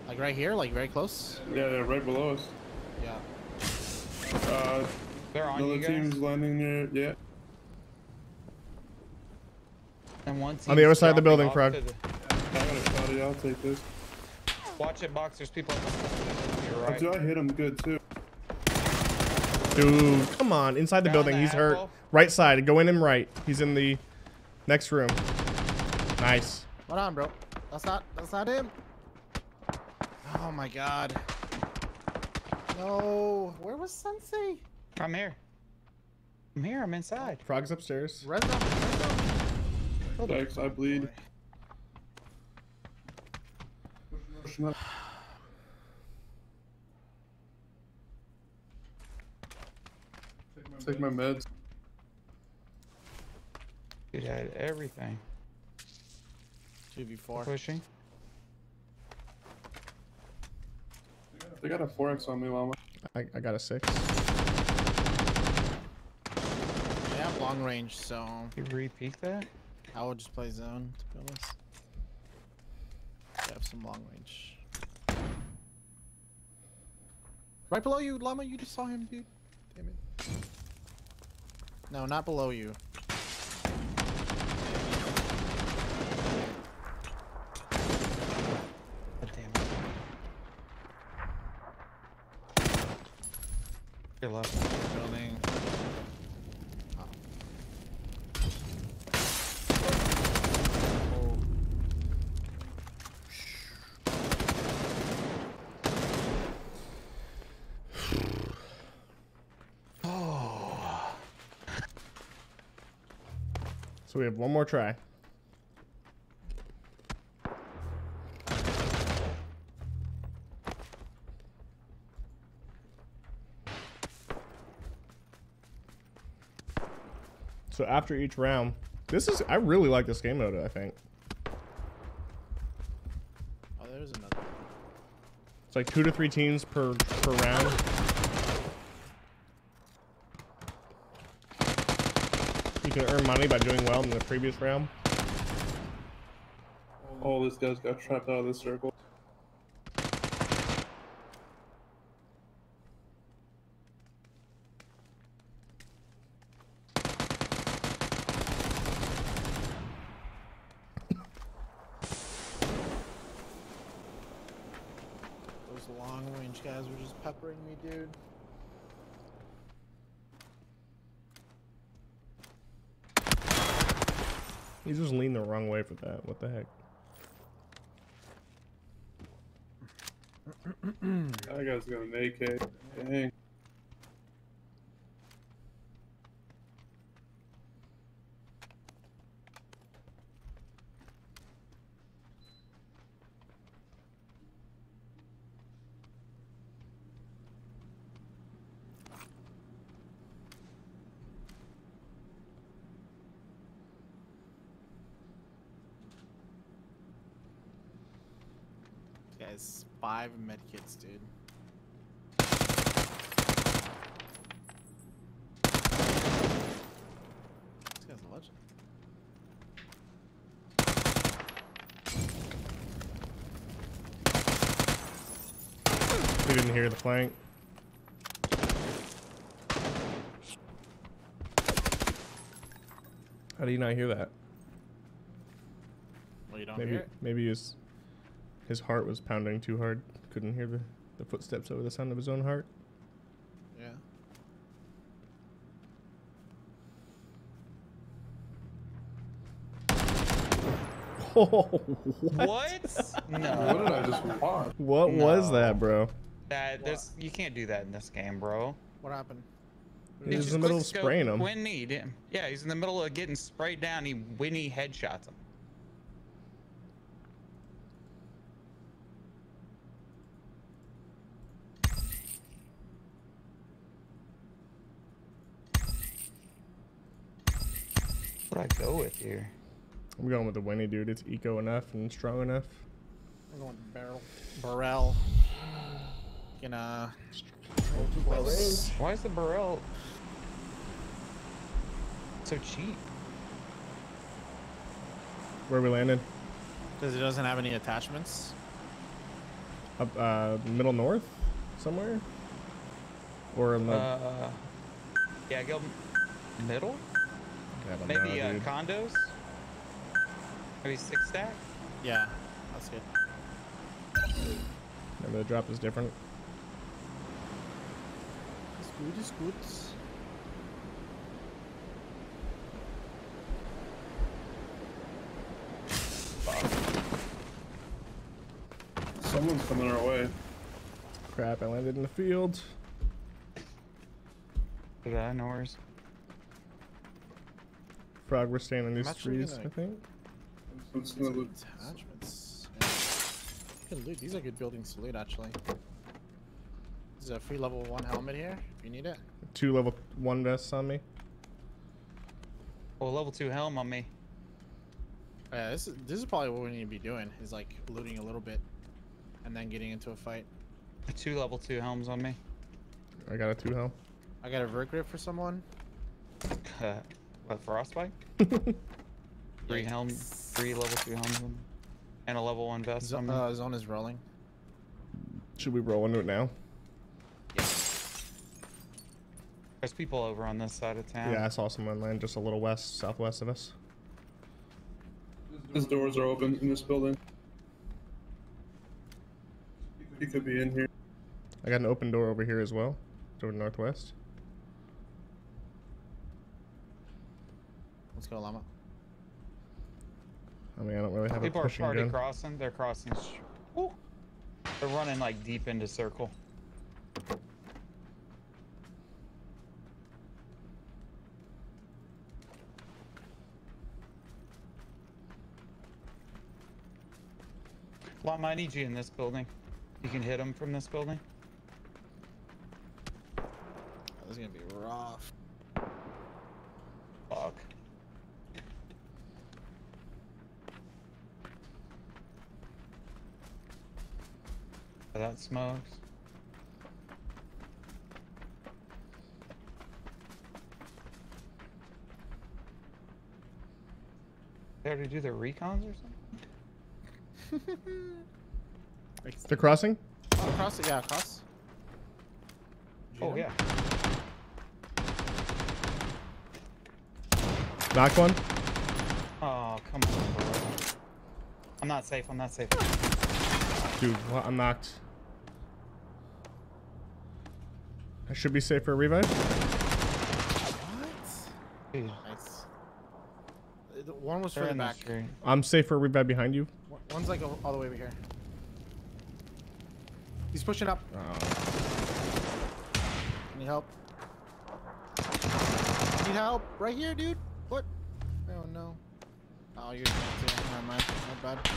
Like right here, like very close. Yeah, they're right below us. Yeah. Uh, They're on another you guys. team's landing near. Yeah. And one On the other side of the building, off Frog. to the- I got a shot. I'll take this. Watch it, box. There's people. You're Oh, right. dude, I hit him good too. Dude, come on. Inside the Down building. the He's hurt. Right side. Go in and right. He's in the next room. Nice. Hold on, bro. That's not. That's not him. Oh my god. No. Where was Sensei? I'm here. I'm here. I'm inside. Frog's upstairs. Res up. Res up. Thanks, I bleed. Pushing up. Take my meds. Dude, I had everything. Two v four. Pushing. They got a 4x on me, Llama. I, I got a six. They have long range, so You repeat that? I will just play zone to be honest. They have some long range. Right below you, Llama. You just saw him, dude. Damn it. No, not below you. God damn it. Your left. Building. So we have one more try. So after each round, this is I really like this game mode. I think Oh, there's another. it's like two to three teams per per round. Earn money by doing well in the previous round. Oh, this guy's got trapped out of this circle. Those long range guys were just peppering me, dude. He's just leaning the wrong way for that. What the heck? That guy's got an AK. Dang. This guy's five medkits, dude. This guy's a legend. We didn't hear the flank. How do you not hear that? Well, you don't maybe hear it? maybe his his heart was pounding too hard. Couldn't hear the, the footsteps over the sound of his own heart. Yeah. Oh, (laughs) What? No. What did I just watch? What was that, bro? That there's you can't do that in this game, bro. What happened? He's, was in the middle of spraying him. Winnie, didn't- yeah, he's in the middle of getting sprayed down. He Winnie headshots him. I go with here? I'm going with the Winnie dude. It's eco enough and strong enough. I'm going with Beryl. Beryl. Can uh. Why is the Beryl so cheap? Where we landed? Because it doesn't have any attachments. Up uh, middle north, somewhere, or in the. Uh, yeah, go middle. I Maybe know, uh, condos. Maybe six stack. Yeah, that's good. Maybe the drop is different. It's good, it's good. Someone's coming our way. Crap! I landed in the field. Yeah, no worries. Frog, we're staying on these trees. gonna- I think. It's gonna look- Attachments. Good loot. These are good buildings to loot, actually. There's a free level one helmet here, if you need it. Two level one vests on me. Well, level two helm on me. Yeah, this is this is probably what we need to be doing. Is like looting a little bit, and then getting into a fight. Two level two helms on me. I got a two helm. I got a vert grip for someone. What frostbite? (laughs) three helm, three level two helms, on me. and a level one vest Zo- on uh, zone is rolling. Should we roll into it now? Yeah. There's people over on this side of town. Yeah, I saw someone land just a little west, southwest of us. His doors are open in this building. He could be in here. I got an open door over here as well. to the northwest. Let's go, llama. I mean, I don't really have People a are already gun. crossing. They're crossing. s- Ooh. They're running like deep into circle. Lama, I need you in this building. You can hit them from this building. This is gonna be rough. Fuck. That smokes. They already do their recons or something? (laughs) They're crossing. Oh, across it, yeah, across. Oh yeah. Knocked one. Oh come on, bro. I'm not safe. I'm not safe. Dude, what? I'm knocked. I should be safe for a revive. Dude, Nice. Uh, One was they're further back. street. I'm safe for a revive behind you. One's like all all the way over here. He's pushing up. Need help? Need help? Right here, dude. What? Oh no. Oh, you're doing it too. Never mind. Not bad.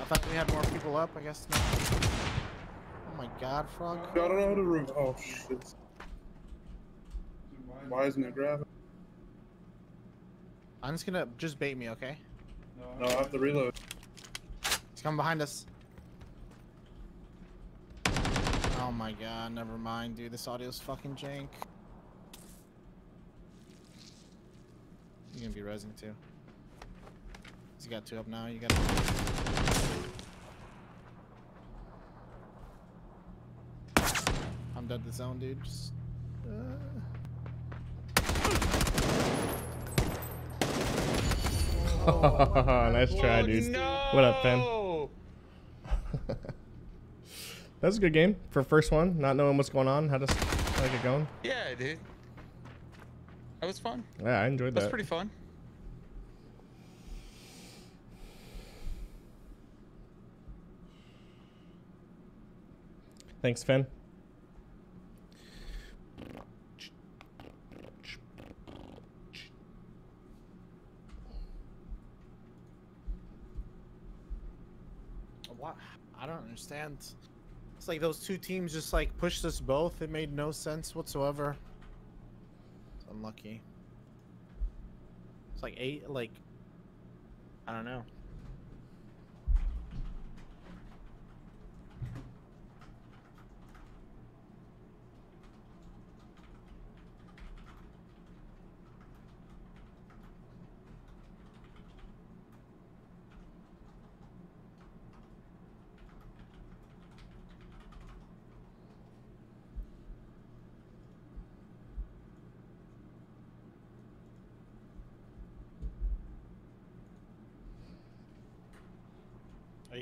I thought we had more people up. I guess not. Oh my God, frog. I don't know how to room. Oh shit. Why isn't it grabbing? I'm just gonna just bait me, okay? No, I have to reload. He's coming behind us. Oh my god, never mind, dude. This audio's fucking jank. He's gonna be resing too. He's got two up now. You got. I'm dead to zone, dude. Just, uh. (laughs) nice try, oh, dude. What up, Ben? No! (laughs) That was a good game for first one. Not knowing what's going on, how to how to get going. Yeah, dude. That was fun. Yeah, I enjoyed that. That's pretty fun. Thanks, Finn. What? I don't understand. It's like those two teams just like pushed us both. It made no sense whatsoever. It's unlucky. It's like eight, like I don't know.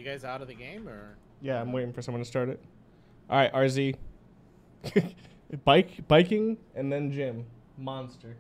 You guys out of the game or? Yeah, I'm waiting for someone to start it. All right, RZ. (laughs) Bike, biking, and then gym. Monster.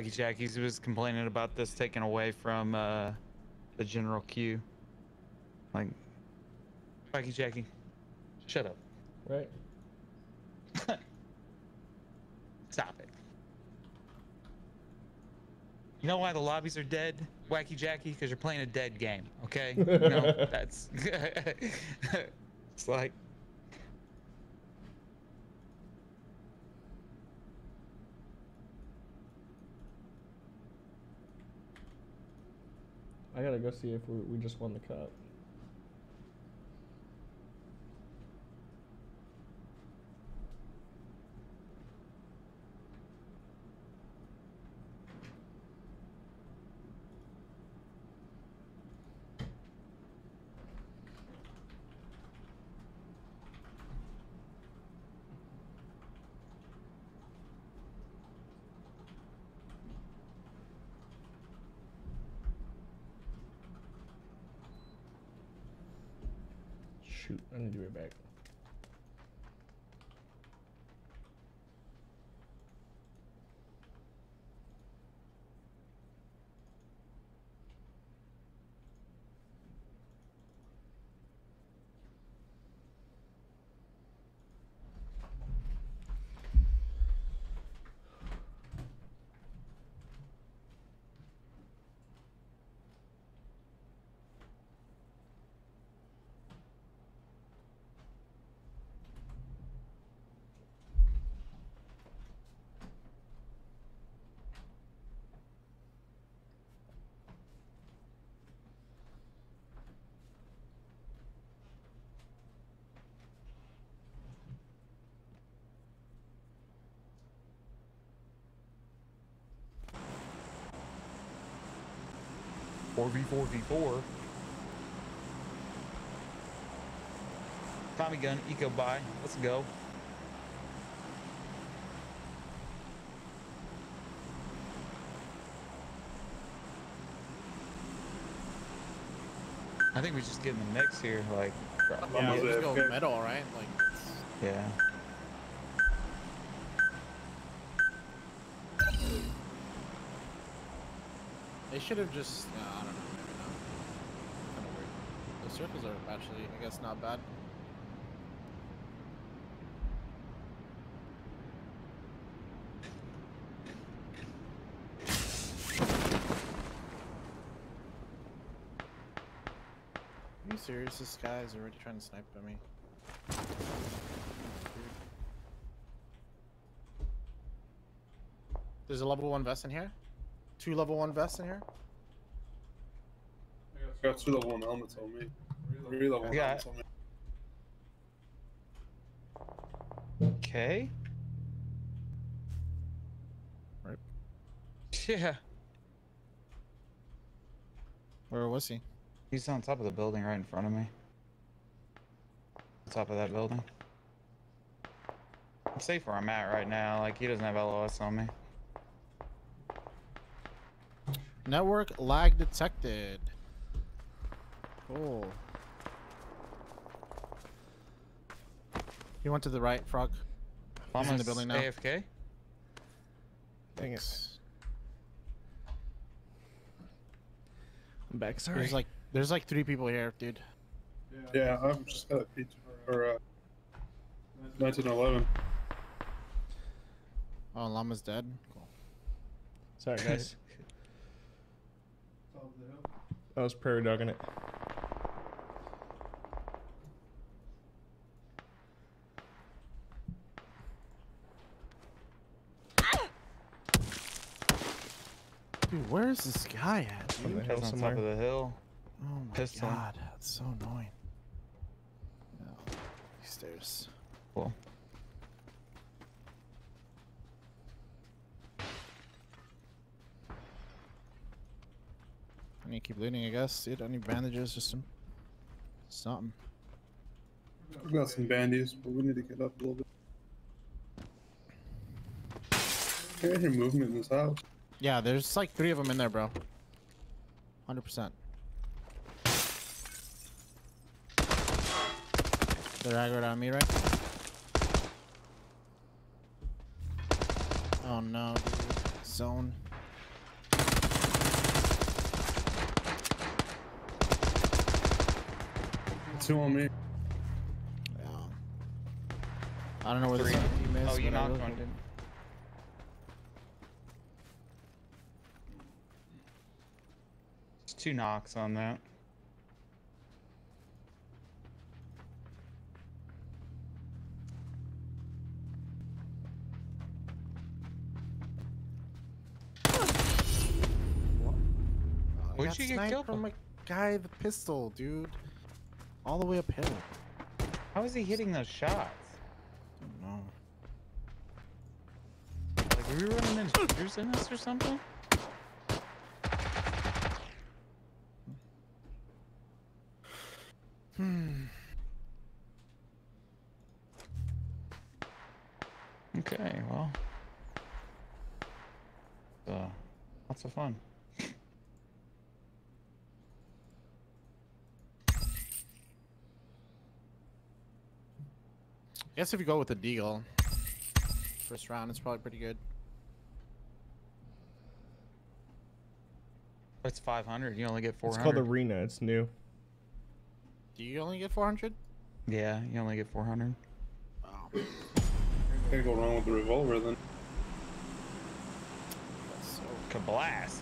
Lucky Jackies was complaining about this taken away from uh, the general queue. Like, Lucky Jackie, shut up. Right. (laughs) Stop it. You know why the lobbies are dead, Wacky Jackie? Because you're playing a dead game, okay? (laughs) no, that's. (laughs) it's like. I gotta go see if we, we just won the cup. Shoot, I need to right back. Four v four v four. Tommy gun, eco buy. Let's go. I think we just get in the mix here, like. Yeah, Almost just go AFK. metal, right? Like, Yeah. they should have just. Uh, I don't know. Maybe not. Kind of weird. The circles are actually, I guess, not bad. Are you serious? This guy is already trying to snipe at me. There's a level one vest in here. Two level one vests in here. I got two level one helmets on me. Three level one Yeah. helmets on me. Okay. Right. Yeah. Where was he? He's on top of the building right in front of me. On Top of that building. I'm safe where I'm at right now. Like he doesn't have LOS on me. Network lag detected. Cool. He went to the right, Frog. He's in the building now. AFK. Dang it. I'm back, sorry. There's like there's like three people here, dude. Yeah, I'm just got a pizza or uh, 1911. Oh, Llama's dead. Cool. Sorry, guys. (laughs) I was prairie dogging it. Dude, where is this guy at? On the Dude? hill He's on top of the hill. Oh my Pistol. god, that's so annoying. Oh, these stairs. Cool. I need to keep looting, I guess. Dude, I need bandages, just some something. We've got some bandages, but we need to get up a little bit. Can I hear movement in this house? Yeah, there's like three of them in there, bro. Hundred percent. They're aggroed on me, right? Oh no, dude. Zone. Two on me. Yeah. I don't know where the Three. second team is. Oh, you but I knocked really one. didn't- two knocks on that. I Where'd you get killed from a guy with a pistol, dude? All the way uphill. How is he hitting those shots? No. Like, are we running into (gasps) shooters in this or something? Fun. I guess if you go with the deagle, first round, it's probably pretty good. It's 500. You only get 400. It's called Arena. It's new. Do you only get 400? Yeah, you only get 400. Can't go wrong with the revolver then. Kablast.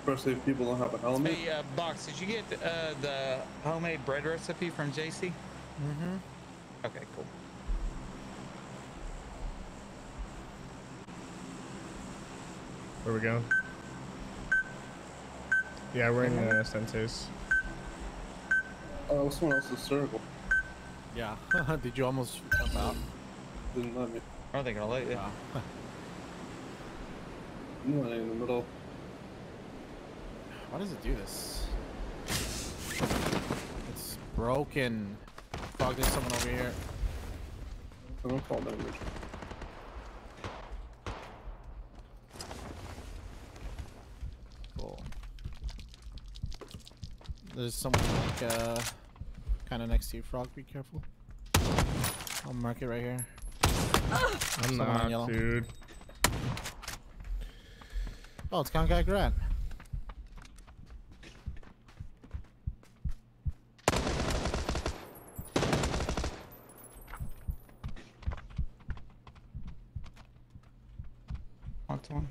Especially if people don't have a helmet. Hey, uh, Box, did you get uh, the homemade bread recipe from JC? Mm-hmm. Okay, cool. Where we going? Yeah, we're in uh, Sensei's. Oh, someone else's circle. Yeah. (laughs) Did you almost jump out? Didn't let me. I don't think I'll let you. I'm running (laughs) in the middle. Why does it do this? It's broken. Fuck, there's someone over here. I don't fall damage. Cool. There's someone like uh kinda next to you, Frog, be careful. I'll mark it right here. I'm Someone on not, yellow. dude. Oh, it's Contact Rat. Knocked one.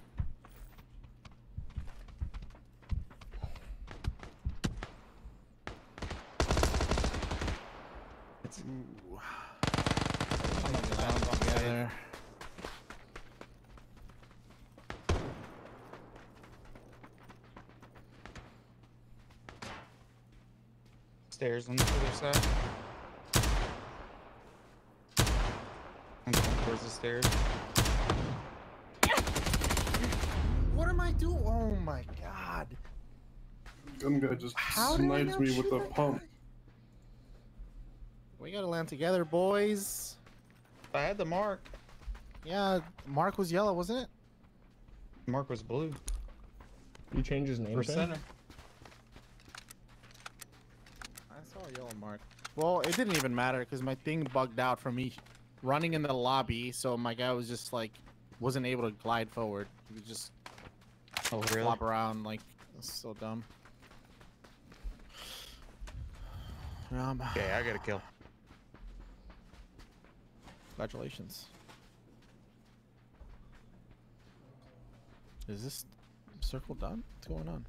It's together. stairs on the other side. I'm going towards the stairs. What am I doing? Oh my god. Some guy just How did I snipes not me with shoot a pump. We gotta land together, boys. I had the mark. Yeah, Mark was yellow, wasn't it? Mark was blue. You change his name. For Finn? center. I saw a yellow mark. Well, it didn't even matter because my thing bugged out from me running in the lobby, so my guy was just like wasn't able to glide forward. He was just Oh, really? flop around like so dumb. Um, Okay, I got a kill. congratulations. Is this circle done? What's going on?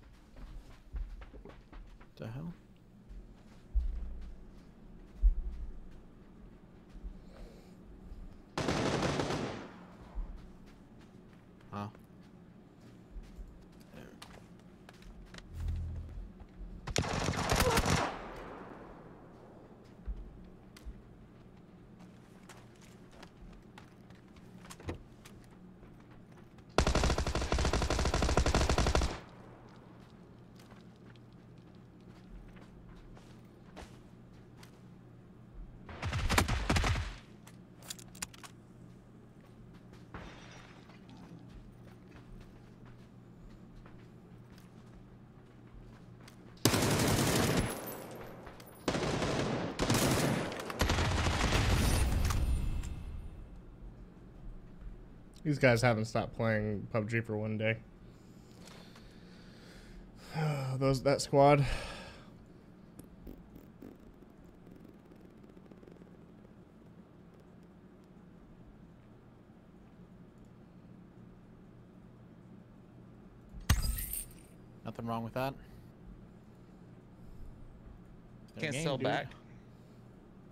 The hell? Huh? These guys haven't stopped playing PUBG for one day. (sighs) Those that squad. Nothing wrong with that. Can't game, sell dude. back.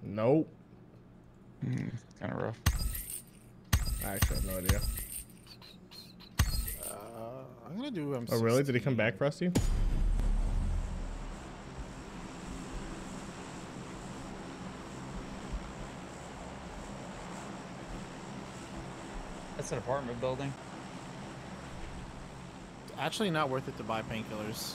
Nope. Hmm, kind of rough. I actually have no idea. Uh, I'm gonna do. Um, Oh, really? Did he come back, Frosty? That's an apartment building. Actually, not worth it to buy painkillers.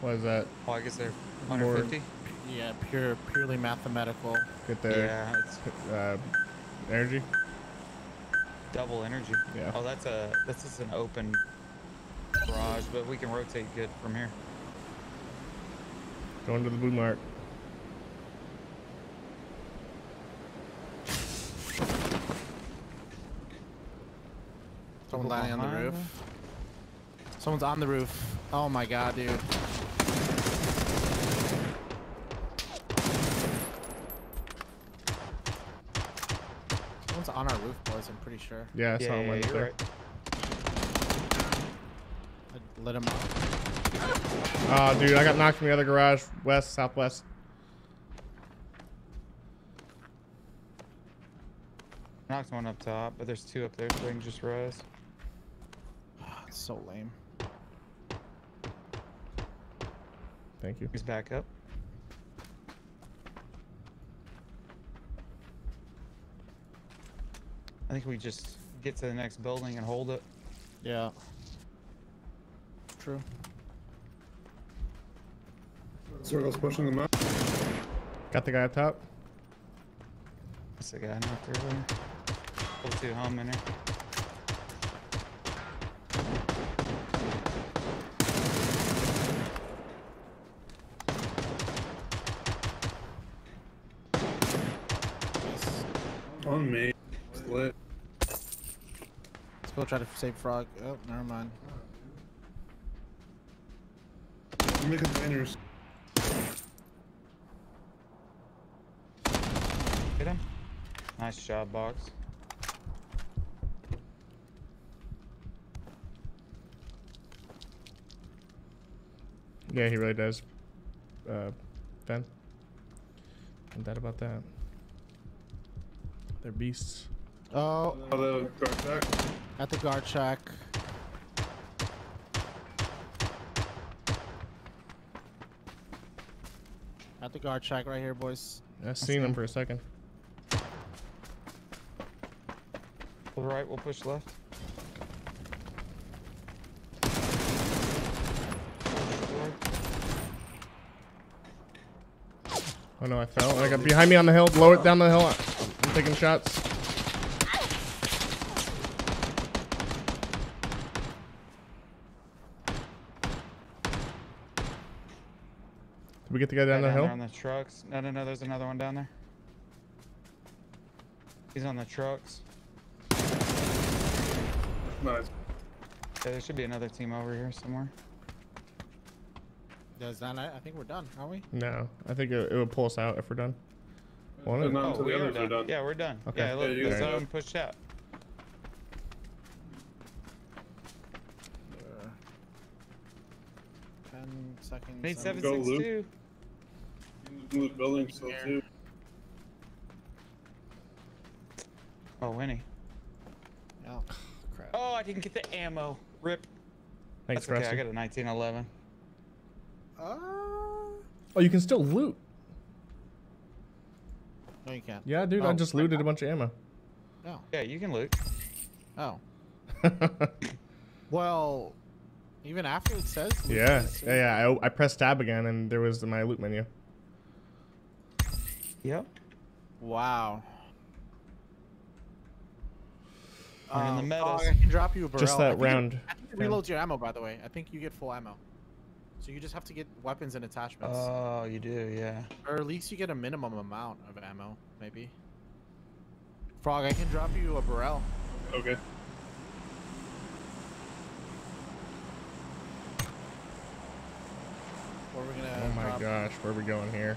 What is that? Oh, I guess they're More- 150. Yeah, pure, purely mathematical. Get there. Yeah, it's Uh, energy. Double energy. Yeah. Oh, that's a this is an open garage, but we can rotate good from here. Going to the blue mark. Someone People lying on the roof. Someone's on the roof. Oh my god, dude. Someone's on our roof, boys. I'm pretty sure. Yeah, I saw him yeah, right there. right. I lit him up. Oh, ah, dude, I got knocked from the other garage, west, southwest. Knocked one up top, but there's two up there, so they can just res. Ah, it's so lame. Thank you. He's back up. I think we just get to the next building and hold it. Yeah. True. Circle's pushing them up. Got the guy up top. That's the guy knocked earlier. Pull two home in here. On me. It's lit. Let's go try to save Frog. Oh, never mind. In the containers. Hit him. Nice job, box. Yeah, he really does. Uh, Ben. And that about that. They're beasts. Oh, the guard back. at the guard shack. At the guard shack right here, boys. I seen him for a second. Pull right, we'll push left. Oh no, I fell. I got behind me on the hill. Blow it down the hill. I'm taking shots. Did we get the guy down Guy the hill? there on the trucks. No, no, no. There's another one down there. He's on the trucks. Nice. Yeah, there should be another team over here somewhere. Does that? I think we're done, aren't we? No, I think it, it would pull us out if we're done. Won't it? Not Oh, until we the are others done. are done. Yeah, we're done. Okay. Yeah, look, Yeah, the zone pushed out. Uh, Ten seconds. Need seven- Go, Luke. 762. Loot building still Here. too. Oh, Winnie. Oh, Oh, I didn't get the ammo. Rip. Thanks, That's okay. I got a 1911. Uh, Oh, you can still loot. no, you can't. Yeah, dude, I Oh, just looted a bunch of ammo. No. Yeah, you can loot. Oh. (laughs) Well, even after it says. loot yeah, yeah, yeah. I, I pressed tab again, and there was my loot menu. Yep. Wow. We're in the Um, meadows. oh, I can drop you a barrel. Just I that think it- round. I think it reloads your ammo, by the way. I think you get full ammo. So you just have to get weapons and attachments. Oh, you do, yeah. or at least you get a minimum amount of ammo, maybe. Frog, I can drop you a barrel. Okay. Or we're gonna Oh my drop gosh, where are we going here?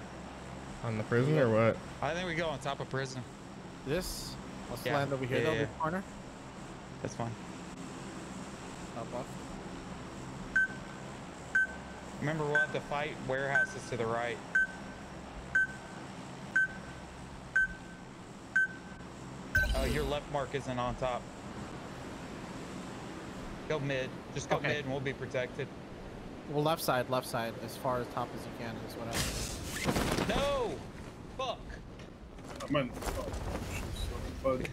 On the prison or what? I think we go on top of prison. this. Let's Yeah, land over here, yeah, though, yeah. this corner. That's fine. Top left. Remember, we'll have to fight warehouses to the right. Uh, your left mark isn't on top. Go mid. Just go Okay. mid and we'll be protected. Well, left side, left side, as far as top as you can is what I. No! Fuck! I might. Oh, she's so. Here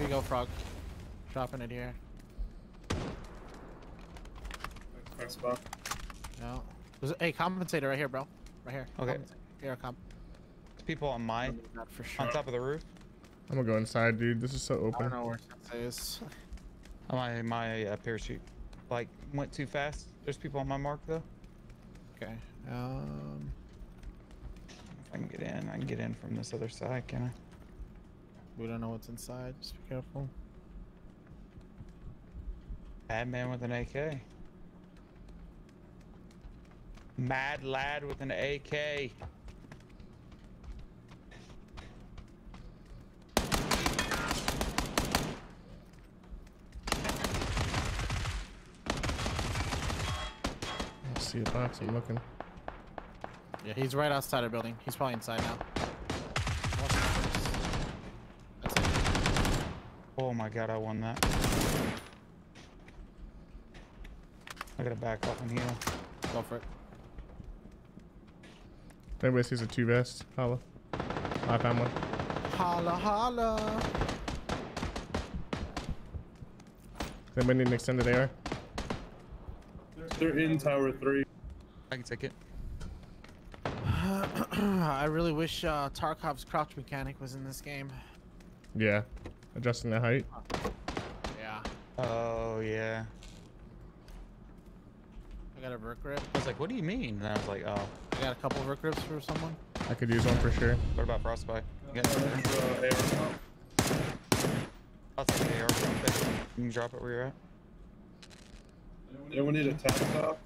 you go, frog. Dropping it here. Thanks, Bob. No. There's a, hey, compensator right here, bro. Right here. Okay. Here, comp. There's people on my Not for sure. on top of the roof. I'm gonna go inside, dude. This is so open. I don't know where Sensei is. My my uh, parachute like went too fast. There's people on my mark though. Okay. Um. If I can get in, I can get in from this other side, can I? We don't know what's inside. Just be careful. Bad man with an AK. Mad lad with an AK. See a box. I'm looking. Yeah, he's right outside the building. He's probably inside now. Oh my god, I won that. I gotta back up and heal. Go for it. If anybody sees a two vest, holla. I found one. Holla holla. Does anybody need an extended AR? They're in tower three. I can take it. (clears throat) I really wish uh, Tarkov's crouch mechanic was in this game. Yeah. Adjusting the height. Yeah. Oh yeah. I got a vert grip. I was like, what do you mean? And I was like, oh. I got a couple vert grips for someone. I could use one for sure. What about frostbite? You got Uh, AR now. I'll take the AR real. You can drop it where you're at. Anyone need a tank top?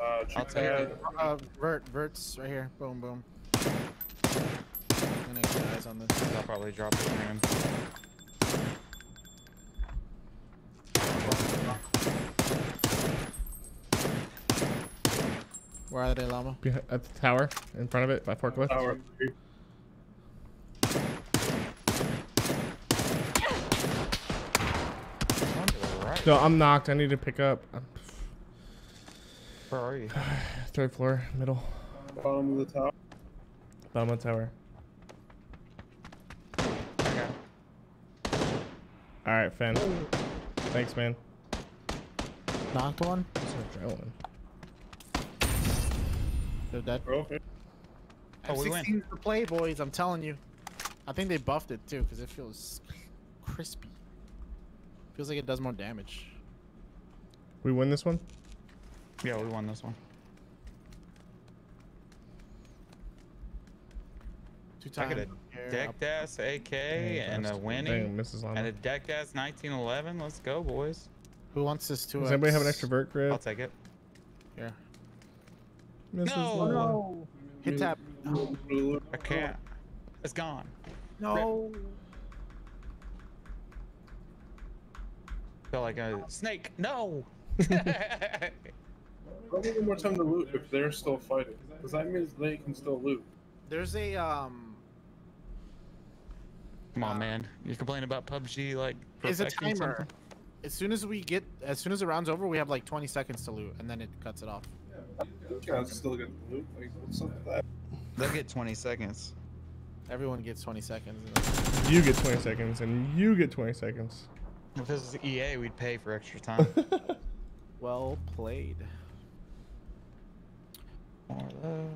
Uh, I'll take it. Uh, vert, verts right here. Boom, boom. I'm gonna get eyes on this. I'll probably drop it for him. Where are they, Llama? At the tower, in front of it, by forklift. Tower three. On to the right. No, I'm knocked. I need to pick up. I'm (sighs) Where are you? (sighs) third floor, middle, Bottom of the tower. bottom of the tower. Okay. All right, Finn. Thanks, man. Knocked one. So adrenaline. They're dead. Bro, okay. Oh, we win. F16 for play, boys. I'm telling you. I think they buffed it too because it feels crispy. Feels like it does more damage. We win this one. Yeah, we won this one. Two I got a decked ass AK and a winning Mrs. Llama. and a decked ass 1911. Let's go, boys. Who wants this to Does anybody have an extra vert grid? I'll take it. Here. Mrs. No. Llama. Hit tap. I can't. It's gone. No. Feel like a snake. No. (laughs) I'll give them more time to loot if they're still fighting. Because that means they can still loot. There's a um. Come on, man. You complain about PUBG like Is a timer. something? As soon as we get, as soon as the round's over, we have like 20 seconds to loot, and then it cuts it off. You guys still get loot. Like, what's up with that? They'll get 20 seconds. Everyone gets 20 seconds. You get 20 seconds, and you get 20 seconds. If this was EA, we'd pay for extra time. (laughs) Well played. More of those.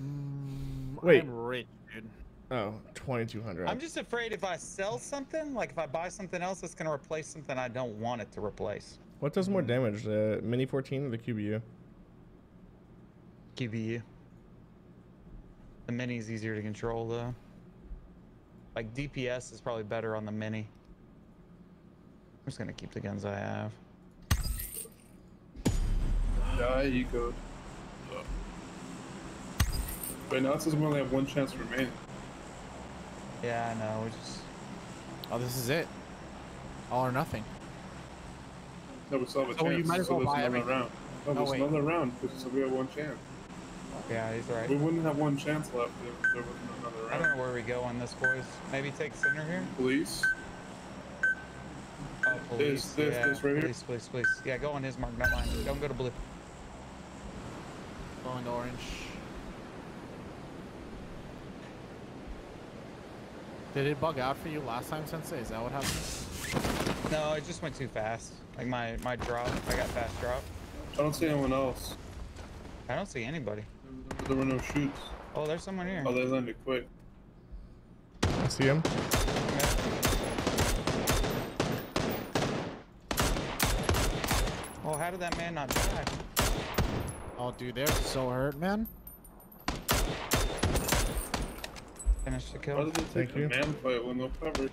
Mm, Wait. I'm rich, dude. Oh, 2200. I'm just afraid if I sell something, like if I buy something else, it's gonna replace something I don't want it to replace. What does more damage, the Mini 14 or the QBU? QBU. The mini's easier to control though. Like DPS is probably better on the mini. I'm just gonna keep the guns I have. Yeah, you go. Wait, now it says we only have one chance remaining. Yeah, I know. We just Oh, this is it. All or nothing. No, we still have a So you might as well there's buy another everything. round. No, No, there's wait. another round, so we have one chance. Yeah, he's right. We wouldn't have one chance left if there wasn't another round. I don't know where we go on this, boys. Maybe take center here. Police. Police. This- this- yeah. this right here? Police, police, police. Yeah, go on his mark, not mine. Don't go to blue. Going to orange. Did it bug out for you last time, Sensei? Is that what happened? No, it just went too fast. Like my my drop, I got fast drop. I don't see anyone else. I don't see anybody. There were no shoots. Oh, there's someone here. Oh, they landed quick. I see him. Oh, how did that man not die? Oh, dude, they're so hurt, man. Finish the Why kill. did they Thank take a you. man fight with no cover?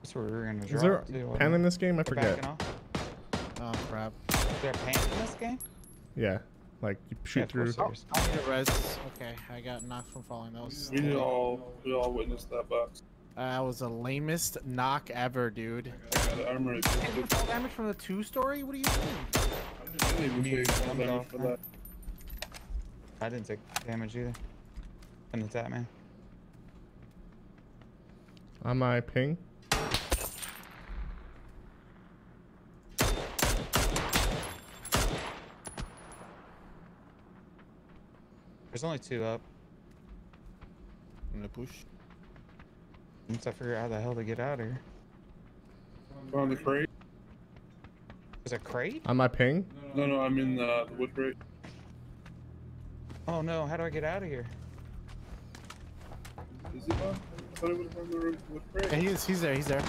That's where we were gonna Is drop. there too, a wasn't in this game? I We're forget. backing off. Oh, crap. Is there a pan in this game? Yeah, like you Yeah, shoot of course through. there is. I need a res. Okay, I got knocked from falling. That was We all we all witnessed that box. That was the lamest knock ever, dude. I got armor. And fall damage from the two story? What do you mean? I didn't even take full damage off, for man. that. I didn't take damage either. And the tap man. On my ping. There's only two up. I'm gonna push. Once I figure out how the hell to get out of here. On the crate? Is a crate? On my ping. No, no, I'm in uh, the wood crate. Oh no, how do I get out of here? Is he on? I thought it was on the wood crate. Yeah, he's he's there. He's there.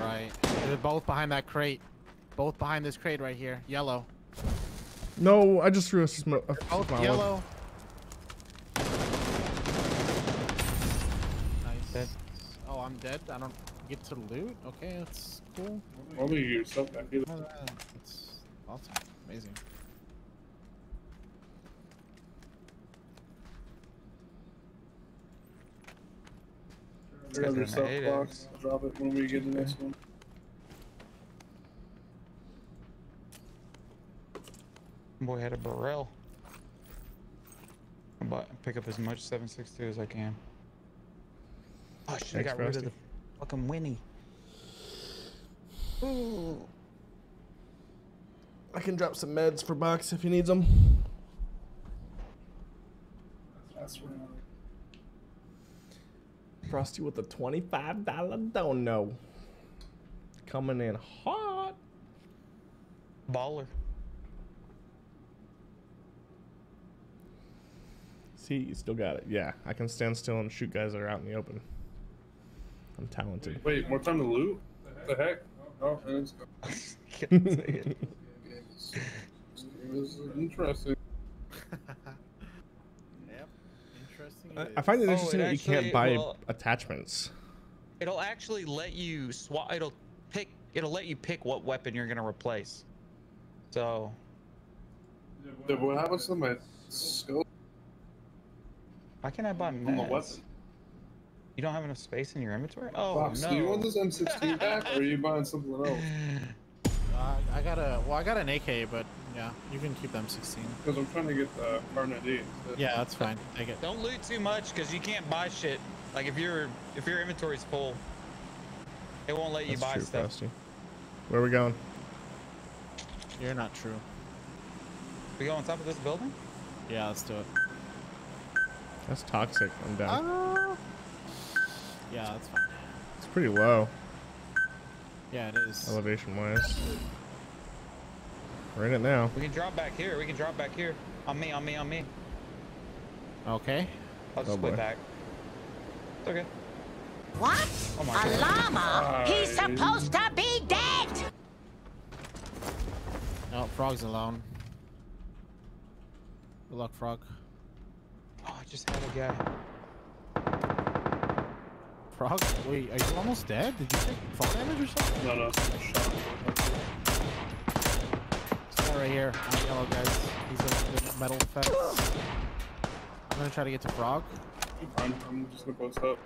Right. They're both behind that crate. Both behind this crate right here. Yellow. No, I just threw a, sm- a Both small yellow. Nice. Dead. Oh, I'm dead. I don't get to loot. Okay, that's cool. Only yourself back here. Oh, That's awesome. Amazing. This Grab guy's yourself an box. Drop it when we get the next one. Boy had a barrel. I bought, pick up as much 762 as I can. Oh shit, I Thanks, got rid of Frosty. the fucking Winnie. I can drop some meds for Box if he needs them. That's right. Frosty with a twenty-five dollar dono. Coming in hot. Baller. See, you still got it. Yeah, I can stand still and shoot guys that are out in the open. I'm talented. Wait, more time to loot? What the heck? Oh, and it's, it. it was interesting. Yep. Interesting. I, it I find it Oh, interesting it that you can't buy well- attachments. It'll actually let you swap. It'll pick. It'll let you pick what weapon you're gonna replace. So Yeah, what happens to my scope why can't I buy on the meds? Weapon? You don't have enough space in your inventory? Oh Fox, no. do you want this M16 back, or are you buying something else? (laughs) Uh, I got a well, I got an AK, but yeah, you can keep them 16. Because I'm trying to get the Carnet D. Yeah, that's fine. Take it. Don't loot too much because you can't buy shit. Like if your if your inventory's full, it won't let you That's buy true, stuff. Frosty. Where are we going? You're not true. We go on top of this building? Yeah, let's do it. That's toxic. I'm down. Uh, yeah, that's fine. It's pretty low, Yeah, it is. elevation wise. We're in it now. We can drop back here. We can drop back here. On me, on me, on me. Okay. I'll just Oh, split boy. back. It's okay. What? Oh my a God. llama? He's supposed to be dead! No, Frog's alone. Good luck, Frog. Oh, I just had a guy. Frog? Wait, are you almost dead? Did you take fall damage or something? No, no, shot. This guy right here. On yellow, guys. He's a metal effect. I'm gonna try to get to Frog. I'm, I'm just gonna post up.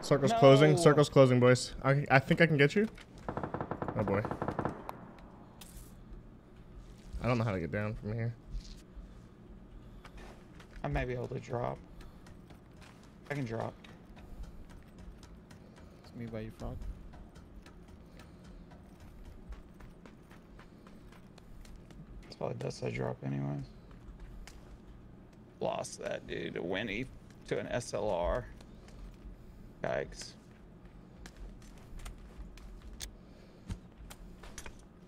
Circle's closing. Circle's closing, boys. I I think I can get you. Oh boy. I don't know how to get down from here. I may be able to drop. I can drop. It's me by you, frog. It's probably best I drop anyways. Lost that dude, a Winnie to an SLR. Yikes.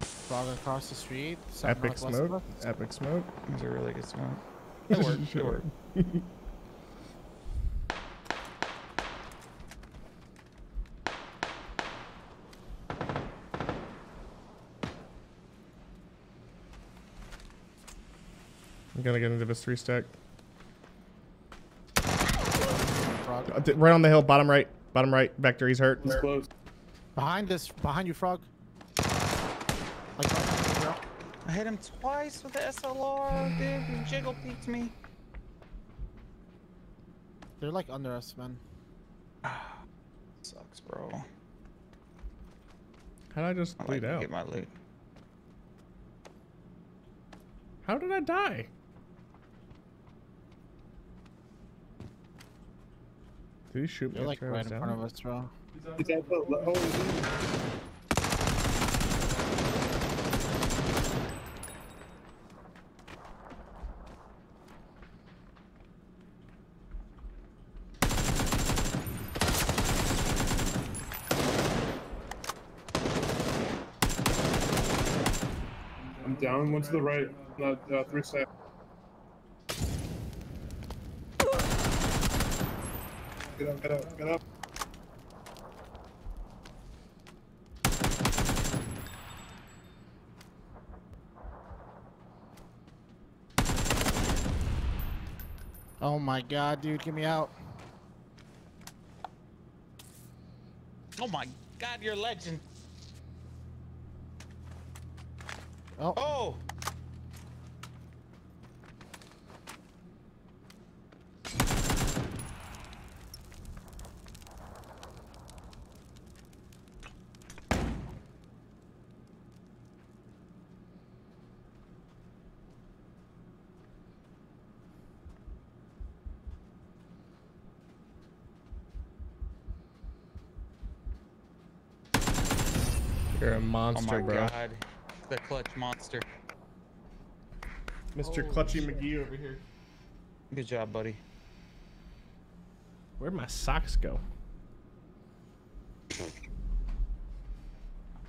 Frog across the street. Epic smoke. Epic smoke. It was a really good smoke. It worked. (laughs) it worked. I'm gonna get into this three stack. Frog. Uh, Right on the hill, bottom right, bottom right. Vector, he's hurt. It's close. Behind this, behind you, frog. Like, behind you, bro. I hit him twice with the SLR, dude. He jiggle peeked me. They're like under us, man. Sucks, bro. How did I just I like bleed out? get my loot. How did I die? Did he shoot me? They're like right in down? front of us, bro. Is that the, oh, is it? I'm one to the right, not uh, three stack. Get up, get up, get up. Oh my god, dude, get me out. Oh my god, you're a legend. Oh, Oh! You're a Oh monster, my bro. god. The clutch monster. Mr. Clutchy McGee over here. Good job, buddy. Where'd my socks go?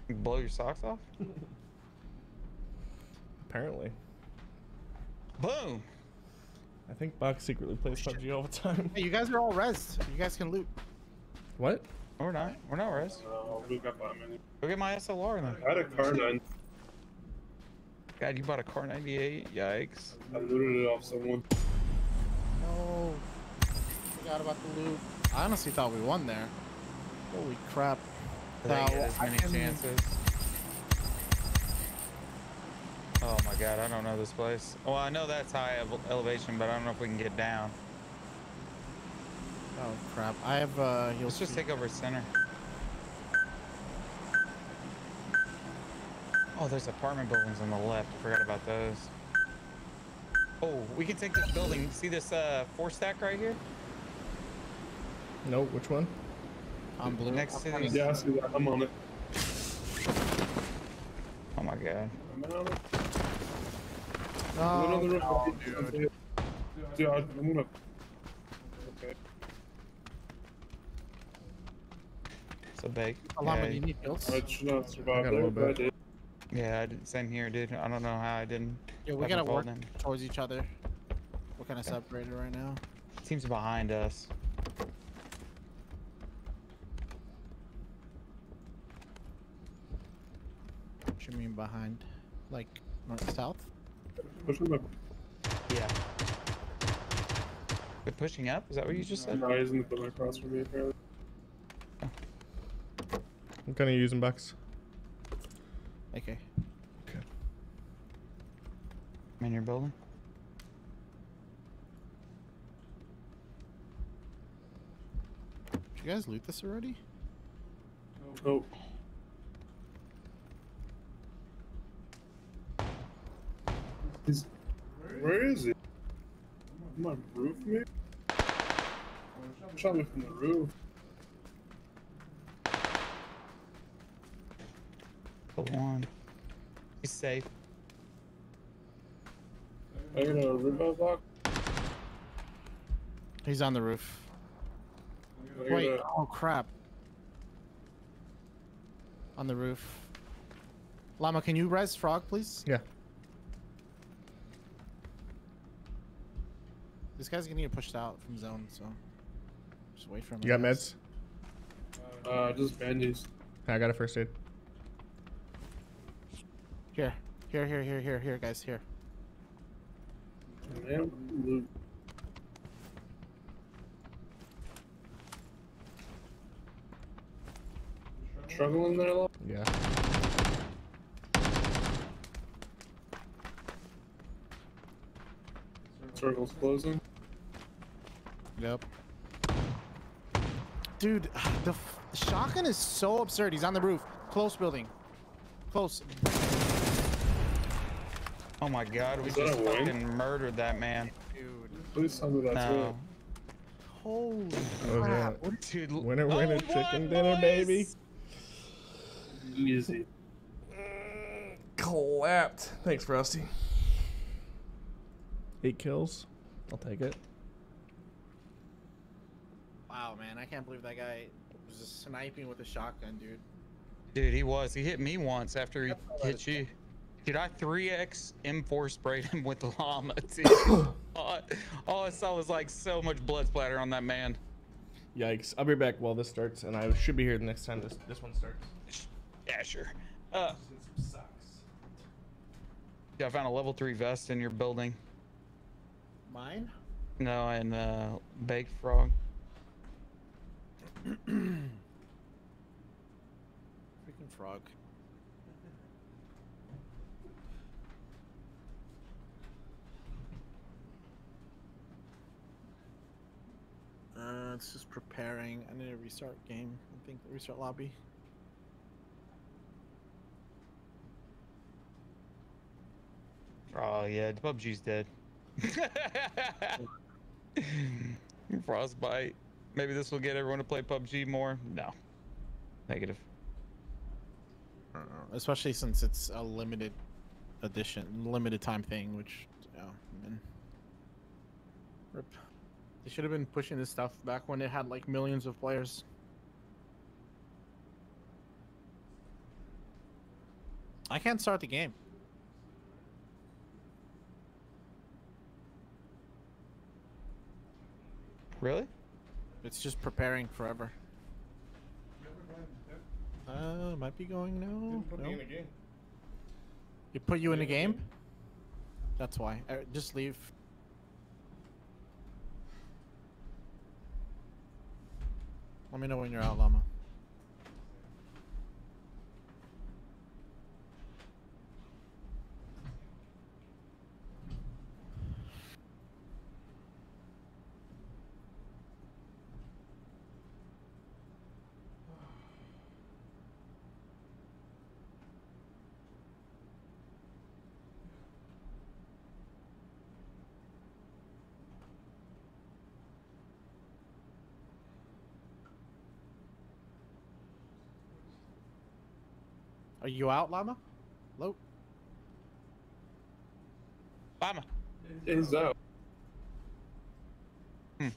You blow your socks off? (laughs) Apparently. Boom! I think Buck secretly plays PUBG all the time. hey, you guys are all res. You guys can loot. What? We're not. We're not res. Oh, we got that many. Go get my SLR then. I had a car nine. God, you bought a Kar98? Yikes. I looted it off someone. No. Forgot about the loot. I honestly thought we won there. Holy crap. I didn't get as many chances. Oh my god, I don't know this place. Well, I know that's high ele- elevation, but I don't know if we can get down. Oh crap. I have uh Let's just take over center. Oh, there's apartment buildings on the left. I forgot about those. Oh, we can take this building. See this uh four stack right here? No, which one? I'm blue. Next to these. Yeah, I see that. I'm on it. Oh my god. I'm on it. Oh, One on no, dude. dude. Dude, I- I'm gonna. Okay. So big. Alama, yeah, do you need heals? I should not I survive got a there, little but I bit. did. Yeah, I did, same here, dude. I don't know how I didn't. Yeah, we haven't gotta called work in. towards each other. We're kind of separated right now. Team's behind us. What you mean behind? Like north south? Push him up. Yeah. They're pushing up? Is that what you just said? No, he's in the building across from me, apparently. Oh. I'm kind of using bucks. Okay. Okay. In your building. Did you guys loot this already? Oh. oh. Is, where is it? My roof, maybe? Shot me from the roof. Go on. He's safe. I got a rebound lock. He's on the roof. I Wait, got a- oh crap. On the roof. Llama, can you res frog, please? Yeah. This guy's gonna get pushed out from zone, so just wait for him. You got meds? Uh, just bandies. I got a first aid. Here, here, here, here, here, here, guys, here. Struggling there a lot? Yeah. Circle's closing. Yep. Dude, the, f- the shotgun is so absurd. He's on the roof. Close building. Close. Oh my god, we just fucking murdered that man. Please tell me that's No. Holy Oh, crap. yeah. Dude, Winner, winner, oh, chicken what, dinner, baby. boys? it. Easy. Mm, Clapped. Thanks, Frosty. Eight kills. I'll take it. Wow, man, I can't believe that guy was just sniping with a shotgun, dude. Dude, he was. He hit me once after he hit you. Dude, I 3x M4 sprayed him with the llama, (laughs) dude. all, (coughs) all I saw was like so much blood splatter on that man. Yikes. I'll be back while this starts, and I should be here the next time this, this one starts. Yeah, sure. Uh, yeah, I found a level 3 vest in your building. Mine? No, and uh, baked frog. (clears throat) Freaking frog. Uh, it's just preparing. I need to restart game. I think restart lobby. Oh yeah, PUBG's dead. (laughs) Frostbite. Maybe this will get everyone to play PUBG more. No. Negative. Uh, especially since it's a limited edition, limited time thing, which, yeah, man. Rip. They should have been pushing this stuff back when it had like millions of players. I can't start the game. Really? It's just preparing forever. Uh, might be going now. Put No? It put you in the game? That's why. Uh, just leave. Let me know when you're out, Llama. Are you out, Llama? Hello? Llama. He's out. There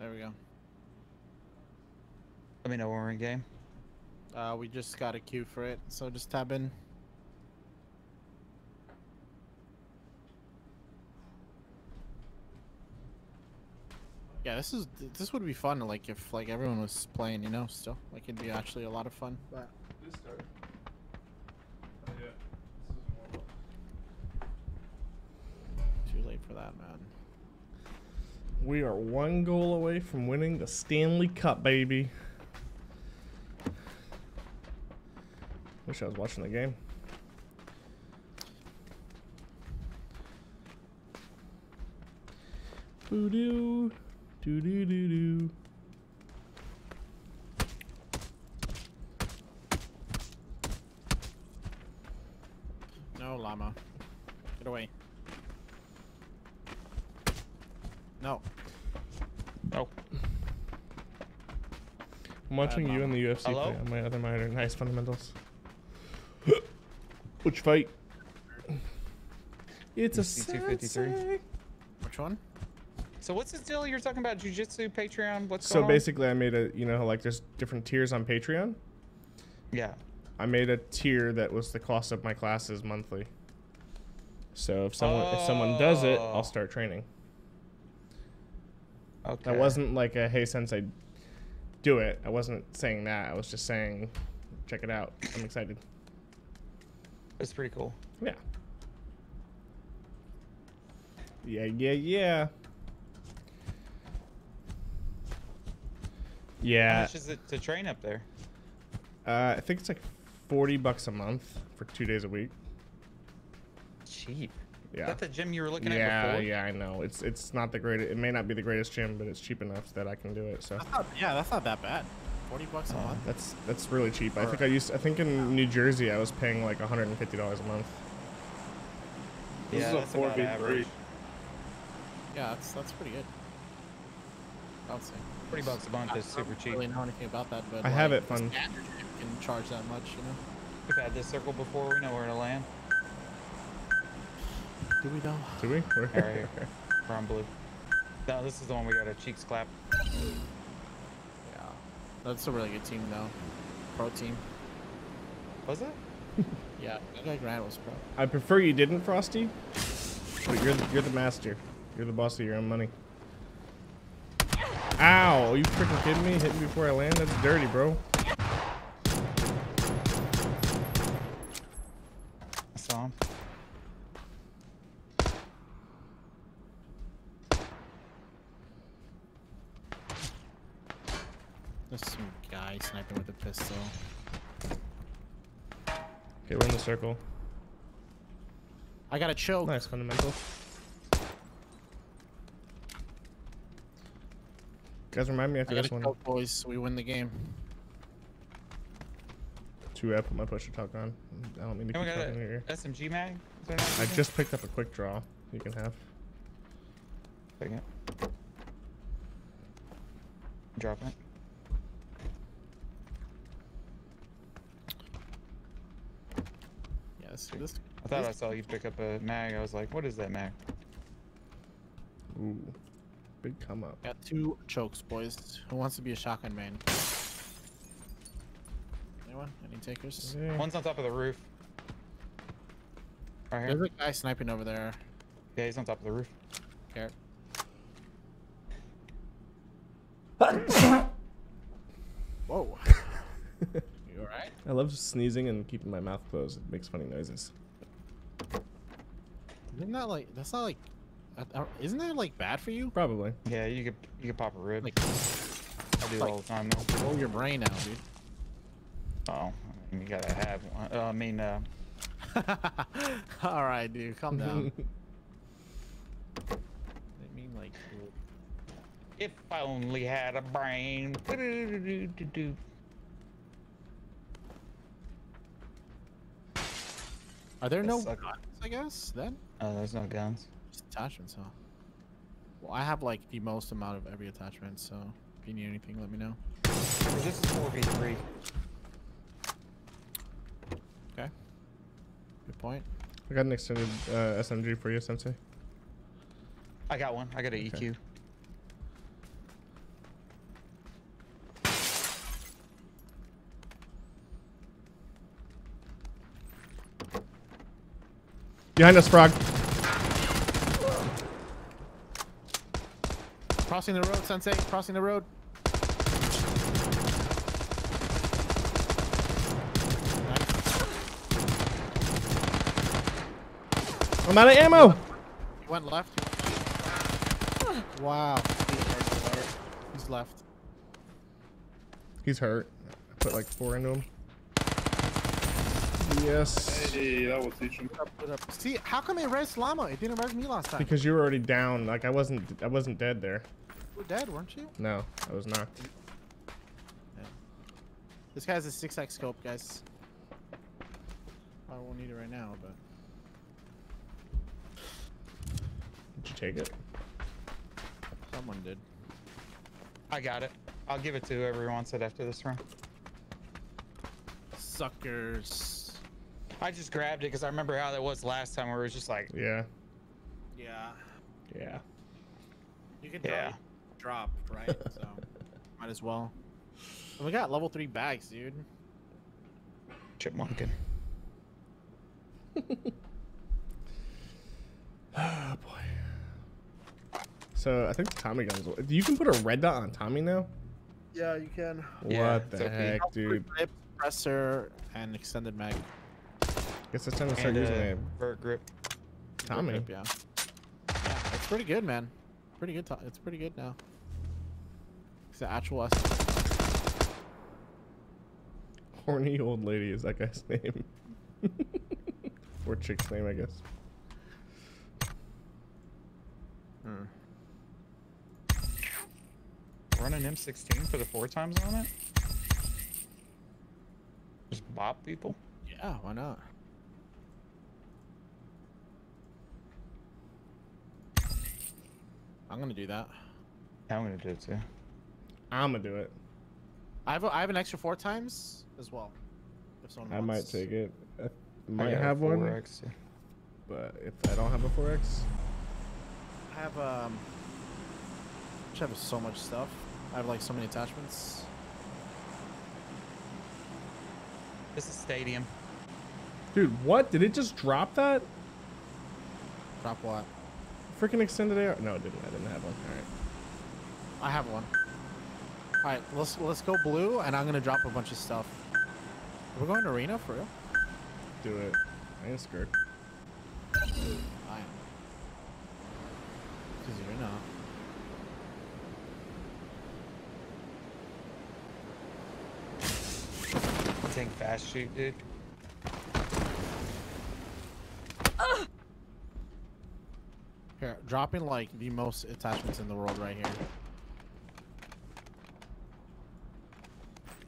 we go. Let me know when we're in game. Uh, we just got a queue for it, so just tab in. Yeah, this is this would be fun. Like if like everyone was playing, you know, still like it'd be actually a lot of fun. But This start. Oh yeah. Too late for that, man. We are one goal away from winning the Stanley Cup, baby. Wish I was watching the game. Boo doo. Do do do do. No, llama. Get away. No. Oh. I'm watching you in the UFC Hello? play on my other monitor. Nice fundamentals. Which fight? It's a C253. sensei. Which one? So what's this deal you're talking about? Jujitsu, Patreon? What's So going on? basically, I made a you know like there's different tiers on Patreon. Yeah. I made a tier that was the cost of my classes monthly. So if someone if someone does it, Oh. I'll start training. Okay. That wasn't like a hey sensei, do it. I wasn't saying that. I was just saying, check it out. I'm excited. It's pretty cool. Yeah. Yeah, yeah, yeah. How Yeah. much is it to train up there? Uh, I think it's like 40 bucks a month for two days a week. Cheap. Yeah. Is that the gym you were looking at yeah, before? yeah, I know. It's it's not the greatest. It may not be the greatest gym, but it's cheap enough that I can do it. So That's not, yeah, that's not that bad. Forty bucks a month. that's that's really cheap. I think I used. I think in New Jersey I was paying like 150 dollars a month. This Yeah, is a that's 4v3. average. Yeah, that's that's pretty good. I would say. Forty bucks a month is super cheap. I don't cheap. really know anything about that, but I have it fun. standard can charge that much, you know. We've had this circle before. We know where to land. Do we know? Do we? Where- Yeah, right here. We're on blue. No, this is the one we got our cheeks clap. Yeah, that's a really good team though. Pro team. Was it? (laughs) Yeah, that guy Grant was pro. I prefer you didn't, Frosty. But you're the, you're the master. You're the boss of your own money. Ow! Are you freaking kidding me? Hit me before I land? That's dirty, bro. I saw him. There's some guy sniping with a pistol. Okay, we're in the circle. I got a choke. Nice fundamental. Guys, remind me I after got this a one choke, boys. We win the game. to uh, put my pusher talk on. I don't mean to And keep talking in your SMG mag. Is there I just picked up a quick draw. You can have. Take it. Drop it. Yeah, this, this I thought I saw you pick up a mag. I was like, what is that mag? Ooh, big come up. got two chokes, boys. Who wants to be a shotgun man? Anyone? Any takers? Yeah. One's on top of the roof. Right here. There's a guy sniping over there. Yeah, he's on top of the roof. Garrett. (coughs) Whoa. you alright? I love sneezing and keeping my mouth closed. It makes funny noises. Isn't that like that's not like isn't that like bad for you? Probably. Yeah, you could you could pop a rib. Like I do like- all the time though. blow your brain out, dude. Oh, I mean, you gotta have one. Uh, I mean, uh, (laughs) Alright, dude, calm down. (laughs) I mean like if I only had a brain. Are there That no sucks. guns, I guess, then? Oh, there's no guns. Just attachments, huh? Well, I have like the most amount of every attachment, so if you need anything, let me know. This is 4v3. Okay. Good point. I got an extended uh, SMG for you, Sensei. I got one. I got an Okay. EQ. Behind us, Frog. Crossing the road, Sensei. Crossing the road. I'm out of ammo. He went left. He went left. Wow. He's left. He's hurt. I put like four into him. Yes. Hey, that will teach him. Put up, put up. See, how come it res Llama? It didn't res me last time. Because you were already down. Like I wasn't. I wasn't dead there. Were dead, weren't you? No, I was knocked. This guy has a 6x scope, guys. I won't need it right now, but Did you take it? someone did. I got it. I'll give it to whoever wants it after this round. Suckers. I just grabbed it because I remember how that was last time where it was just like, Yeah. Yeah. Yeah. You can Yeah. Drop, drop right? (laughs) so might as well. And we got level three bags, dude. chipmunkin. Oh (laughs) boy. So I think Tommy guns. You can put a red dot on Tommy now. Yeah, you can. What it's the OP. heck, dude? Grip, suppressor, and extended mag. Guess it's time to start And using uh, it. vert grip. Tommy. Grip, yeah. Yeah, it's pretty good, man. Pretty good. To- it's pretty good now. It's the actual S. (laughs) Horny old lady is that guy's name. (laughs) or chick's name, I guess. Hmm. Run an M16 for the four times on it? Just bop people? Yeah, why not? I'm gonna do that. I'm gonna do it too. I'm gonna do it. I have a, I have an extra four times as well. If someone I might take it. I I might got a have one, 4X, yeah. but if I don't have a 4x, I have um. I have so much stuff. I have like so many attachments. This is stadium. dude, what? Did it just drop that? Drop what? Freaking extended AR? No, it didn't. I didn't have one. All right. I have one. All right, let's let's go blue, and I'm gonna drop a bunch of stuff. We're going to arena for real. Do it. I am scared. I am. Cause you're not. Take fast shoot, dude. Here, dropping like the most attachments in the world right here.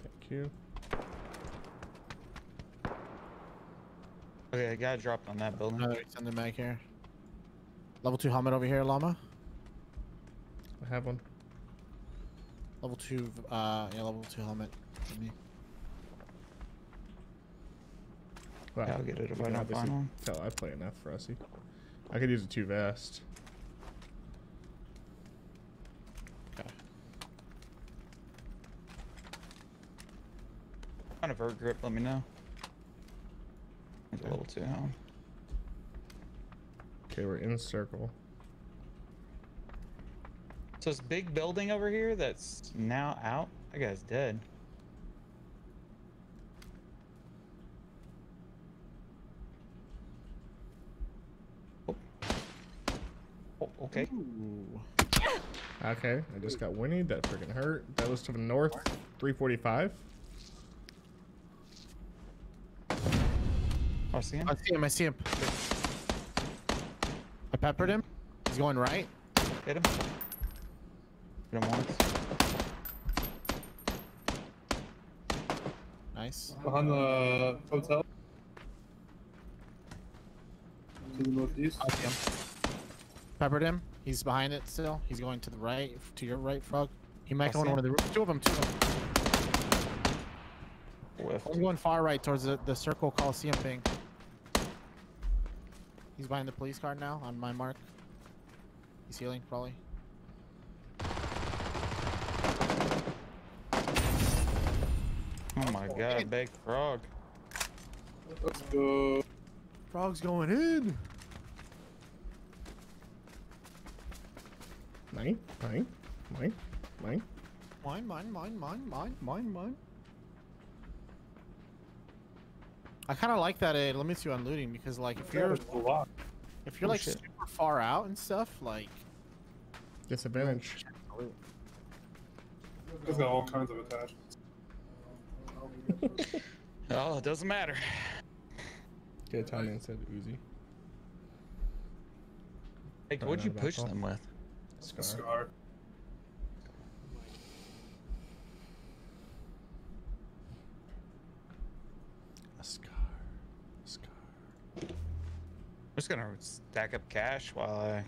Thank you. Okay, I got dropped on that building. Another extended mag here. Level two helmet over here, llama. I have one. Level two, uh, yeah, level two helmet. for me. Wow. Yeah, I'll get it if I don't find one. Tell I play enough for Ussie. I could use a two vest. Find a vert grip, let me know. There's a level two helm. Okay, we're in circle. So this big building over here that's now out, that guy's dead. Oh. Oh, okay. Ooh. Okay, I just got whinnied. That freaking hurt. That was to the north, 345. I see him. I see him. I see him. I peppered him. He's going right. Hit him. Hit him once. Nice. Behind the hotel. To the northeast. I see him. Peppered him. He's behind it still. He's going to the right, to your right, Frog. He might go in one of the rooms. Two of them. Two of them. Whiffed. I'm going far right towards the, the circle Coliseum thing. He's behind the police car now on my mark. He's healing probably. Oh my oh, god, big frog. Let's go. Frog's going in. Mine, mine, mine, mine. Mine, mine, mine, mine, mine, mine, mine. I kind of like that it limits you on looting because, like, if you're if you're Oh, like shit. super far out and stuff, like, Disadvantage. It's got all kinds of attachments. (laughs) Oh, it doesn't matter. Get Tommy and said Uzi. Hey, what'd you not a bad push call. them with? Scar. Scar. Gonna stack up cash while I.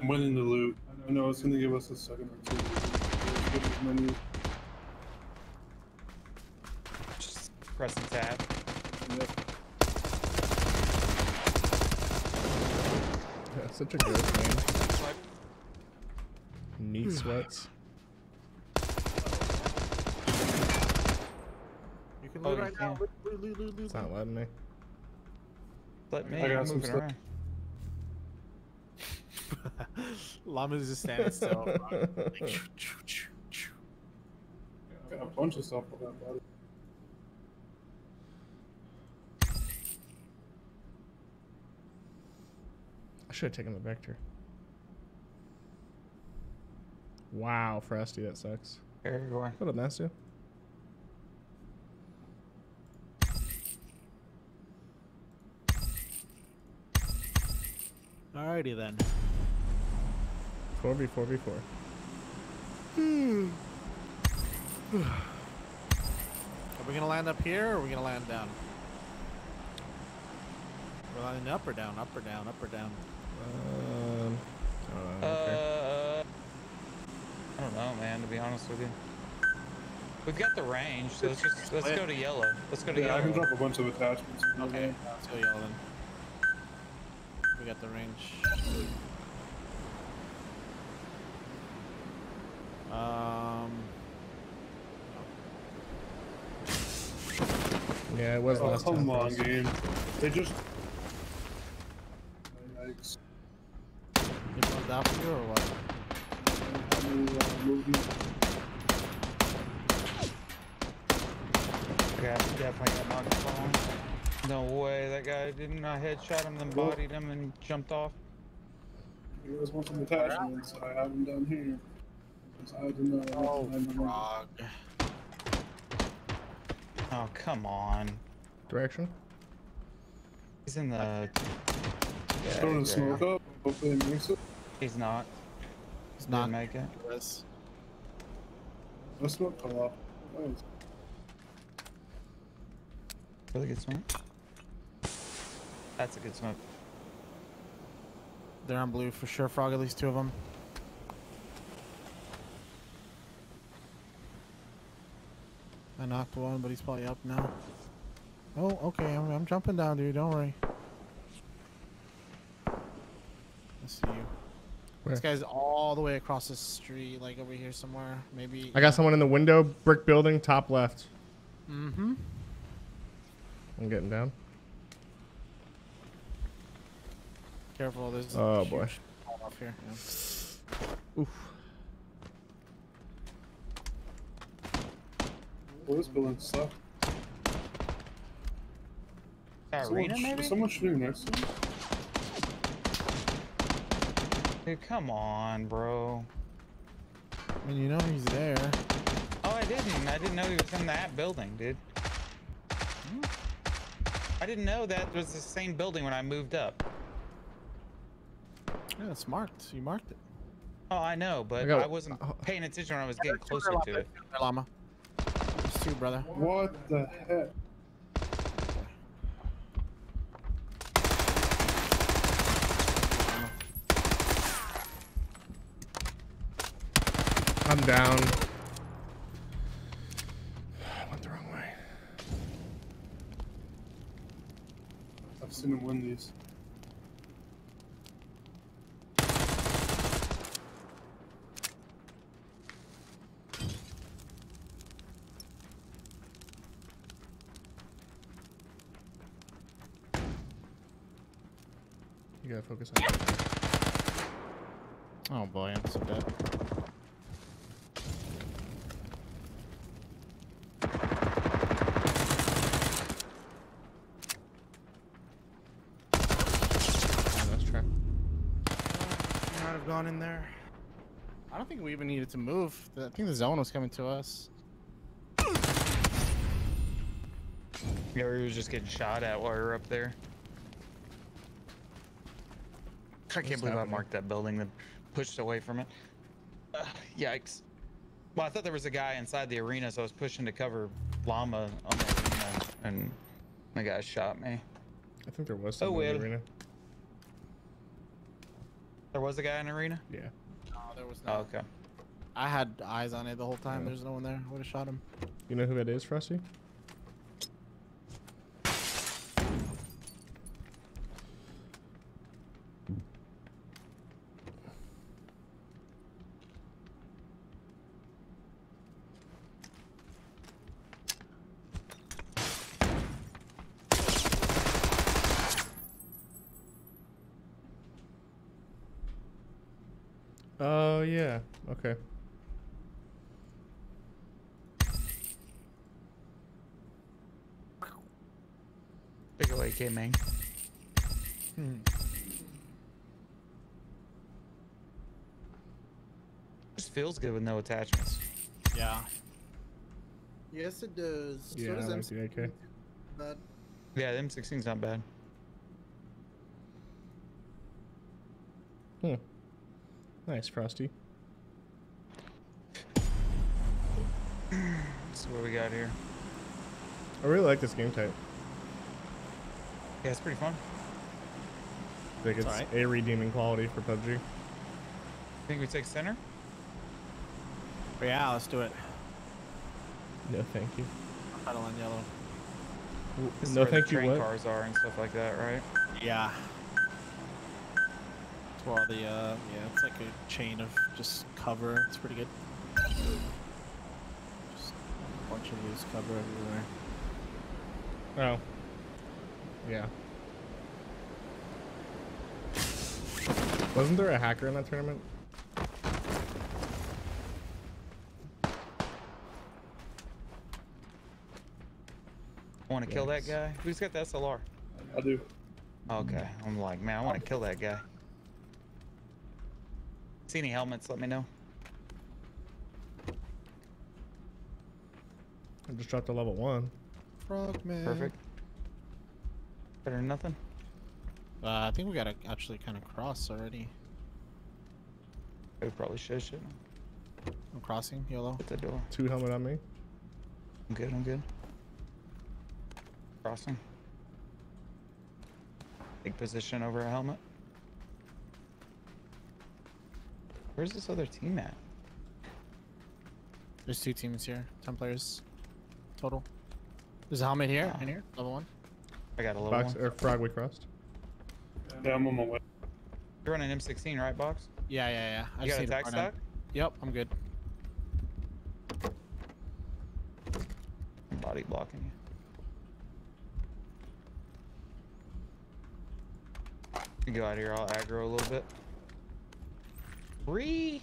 I'm winning the loot. I know it's gonna give us a second or two. Let's get as many. Just pressing tab. Yep. Yeah, such a good game. Neat sweats. You can Oh, loot you right now. can. Loot, loot, loot, loot, It's not letting me. Let me. I got I'm some stuff. around. (laughs) Llama's just standing still. (laughs) Got a bunch of stuff on that body. I should have taken the vector. Wow, Frosty, that sucks. Everywhere. What up, Nasty? Alrighty then. 4v4v4. Are we gonna land up here or are we gonna land down? We're landing up or down, up or down, up or down. Um, I don't know. Uh. I don't know, man. To be honest with you, we've got the range, so let's just let's go to yellow. Let's go to Yeah, I can drop a bunch of attachments. Okay, let's go yellow then. We got the range. Um, Yeah, it was Oh, last time. come for on, game. They just. Yikes. you bumped out for you or what? How many, uh, movies? Yeah, definitely got knocked off. No way, that guy didn't. I headshot him, then bodied him, and jumped off. You guys want some attachments? I have him down here. I do not have Oh, frog. Oh, come on. Direction? He's in the. Yeah, Throwing he's smoke there. up. Hopefully he makes it. He's not. It's Didn't not make it. Yes. The smoke come off. Really good smoke. That's a good smoke. They're on blue for sure, frog. At least two of them. I knocked one, but he's probably up now. Oh, okay. I'm, I'm jumping down, dude. Don't worry. I see you. Where? This guy's all the way across the street, like over here somewhere. Maybe. I got someone in the window, brick building, top left. Mm-hmm. I'm getting down. Careful, there's. Oh, huge boy. wall Off here. Yeah. Oof. Well, this building sucks. Arena, Someone, maybe? someone shooting next to me. Dude, come on, bro. I mean, you know he's there. Oh, I didn't. I didn't know he was in that building, dude. Hmm? I didn't know that was the same building when I moved up. Yeah, it's marked. You marked it. Oh, I know, but got I wasn't Oh. paying attention when I was getting closer there, to it. There's two there, Llama. There's two, brother. What the heck? I'm down. I went the wrong way. I've seen him win these. Gotta focus on that. Oh boy, I'm so dead. That's trap. Might have gone in there. I don't think we even needed to move. I think the zone was coming to us. Yeah, we were just getting shot at while we were up there. I can't What's believe I marked that building and pushed away from it. Uh, yikes. Well, I thought there was a guy inside the arena, so I was pushing to cover llama on the arena, and the guy shot me. I think there was Oh, someone in the arena. There was a guy in the arena. Yeah. No, there was Oh, no. okay. I had eyes on it the whole time. Yeah. There's no one there. Would have shot him. You know who that is, Frosty? Oh yeah. Okay. Big away, K man. Hmm. Just feels good with no attachments. Yeah. Yes, it does. Yeah, I like the AK. But Yeah, the M16's not bad. Hmm. Nice, Frosty. This is what we got here. I really like this game type. Yeah, it's pretty fun. I think it's alright. a redeeming quality for PUBG. Think we take center? but yeah, let's do it. No, thank you. Pedal on yellow. This is no, where thank the you. train What? cars are and stuff like that, right? Yeah. It's where all the uh, yeah, it's like a chain of just cover. It's pretty good. Just a bunch cover everywhere. Oh. Yeah. Wasn't there a hacker in that tournament? Want to kill that guy? Who's got the SLR? I do. Okay, I'm like, man, I want to kill that guy. See any helmets? Let me know. I just dropped to level one. Frog man. Perfect. Better than nothing. Uh, I think we gotta actually kind of cross already. We probably should, shouldn't we? I'm crossing yellow. Hit the door. Two helmet on me. I'm good, I'm good. Crossing. Big position over a helmet. Where's this other team at? There's two teams here. Ten players total. There's a helmet here and here. Level one. I got a little Box one. or frog we crossed. Yeah, I'm on my way. You're running M16, right, Box? Yeah, yeah, yeah. I You just got need to attack run in. Yep, I'm good. Body blocking you. You go out here, I'll aggro a little bit. Three.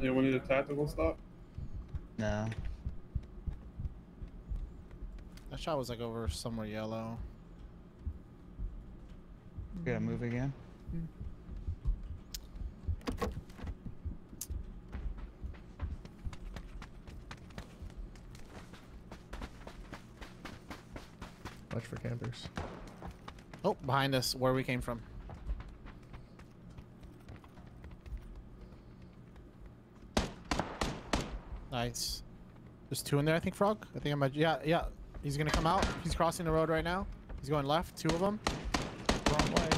Yeah, we need a tactical stop. No. That shot was like over somewhere yellow. We gotta mm-hmm. move again. Watch for campers. Oh, behind us, where we came from. Nice. There's two in there, I think, Frog. I think I might. Yeah, yeah. He's gonna come out. He's crossing the road right now. He's going left. Two of them. Wrong way.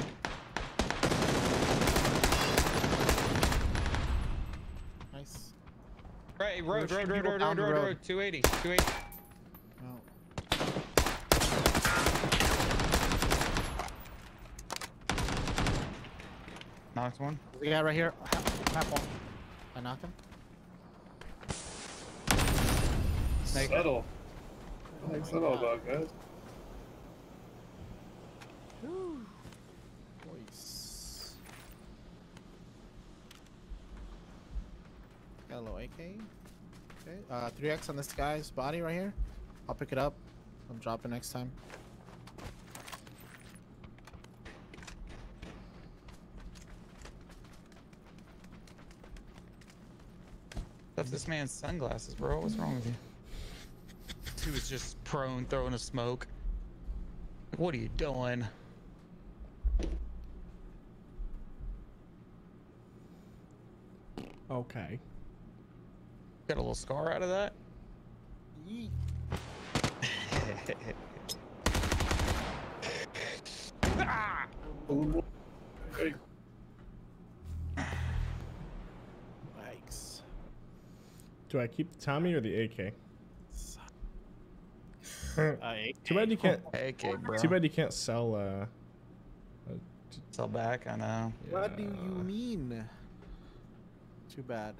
Nice. Right, road, road, road, road, road, road, road. road, 280, 280. Oh. Knocked one. There's a guy right here. Half, half wall. I knocked him. Snake. Settle. What's that all about, guys? Boys. Got a little AK. Okay. Uh, 3x on this guy's body right here. I'll pick it up. I'll drop it next time. Left this man's sunglasses, bro. What's wrong with you? He was just prone, throwing a smoke. What are you doing? Okay. Got a little scar out of that? Hey, Yikes. Do I keep the Tommy or the AK? Uh, Too bad you can't. AK, bro. Too bad you can't sell. Uh, Sell back, I know. What do you mean? Too bad.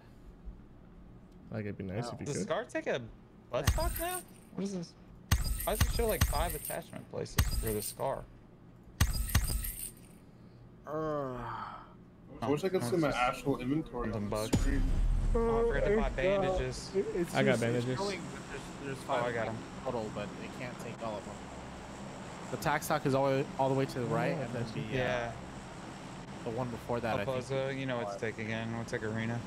like it'd be nice if you Does could. Scar take a butt stock now? What is this? Why does it show like five attachment places for the Scar? I wish I could see my actual inventory on Something the bugged. screen. Oh, I forgot to buy bandages. It's I got bandages. showing that There's, there's Oh, five I got 'em. Total, but they can't take all of them. The tac stock is all, all the way to the right, and then the, uh, Yeah. the one before that, I think. You know what to take again. We'll take Arena.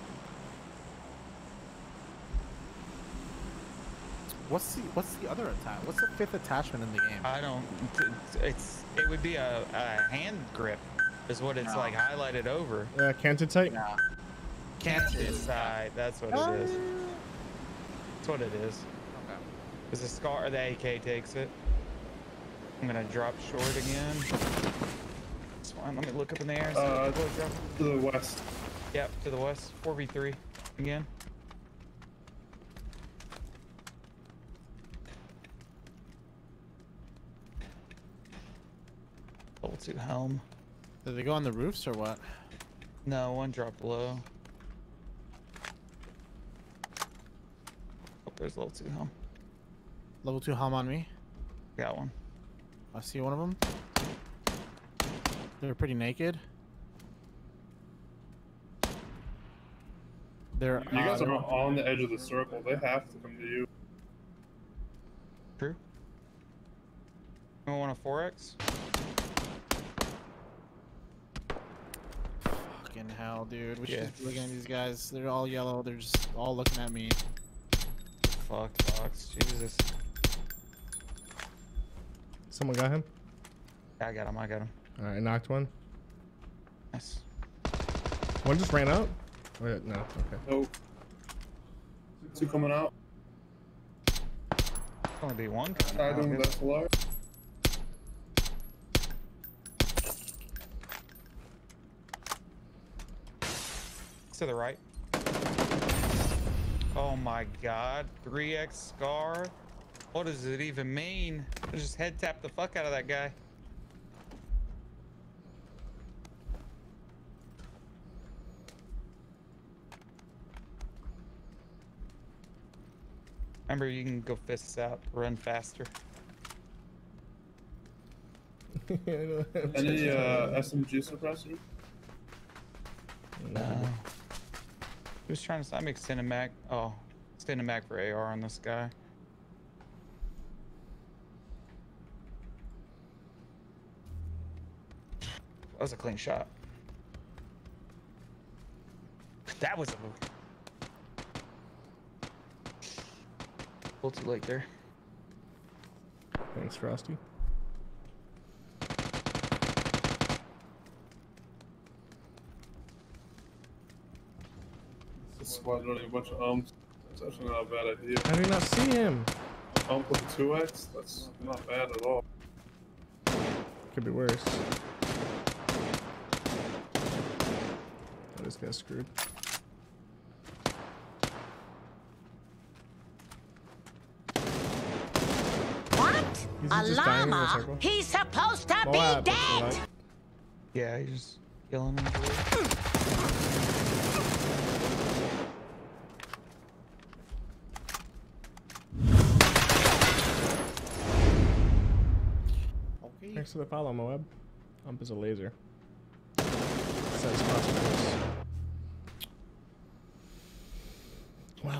What's the what's the other attach? What's the fifth attachment in the game? I don't. It's it would be a, a hand grip, is what it's No. like highlighted over. Uh, Canted sight. Yeah. Can't decide. That's what it is. That's what it is. Okay. Is the scar or the AK takes it? I'm gonna drop short again. That's fine. Let me look up in the air. and see Uh, what the boys drop. To the west. Yep, to the west. 4v3 again. Level 2 helm. Did they go on the roofs or what? No, one drop low. Oh, there's level 2 helm. Level two helm on me. Got one. I see one of them. They're pretty naked. They're. You guys uh, are on the edge of the circle. They have to come to you. True. You want a 4x? Fucking hell, dude. We Yeah. should be looking at these guys. They're all yellow. They're just all looking at me. Fuck, Fox. Jesus. Someone got him. Yeah, I got him. I got him. All right, knocked one. Nice. One just ran out. Oh, Wait, no. Okay. Oh. Two coming out. Only be one I coming out, don't I know that's a lot. To the right. Oh my god. 3x scar? What does it even mean? I just head tap the fuck out of that guy. Remember, you can go fists out, run faster. (laughs) Any uh, SMG suppressor? No. He was trying to. I'm extending mag. Oh, extending mag for AR on this guy. That was a clean shot. That was a move. A little too late there. Thanks, Frosty. This squad running a bunch of umps. That's actually not a bad idea. How do you not see him? Ump with a 2x? That's not bad at all. Could be worse. This guy's screwed. What? He's A just a llama? He's supposed to be what dead. What? Yeah, he's just killing him. Okay. Thanks for the follow, Moab. Ump is a laser. Says crossbows.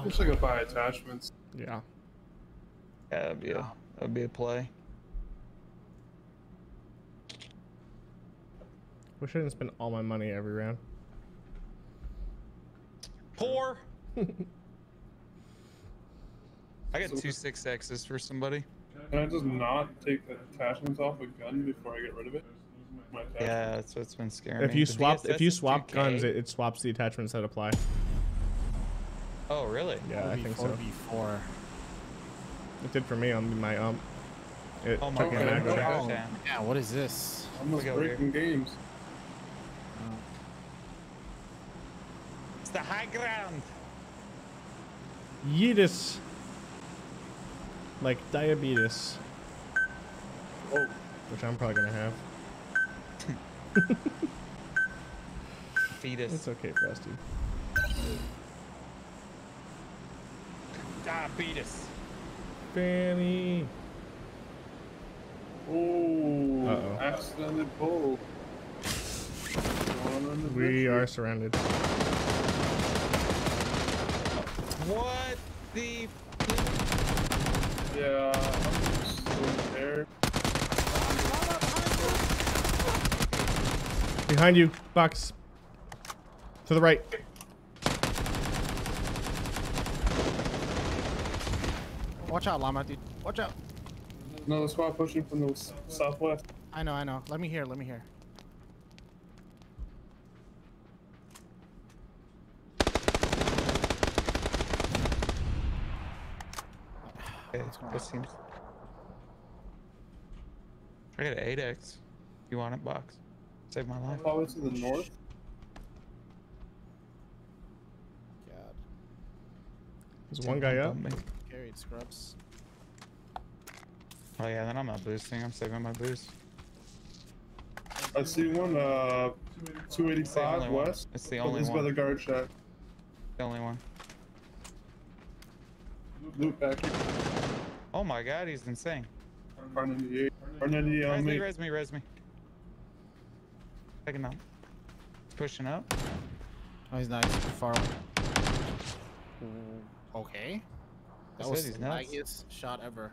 Wow. Wish I could buy attachments. Yeah. Yeah, that'd be a that'd be a play. Wish I didn't spend all my money every round. Poor. (laughs) I got two six X's for somebody. Can I just not take the attachments off a gun before I get rid of it? My? Yeah, that's what's been scaring If me. you swap, if you is swap 2K. guns, it, it swaps the attachments that apply. Oh, really? Yeah, I think so. Before. It did for me on my ump. It, Oh my checking god. Oh. Yeah, what is this? Almost Look over breaking games. It's the high ground. Yeetus. Like diabetes. Oh, Which I'm probably gonna have. (laughs) Fetus. It's okay, Frosty. Diabetes. Fanny. oh, Uh-oh. accidentally pulled. Going on the We are surrounded. What the? Yeah, I'm still there. Behind you, box. To the right. Watch out, llama, dude. Watch out. No, Another squad pushing from the southwest. I know, I know. Let me hear. Let me hear. (sighs) Okay, that seems. I got an 8x. You want it, box? Save my life. Probably to the north. God. There's one guy up. Me. Carried scrubs. Oh yeah, then I'm not boosting. I'm saving my boost. I see one, uh, It's the only 285 one. west. It's the Oh, only this is by the guard shack. The only one. Loot back. Oh my god, he's insane. Kar98. Kar98 on Res me, me. res me, res me. Check him out. He's pushing up. Oh, he's not. He's too far away. Okay. I That was he's the nuts. laggiest shot ever.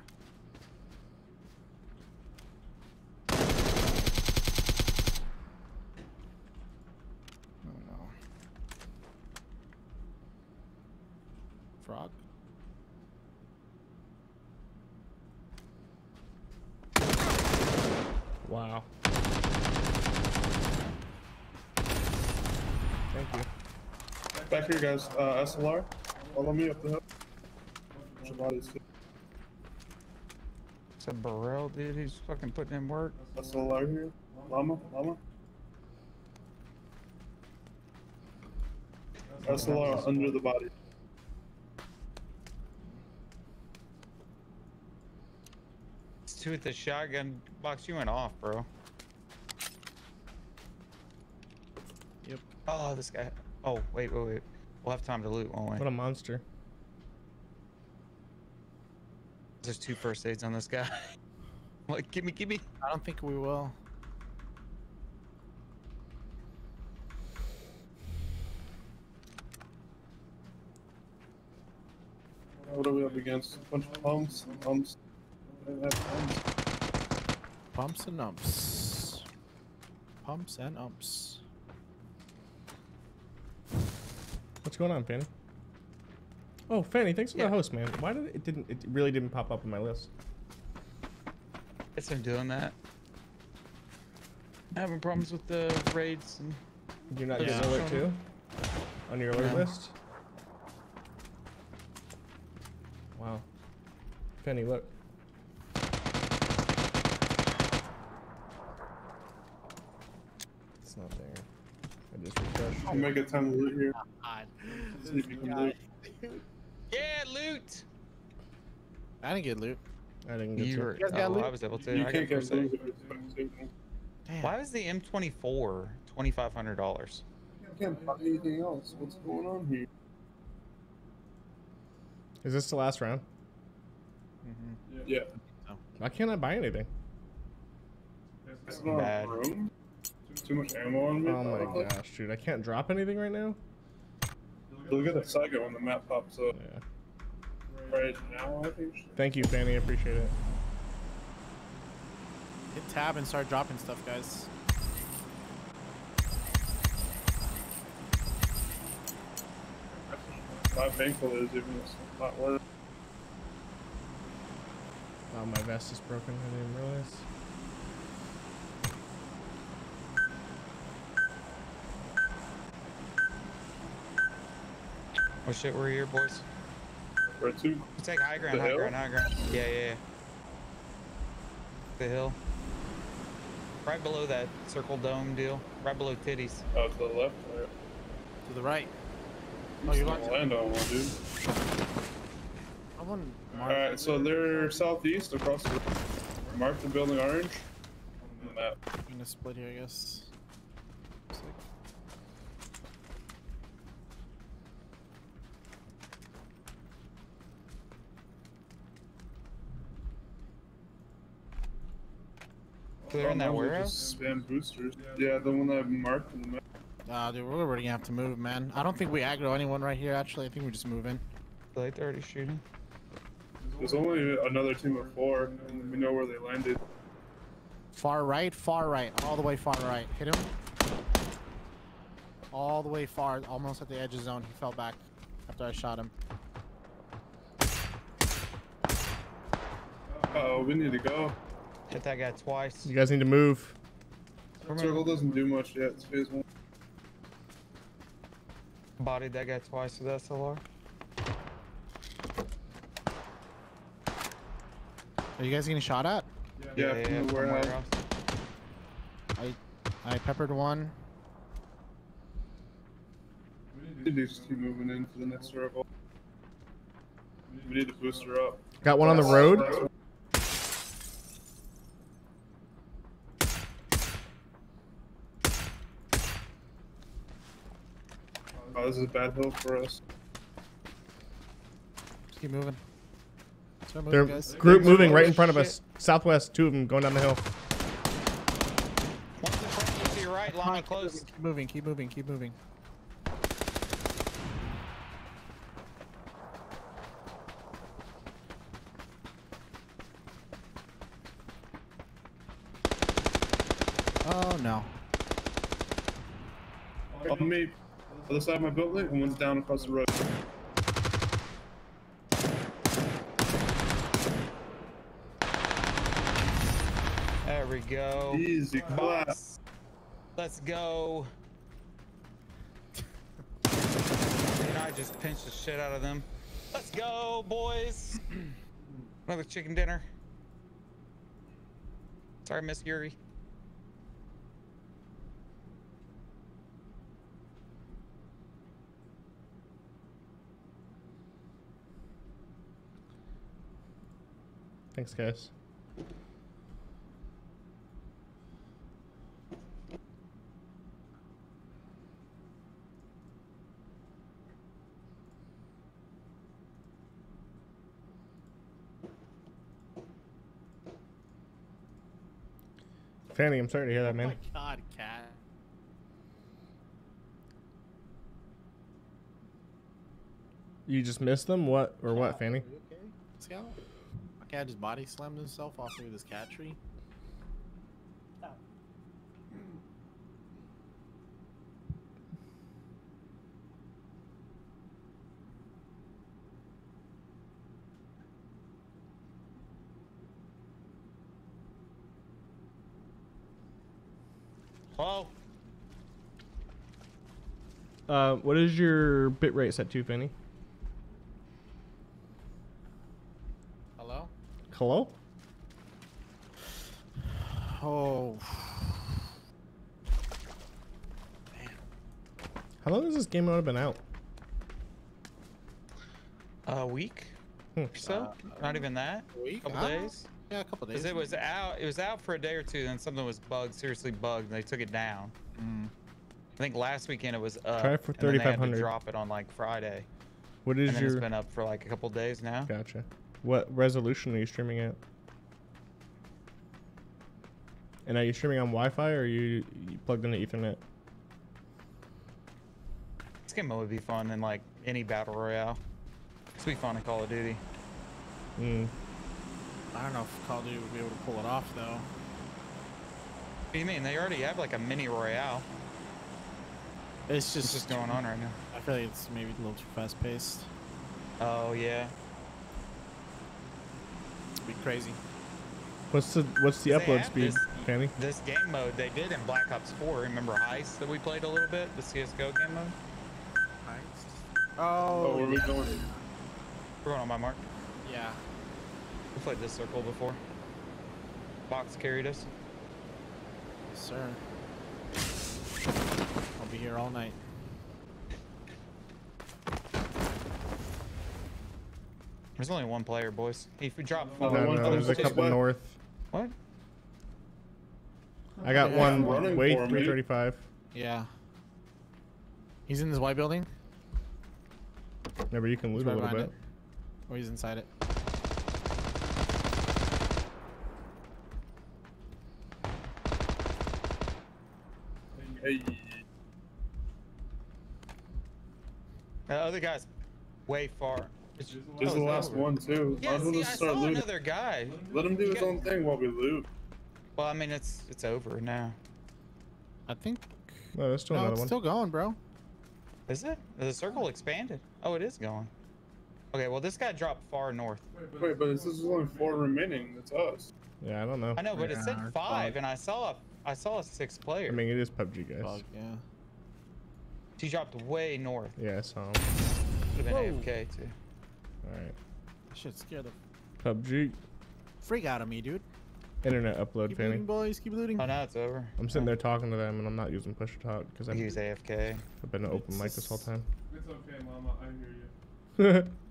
Oh no. Frog? Wow. Thank you. Back here, guys. Uh, SLR. Follow me up the hill. Bunch of bodies. It's a Beryl, dude. He's fucking putting in work. SLR here. Llama, llama. That's a lot under the body. It's two with the shotgun box. You went off, bro. Yep. Oh, this guy. Oh, wait, wait, wait. We'll have time to loot, won't we? What a monster. There's two first aids on this guy. (laughs) like, gimme, gimme. I don't think we will. What are we up against? A bunch of pumps. Pumps. Pumps. Pumps and umps. Pumps and umps. What's going on, Fanny? Oh, Fanny, thanks for Yeah. the host, man. Why did it, it didn't? It really didn't pop up on my list. It's been doing that. Having problems with the raids and You're not Yeah. getting alert too on your alert No. list. Wow. Fanny, look. It's not there. I just refreshed. I'll make it time to loot here. Oh, God. (laughs) See if you can loot. Yeah, loot. I didn't get loot. I didn't get You to. were. Oh, got Oh, loot? I was able to. You I got can't get first loot if it's spectating. Damn. Why was the M24 twenty five hundred dollars? You can't buy anything else. What's going on here? Is this the last round? Mm-hmm. Yeah. Why can't I buy anything? It's not Bad. room. Too much ammo on me. Oh my gosh, dude! I can't drop anything right now. Look at the psycho when the map pops up. Yeah. Right now, I think. Thank you, Fanny. I appreciate it. Hit tab and start dropping stuff, guys. My thankful is even if it's not worth. Oh, my vest is broken. I didn't realize. Oh shit, we're here, boys. For two. We'll take high ground, The high hill? ground, high ground. Yeah, yeah, yeah. the hill. Right below that circle dome deal. Right below titties. Oh, to the left. Alright. To the right. Oh, you you want- land on one, dude. I wouldn't All right, so they're southeast across the. Mark the building orange. On the map. I'm gonna split here, I guess. Looks like- So they're in that warehouse? Spam boosters. Yeah, the one that I marked in the map. Nah, dude, we're already gonna have to move, man. I don't think we aggro anyone right here, actually. I think we just move in. they're already shooting. There's only another team of four, and we know where they landed. Far right, far right, all the way far right. Hit him. All the way far, almost at the edge of zone. He fell back after I shot him. Uh oh, we need to go. Hit that guy twice. You guys need to move. Circle doesn't do much yet. It's phase one. Bodied that guy twice with SLR. Are you guys getting shot at? Yeah, from the from warehouse. I I peppered one. We need to keep moving in for the next circle. We need to boost her up. Got one on the road. Oh, this is a bad hill for us. Just keep moving. Start They're guys. group moving right in front of us. Southwest, two of them going down the hill. One's in front of you to your right, llama close. Keep moving, keep moving, keep moving. Oh no. On me, other side of my building, and one's down across the road. There we go. Easy clap. Boss. Let's go. and I just pinched the shit out of them. Let's go, boys. (clears throat) Another chicken dinner. Sorry, Miss Yuri. Thanks, guys. Fanny, I'm sorry to hear that, oh man. Oh my god, cat. You just missed them? What or what, Fanny? Okay? Scout? My cat just body slammed himself off of this cat tree. Hello? Uh, what is your bit rate set to, Fanny? Hello? Hello? Oh. How long has this game mode been out? A week or so? Not even that. A week? couple Ah, days. Yeah, a couple days. Because it was out. It was out for a day or two. Then something was bugged, seriously bugged, and they took it down. Mm. I think last weekend it was up. Try for and then they had to 3500. drop it on like Friday. What is and then your? it's been up for like a couple days now. Gotcha. What resolution are you streaming at? And are you streaming on Wi-Fi or are you, you plugged into Ethernet? This game would be fun in like any battle royale. This would be fun in Call of Duty. Mm. I don't know if Call of Duty would be able to pull it off though. What do you mean? They already have like a mini royale. It's just, What's just going on right now? I feel like it's maybe a little too fast paced. Oh yeah. It'd be crazy. What's the what's the upload speed, this- Fanny? This game mode they did in Black Ops 4. Remember Heist that we played a little bit? The CS:GO game mode. Oh, Oh, where are we yeah. going? We're going on my mark. Yeah. We played this circle before. Box carried us. Yes, sir. I'll be here all night. There's only one player, boys. If we drop Oh, No, one no, comes there's a couple way. north. What? I got Yeah, one running way 335. Yeah. He's in this white building. Maybe you can He's loot right a little bit. it. Or he's inside it. Hey, The other guy's way far. It's, this is the last over. one too. Yeah, I'm gonna see, I saw looting. another guy. Let him do You his got- own thing while we loot. Well, I mean, it's it's over now. I think. No, there's still no, another it's one. still going, bro. Is it? The circle expanded. Oh, it is going. Okay, well, this guy dropped far north. Wait, but this is only four remaining. That's us. Yeah, I don't know. I know, but it said Yeah, five, and I saw I saw a six player. I mean, it is PUBG, guys. Bug, yeah. He dropped way north. Yeah, I saw him. Could have been Whoa. AFK too. Alright. That shit scared the PUBG. freak out of me, dude. Internet upload, Keep Fanny. looting, boys. Keep looting. Oh, now it's over. I'm sitting there oh. talking to them, and I'm not using push to talk because I've, Use AFK. I've been an open mic this whole time. It's okay, Mama. I hear you. (laughs)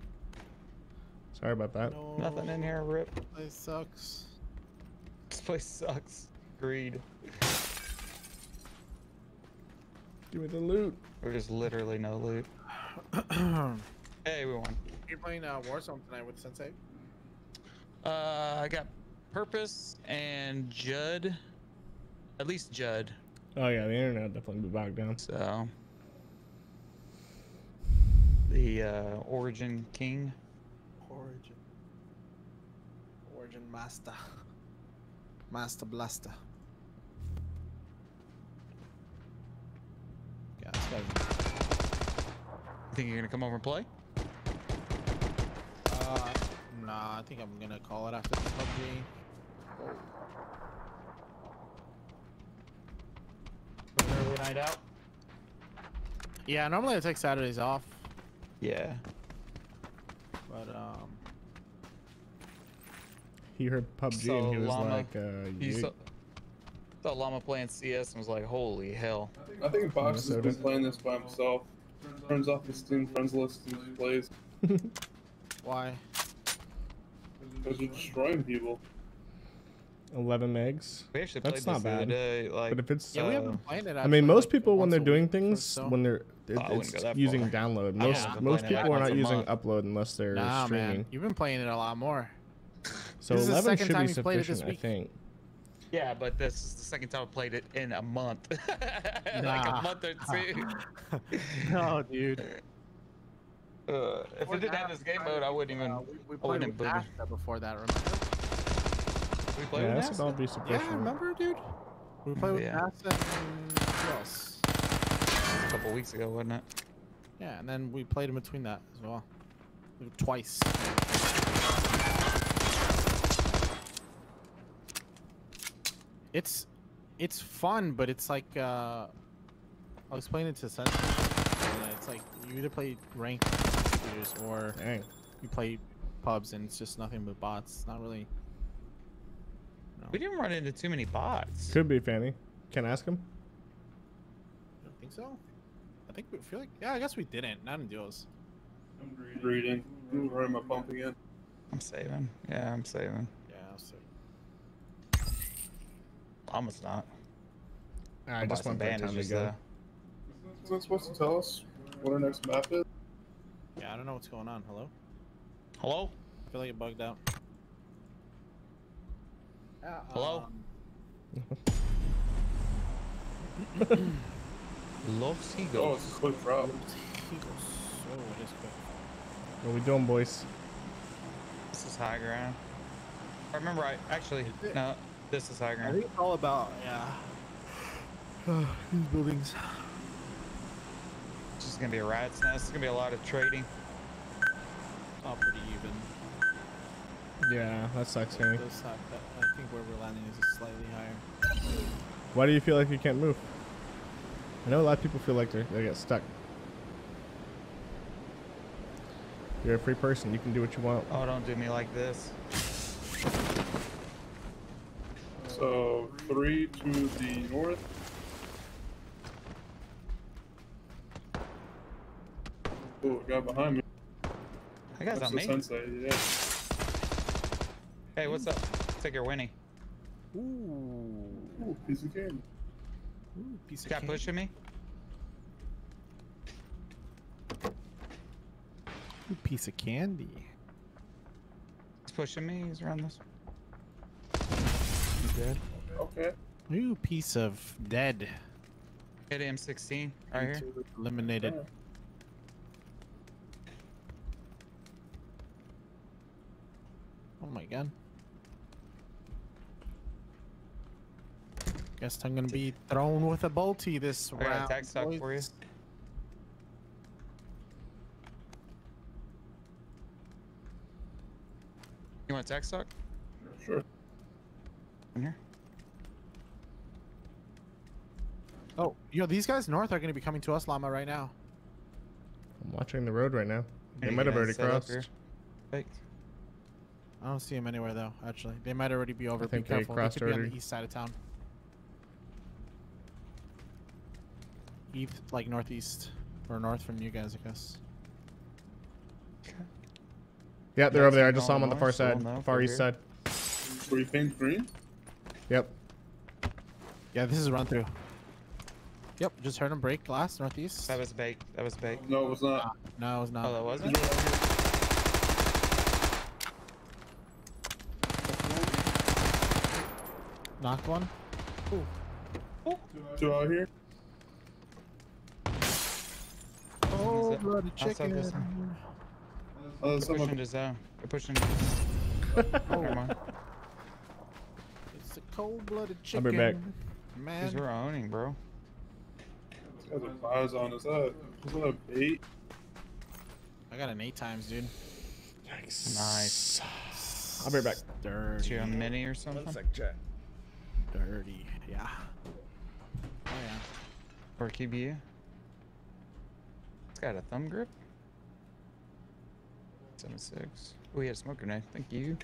Sorry about that. No, Nothing in here, rip. This Place sucks. This place sucks. Greed. Give me the loot. There's literally no loot. (clears throat) Hey, we won. You're playing uh, Warzone tonight with Sensei. Uh, I got Purpose and Judd. At least Judd. Oh yeah, the internet definitely be bogged down. So the uh, Origin King. Origin. Origin Master. (laughs) Master Blaster. Yeah, this guy's. Think you're gonna come over and play? Uh, nah, I think I'm gonna call it after the PUBG. Early night out. Yeah, normally I take Saturdays off, Yeah. but um, He heard PUBG So and he was Llama, like, uh, You yeet. saw, saw Llama playing CS and was like, "Holy hell!" I think Box has been playing this by himself. Turns off his Steam friends list and just plays. (laughs) why? Because you're destroying people. 11 megs. We actually That's not this the other bad. day. Like, But if it's, Yeah, we uh, haven't been playing it. I mean, actually, most like, people when they're doing things so. when they're it, Oh, it's using far. download. Most haven't most played like people are not using month. upload unless they're Nah, streaming. man, you've been playing it a lot more. So This is the 11 second should time be played it sufficient, I think. yeah, but this is the second time I played it in a month, (laughs) like Nah. a month or two. (laughs) no, dude. (laughs) Uh, if it didn't have this game mode, I wouldn't even. Uh, we, we I played wouldn't with have booted. Asta before that, remember? We played Yeah, with that should all NASA? be sufficient. Yeah, remember, dude? We played with Yeah. Asta and who else? a couple weeks ago, wasn't it? Yeah, and then we played in between that as well. Twice. It's it's fun, but it's like uh I'll explain it to Sensei. Uh, It's like you either play ranked shooters or Dang. you play pubs and it's just nothing but bots. It's not really We didn't run into too many bots. Could be Fanny. Can I ask him? I don't think so. I think we feel like yeah, I guess we didn't. Not in duos. I'm greedy. Reading. Ooh, running my pump again. I'm saving. Yeah, I'm saving. Yeah, so Almost not. I I'll buy just some want that time to bandages, go. though. Isn't supposed to tell us what our next map is? Yeah, I don't know what's going on. Hello? Hello? I feel like it bugged out. Yeah, Hello? (laughs) um, Love Oh, seagulls. it's a quick drop. Eagles. Oh, it is quick. What are we doing, boys? This is high ground. I remember I actually no. This is high I ground. think it's all about yeah. (sighs) These buildings. It's just gonna be a rat's nest. It's gonna be a lot of trading. All pretty even. Yeah, that sucks, Fanny. Those side, that, I think where we're landing is slightly higher. Why do you feel like you can't move? I know a lot of people feel like they they get stuck. You're a free person. You can do what you want. Oh, don't do me like this. So three to the north. Oh, guy behind me. That guy's That's on the me. Sensei, yeah. Hey, what's up? Take your Winnie. Ooh. Ooh, piece of candy. Ooh, piece of Guy candy. pushing me. Ooh, piece of candy. He's pushing me. He's around this. You dead? Okay. New piece of dead. Hit M16 right here. Eliminated. Oh my god. Guess I'm gonna be thrown with a bolty this I got a round. tac stock for you. You want tac stock? Sure. In here. Oh, yo, these guys north are gonna be coming to us, Llama, right now. I'm watching the road right now. They Hey, might have already crossed. here. Fake. I don't see them anywhere though. Actually, they might already be over. think be they careful. They, crossed could be on the east side of town. East, like northeast or north from you guys, I guess. Yeah, they're Yeah, over there. I just saw them on the far side, we'll know if far east here. side. Were you pink green? Yep. Yeah, this is run through. Yep, just heard him break glass northeast. That was baked. That was baked. No, it was not. No, it was not. Oh, that wasn't. Knocked one. Two out here. Oh, it? bloody chicken. one. Oh, They're someone. pushing to zone. Uh, they're pushing. Oh, (laughs) Never it's a cold-blooded chicken. I'll be back. Man, These we're owning, bro. This guy's a buzz on. Is that? Is that a bait? I got an eight times, dude. Nice. I'll be back. Is Dirty. you a mini or something? Dirty. Yeah. Oh yeah. Or QBU? It's got a thumb grip. Seven six. Oh, he had a smoke grenade. Thank you.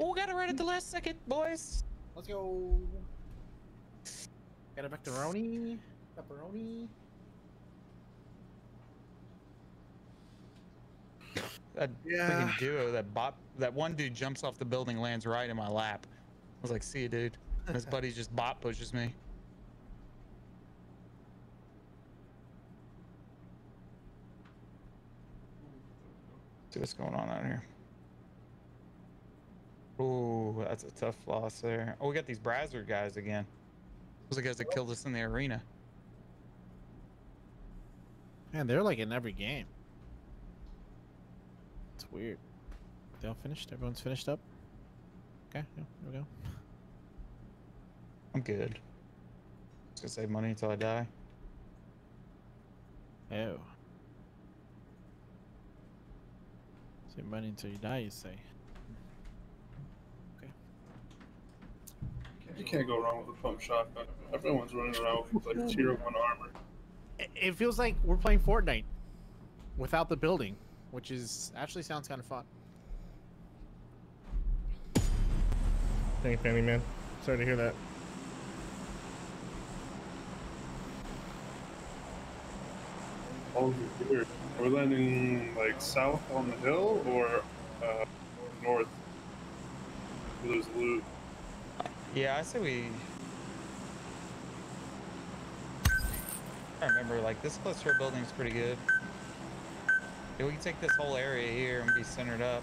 Oh, got it right at the last second, boys. Let's go. Got a pepperoni. Pepperoni. That Yeah. freaking duo, that bot, that one dude jumps off the building, lands right in my lap. I was like, "See you, dude." His buddy just bot pushes me. See what's going on out here. Ooh, that's a tough loss there. Oh, we got these Brazzer guys again. Those are the guys that killed us in the arena. Man, they're like in every game. It's weird. They all finished? Everyone's finished up? Okay, yeah, there we go. I'm good. Just gonna save money until I die. Oh. Save money until you die, you say. Okay. You can't go wrong with a pump shotgun. Everyone's running around with like (laughs) tier one armor. It, it feels like we're playing Fortnite without the building, which is actually sounds kind of fun. Thank you, family man. Sorry to hear that. Weird. Are landing like south on the hill or uh, north? There's loot. Yeah, I say we. I remember, like this cluster of building's pretty good. Yeah, we can take this whole area here and be centered up.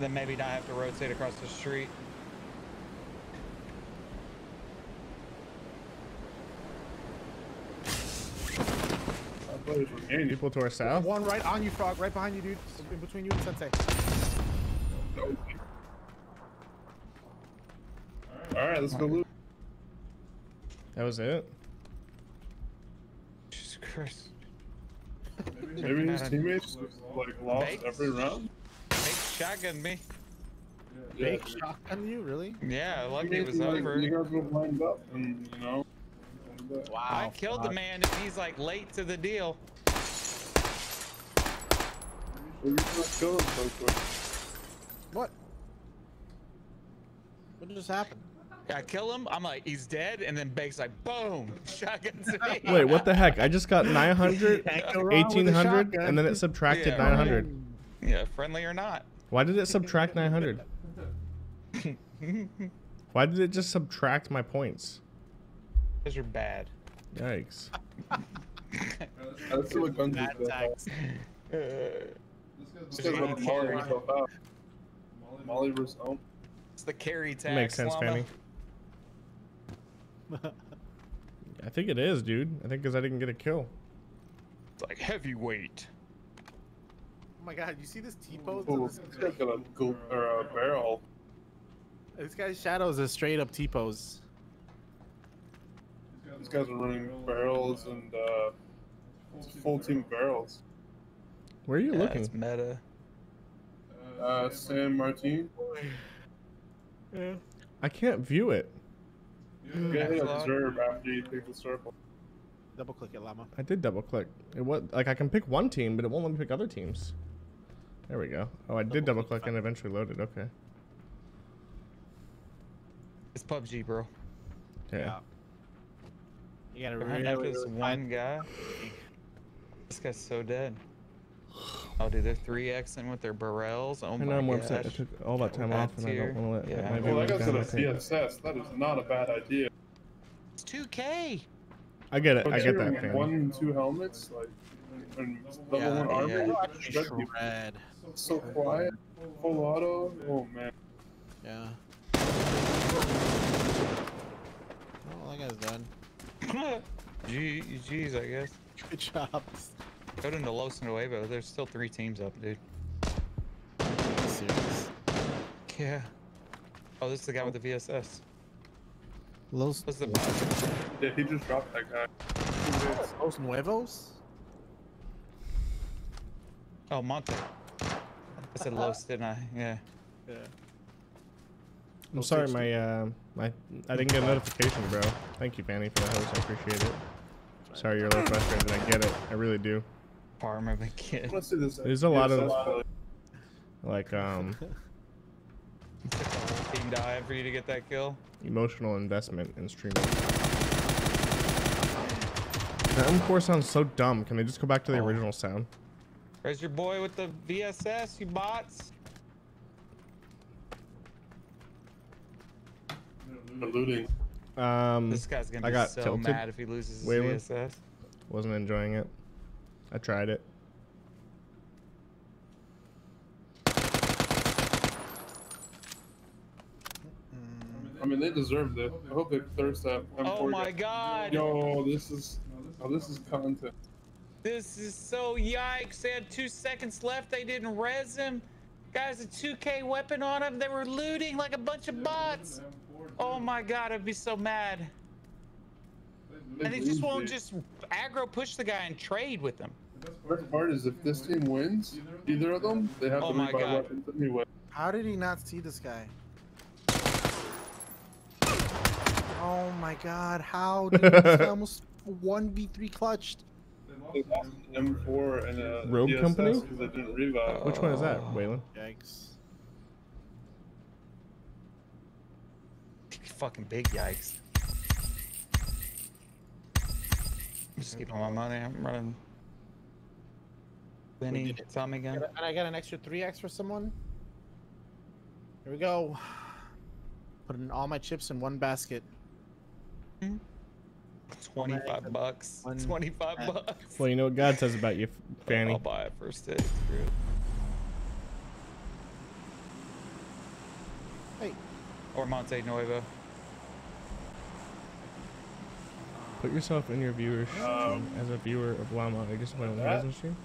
Then maybe not have to rotate across the street. Our players were gaining. People to our south. One right on you, Frog, right behind you, dude. In between you and Sensei. All right, let's go loot. That was it. Jesus Christ. (laughs) Maybe his teammates like lost Baked? every round. Hey, shotgun me. Yeah. Fake shotgun you, really? Yeah, lucky it was like, over. You guys were lined up, and you know. I oh, killed the man and he's like late to the deal. Maybe not kill him so quick. What? What just happened? I kill him. I'm like, he's dead, and then Bake's like, boom, (laughs) shotgun to me. (laughs) Wait, what the heck? I just got (laughs) 900, go wrong with a 1800, and then it subtracted Yeah, 900. Yeah, friendly or not. Why did it subtract 900? Why did it just subtract my points? Because you're bad. Yikes. That's what guns Bad do. This guy's gonna molly himself out. Molly versus home. It's the carry tax. Makes sense, llama. Fanny. (laughs) I think it is, dude. I think because I didn't get a kill. It's like heavyweight. Oh my god, you see this T-pose? Oh, of this This, guy's got a goop or a Beryl. this guy's shadow is a straight up T-pose. These guys are running Beryls and uh, it's full team Beryls. Where are you Yeah, looking? It's meta. Uh, San Martin. Yeah. I can't view it. You gotta hit observe after you pick the circle. Double click it, llama. I did double click. It was like I can pick one team, but it won't let me pick other teams. There we go. Oh, I did double click and eventually loaded. Okay. It's PUBG, bro. Yeah. You gotta Behind really, this really one guy. This guy's so dead. Oh, dude, they're 3xing with their Beryls. Oh I my know I'm gosh. upset. I took all that time off, and I don't want to let Yeah. my Well, that viewers guy's down. at I a think. CSS. That is not a bad idea. It's 2K. I get it. I get that, fan. One and two helmets, like, and level Yeah, one armor. yeah. that'd Shred. So quiet, full auto. Oh man. Yeah. Oh, that guy's done. Gee, Jeez, I guess. Good job. Go to Los Nuevo. There's still three teams up, dude. Serious. Yeah. Oh, this is the guy with the VSS. Los, What's the Yeah, he just dropped that guy. Los Nuevos? Oh, Monte. I said Los, didn't I? Yeah. Yeah. I'm sorry, my uh, my I didn't get a notification, bro. Thank you, Fanny, for the host. I appreciate it. Sorry, you're a little frustrated. I get it. I really do. Farm of a kid. Let's see this. There's a lot of VSS play. like um (laughs) Team die for you to get that kill. emotional investment in streaming. (laughs) The M4 sounds so dumb. Can they just go back to the Oh. original sound? Where's your boy with the VSS, you bots? They're looting. Um, This guy's gonna I be got so tilted. mad if he loses his Waylon. VSS. Wasn't enjoying it. I tried it. I mean, they deserved it. I hope they thirst that. Oh M4 my god! Yo, this is. Oh, this is content. This is so yikes. They had two seconds left. They didn't res him. Guys, a 2K weapon on him. They were looting like a bunch of bots. Oh my god, I'd be so mad. And they just won't just aggro push the guy and trade with him. Worst part is if this team wins, either of them, they have Oh to my rebuy God. weapons anyway. How did he not see this guy? Oh my god, how did this (laughs) guy almost 1v3 clutched? They lost an M4 and a Rogue DSS Company? because didn't revive. Which one is that, oh. Waylon? Yikes. Fucking big yikes. I'm just keeping my money. I'm running. Benny, did it. Tommy gun. And I got an extra 3x for someone. Here we go. Putting all my chips in one basket. 25 bucks. One- 25 uh, bucks. Well, you know what God says about you, (laughs) Fanny. I'll buy it first hit. Screw it. Hey. Or Monte Nuevo. Put yourself in your viewer's Um, as a viewer of Llama. I just went on the his stream.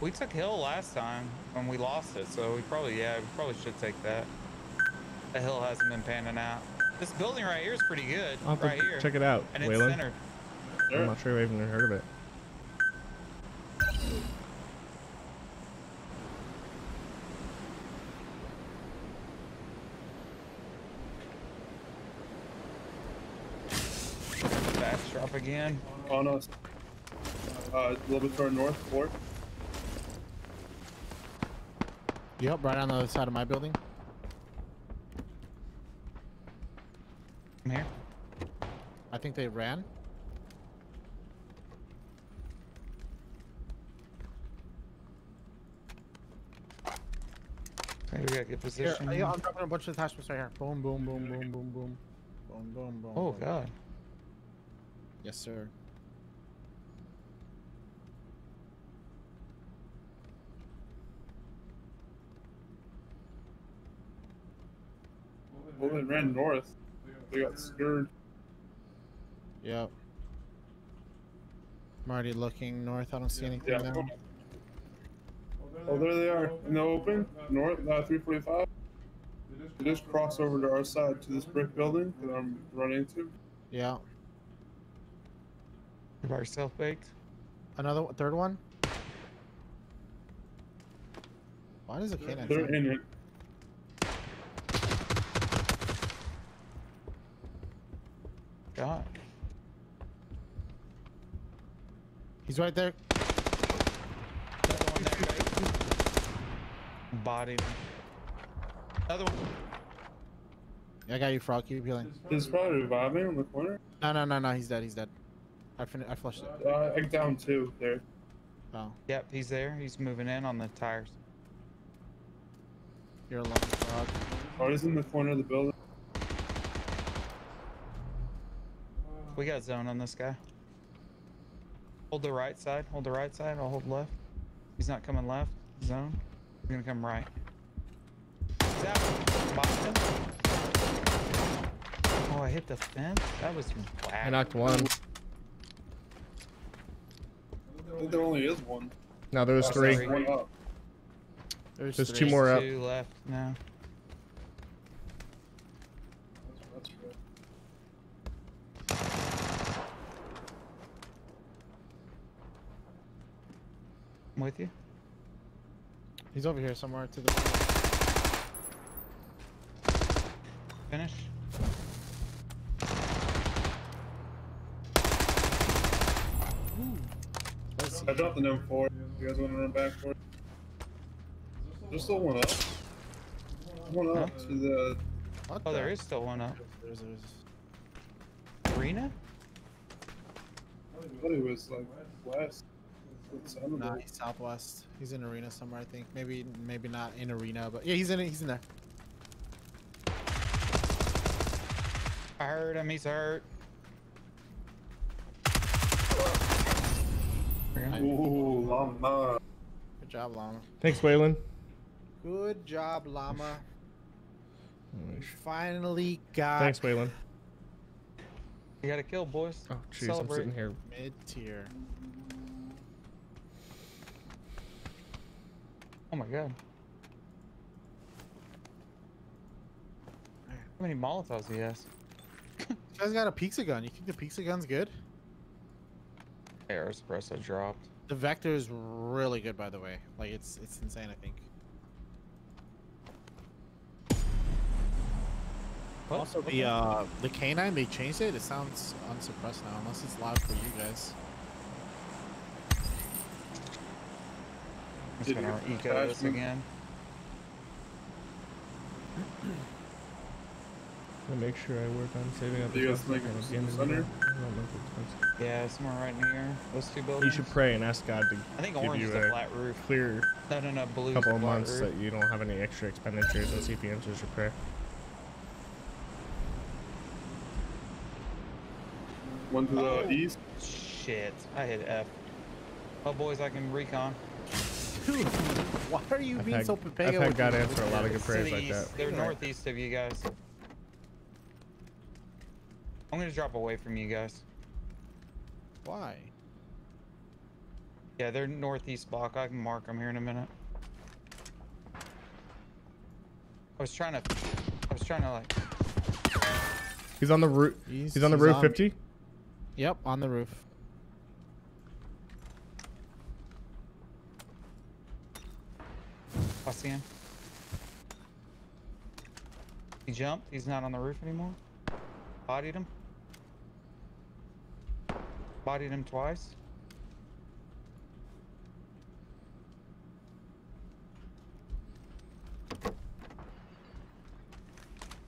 We took Hill last time when we lost it, so we probably, yeah, we probably should take that. The hill hasn't been panning out. This building right here is pretty good. I'll right here. check it out, And it's Waylon. centered. I'm not sure I've even heard of it. Fast again. On us. Uh, a little bit to our north, four. Yep, right on the other side of my building. I'm here. I think they ran. Okay, we got good Here, position. yeah, I'm dropping a bunch of attachments right here. Boom, boom, boom, boom, boom, boom. Boom, boom, boom. Oh boom. god. Yes, sir. Well, they ran north. They got scared. Yep. I'm already looking north. I don't see anything Yeah. now. Oh, there they are in the open, north, uh, 345. They just cross over to our side to this brick building that I'm running to. Yeah. You by yourself baked? Another one, third one. Why does a canine? They're in it. God. He's right there. Another one there, baked. Bodied. Another one. I got you, Frog. Keep healing. He's probably reviving on the corner. No, no, no, no. He's dead. He's dead. I fin- I flushed it. Uh, I down two there. Oh, Yep, he's there. He's moving in on the tires. you're alone, Frog. Oh, he's in the corner of the building. We got zone on this guy. Hold the right side. Hold the right side. I'll hold left. He's not coming left. Zone. He's gonna come right. He's out. Boston. Oh, I hit the fence. That was I knocked one. I think there only is one. No, there was Oh, three. sorry, One up. There's, There's three. two more up. Two left now. That's good. I'm with you. He's over here somewhere to the. Finish. I dropped an M4. You guys want to run back for it? There's still one up. One up to the. What Oh, the- there is still one up. There's, there's... Arena? I thought it was like west. It Nah, he's southwest. He's in arena somewhere, I think. Maybe, maybe not in arena, but yeah, he's in it. He's in there. I heard him. He's hurt. Ooh, llama. Good job, Llama. Thanks, Waylon. Good job, Llama. We finally got Thanks, Waylon. You got to kill, boys. Oh, jeez, I'm sitting here. mid tier. Oh my god. How many Molotovs he has? You guys got a pizza gun. You think the pizza gun's good? Air espresso dropped. The vector is really good, by the way. Like it's it's insane. I think. What? Also, the the- uh the canine they changed it. It sounds unsuppressed now, unless it's loud for you guys. I'm just gonna get the eco this attachment? again. I'll make sure I work on saving up Do you the guys stuff think I can it's get in the in center? There. I don't know if it's expensive. Yeah, somewhere right near those two buildings. You should pray and ask God to I think give orange you is a a flat roof. clear No, no, no, blue. couple of months that you don't have any extra expenditures and see if he answers your prayer. One to the Oh. east. Shit, I hit F. Oh, boys, I can recon. Dude, why are you I've being had, so I've pepega had God answer a lot of good To prayers like east. that. They're northeast of you guys. I'm gonna drop away from you guys. Why? Yeah, they're northeast block. I can mark them here in a minute. I was trying to. I was trying to like. He's on the roof. He's- He's on the he's roof. on- Fifty. Yep, on the roof. I see him. He jumped. He's not on the roof anymore. Bodied him. Bodied him twice.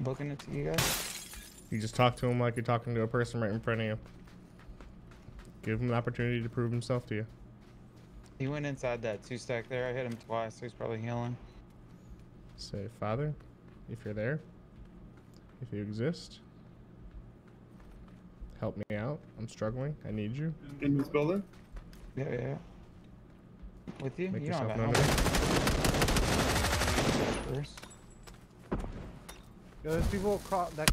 Booking it to you guys. You just talk to him like you're talking to a person right in front of you. Give him an opportunity to prove himself to you. He went inside that two stack there. I hit him twice. So he's probably healing. Say, Father, if you're there, if you exist, help me out. I'm struggling. I need you. In this building? Yeah, yeah. yeah. With you? Make you don't yourself have a known to me. helmet. First. Yo, there's people across that.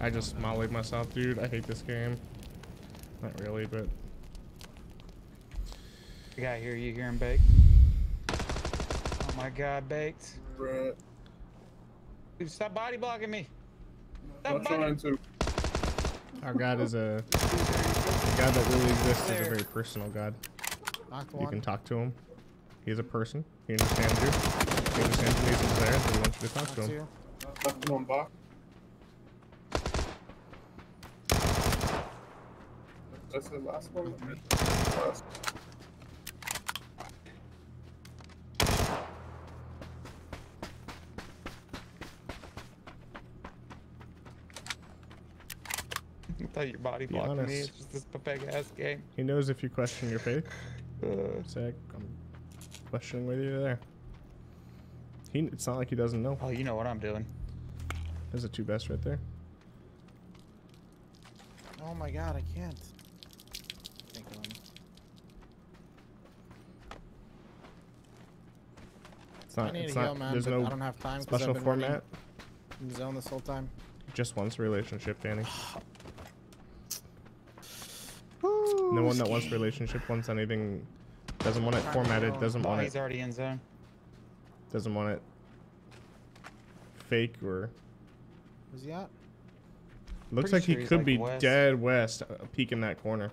I just mollied myself, dude. I hate this game. Not really, but The guy here, you hear him baked? Oh my god, baked. Right. Dude, stop body blocking me. Stop I'm body trying to. Our God is a, a God that really exists is a very personal God. You can talk to him. He's a person. He understands you. He understands your needs and desires, but he wants you to talk to Knocked him. two. Left one box. That's the last one. Thought your body Be blocking me. It's just this big ass game. He knows if you question your faith. (laughs) Uh, Say, I'm questioning whether you're there. He, it's not like he doesn't know. oh, you know what I'm doing. There's the two best right there. Oh my god, I can't. Think of. It's not. I need It's to heal, man, There's no I don't have time 'cause I've special been format. in zone this whole time. Just wants relationship, Danny. (sighs) (sighs) no one that wants relationship wants anything. Doesn't want it formatted. Doesn't want it. he's already in zone. Doesn't want it fake or. Where's he at? Looks Pretty like sure he could like, be west. dead west, uh, peeking that corner.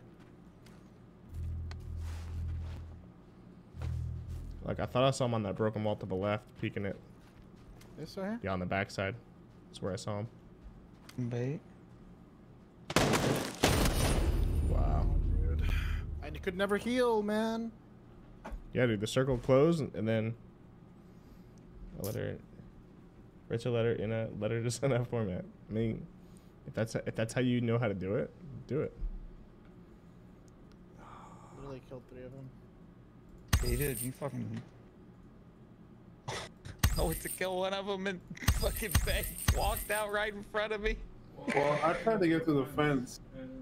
Like I thought I saw him on that broken wall to the left, peeking it. This right here? Yeah, on the backside. That's where I saw him. Bait. Wow. I could never heal, man. Yeah, dude. The circle closed, and, and then a letter. Write a letter in a letter to (laughs) send out format. I mean, if that's if that's how you know how to do it, do it. Literally killed three of them. He did. You fucking. I (laughs) went to kill one of them and (laughs) fucking they walked out right in front of me. Well, I tried to get to the fence.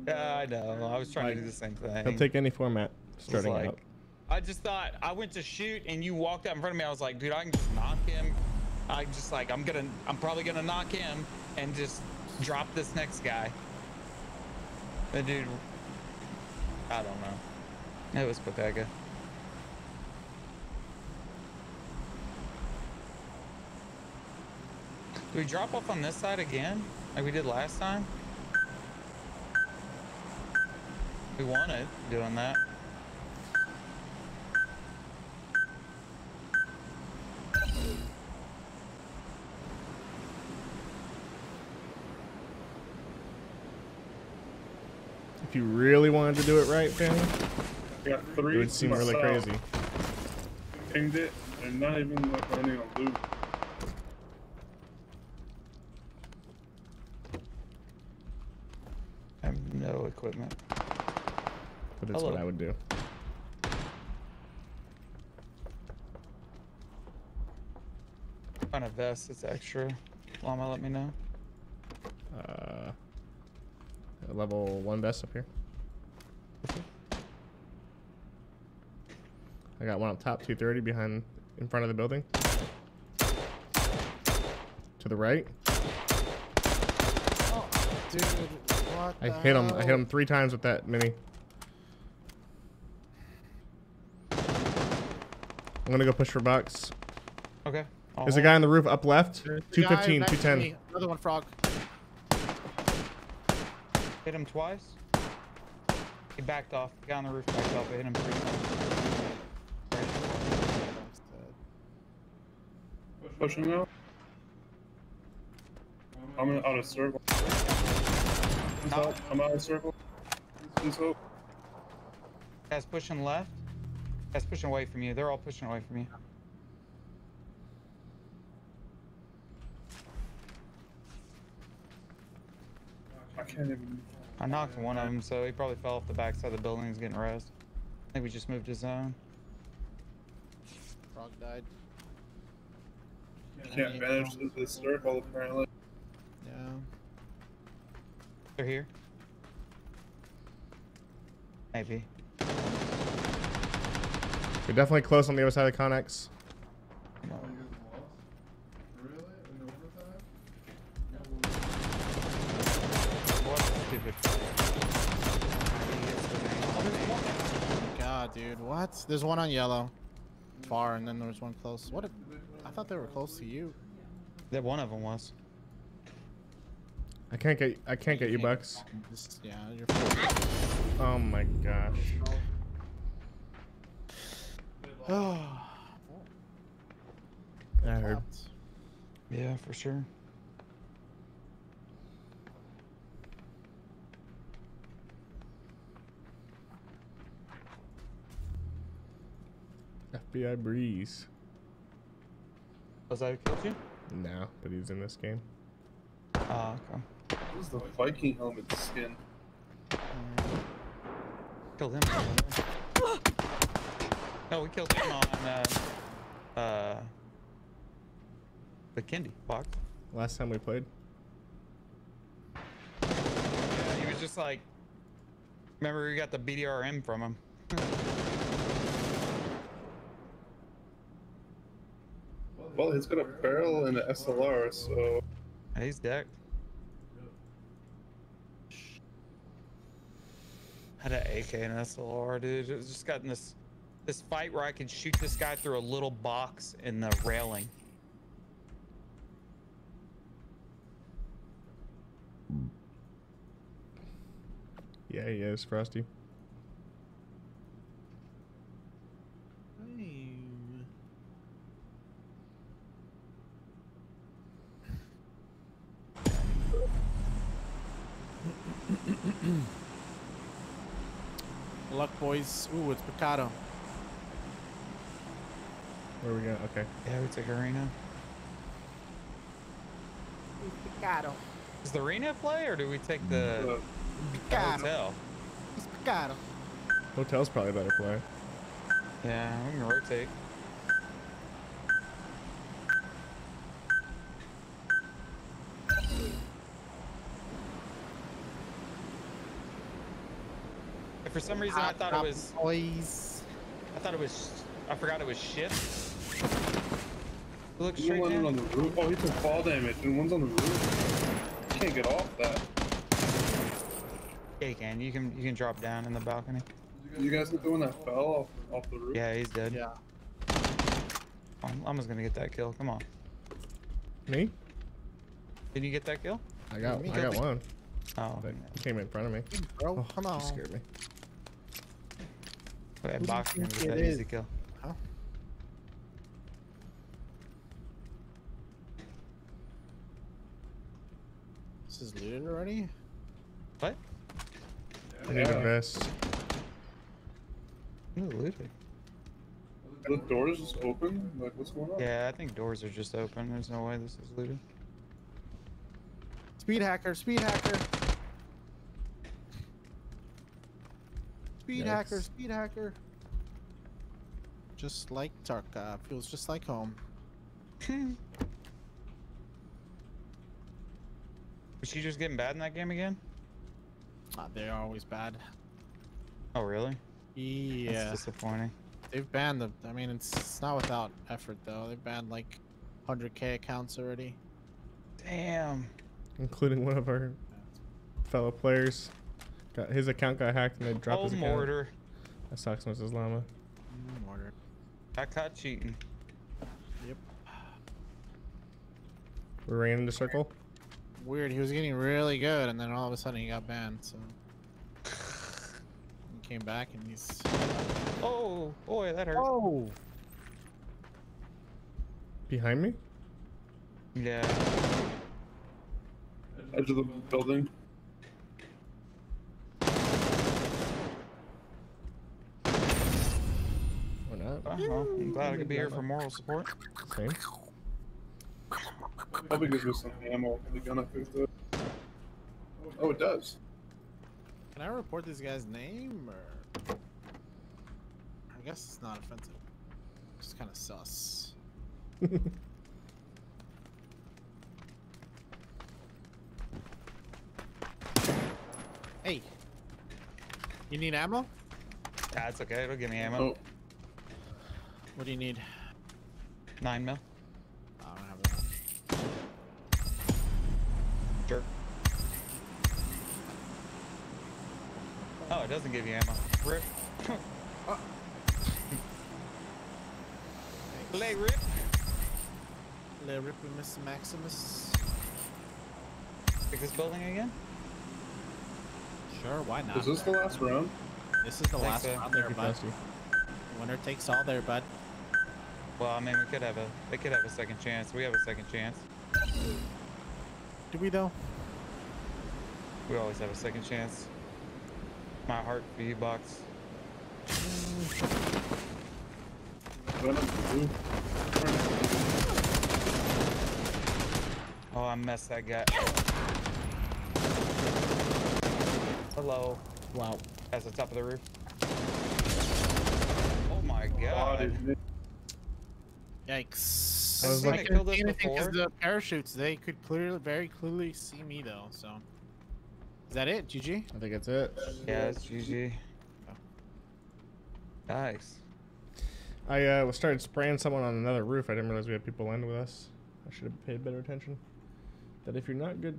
Yeah, I know. I was trying to do the same thing. He'll take any format starting like- out. I just thought I went to shoot and you walked out in front of me. I was like, dude, I can just knock him. I just like I'm gonna I'm probably gonna knock him and just drop this next guy. The dude, I don't know. It was Bodega. Do we drop off on this side again, like we did last time? We won it doing that. If you really wanted to do it right, Fanny, I got it would seem really myself. crazy. Pinged it, and not even like running a loop. I have no equipment. But it's what I would do. Find a vest that's extra. Llama, let me know. Uh, level one vest up here. I got one up top, 230 behind, in front of the building. To the right. Dude, what I the hit him. I hit him three times with that mini. I'm gonna go push for bucks. Okay. I'll There's a guy on the roof up left. Guy 215, next to 210. me. Another one, frog. Hit him twice. He backed off. The guy on the roof backed off. I hit him three times. Pushing out. I'm in, out of circle. I'm out of circle. That's. Guys pushing left. Guys pushing away from you. They're all pushing away from you. I can't even. I knocked one of them, so he probably fell off the backside of the building. He's getting res. I think we just moved his zone. Frog died. Can't manage this circle apparently. Yeah. They're here. Maybe. We're definitely close on the other side of the Connex. What stupid. God, dude, what? There's one on yellow, far, and then there's one close. What? If, I thought they were close to you. That one of them was. I can't get I can't get you, Bucks. Just, yeah, you're. Oh my gosh. (sighs) I heard. Yeah, for sure. FBI Breeze. Was that who killed you? No, but he's in this game. Oh, okay. This is the Viking helmet skin. Killed him. No, we killed him on uh, uh, the Kindy box. Last time we played. Yeah, he was just like, remember we got the BDRM from him. Well, he's got a Beryl and an SLR, so And he's decked. Had an AK and SLR, dude. Was just got in this this fight where I could shoot this guy through a little box in the railing. Yeah, he is, Frosty. Luck, boys. Ooh, it's Pecado. Where are we going? Okay. Yeah, we took arena. Pecado. Is the arena play or do we take the, uh, the Pecado. hotel? It's Pecado. Hotel's probably better play. Yeah, we can rotate. And for some reason, I thought it was. Boys. I thought it was. I forgot it was shift. Look There's straight one down. on the roof. Oh, he took fall damage, and one's on the roof. Can't get off that. Yeah, you can. You can. You can drop down in the balcony. You guys get the one that fell off, off the roof? Yeah, he's dead. Yeah. I'm almost gonna get that kill. Come on. Me? Did you get that kill? I got Me I got too. one. Oh, But he came in front of me. Bro, Oh, come you on. scared me. That Who do you boxing think was that is? easy kill. Huh? This is looted already? What? I need a Yeah. vest. Ooh, looted. The doors just open? Like, what's going on? Yeah, I think doors are just open. There's no way this is looted. Speed hacker, speed hacker. Speed hacker, speed hacker. Just like Tarkov, feels just like home. (laughs) Was she just getting bad in that game again? Ah, they're always bad. Oh, really? Yeah. That's disappointing. They've banned the. I mean, it's, it's not without effort though. They've banned like 100k accounts already. Damn. Including one of our fellow players. Got his account got hacked and they dropped Oh, his account. mortar. That sucks, Mrs. Llama. Mortar. Got caught cheating. Yep. We ran into circle. Weird. He was getting really good, and then all of a sudden he got banned. So (sighs) he came back, and he's. Oh, boy, that hurt. Oh. Behind me? Yeah. Edge of the building. Or not? Oh, well, I'm glad I could be here for moral support. Same. Probably gives me some ammo for the gun I picked up. Oh, it does. Can I report this guy's name or? I guess it's not offensive. It's kind of sus. (laughs) hey, you need ammo? That's okay. It'll give me ammo. Oh, What do you need? Nine mil. I don't have that. Sure. Oh, it doesn't give you ammo. Rip. Oh. Play rip. Let rip with Mr. Maximus. Pick this building again. Sure, why not? is this the last round? This is the Think last so. round there, bud. Festy. Winner takes all there, bud. Well, I mean, we could have a. They could have a second chance. We have a second chance. Do we though? We always have a second chance. My heart for you, box. Oh, I messed that guy. Hello. Wow. That's the top of the roof. Oh my god. dude. Yikes. I was I like- couldn't Killed us see anything 'cause before? the parachutes, they could clearly, very clearly see me though, so. Is that it, GG? I think that's it. Yeah, it's GG. Nice. I uh, started spraying someone on another roof. I didn't realize we had people land with us. I should have paid better attention. That if you're not good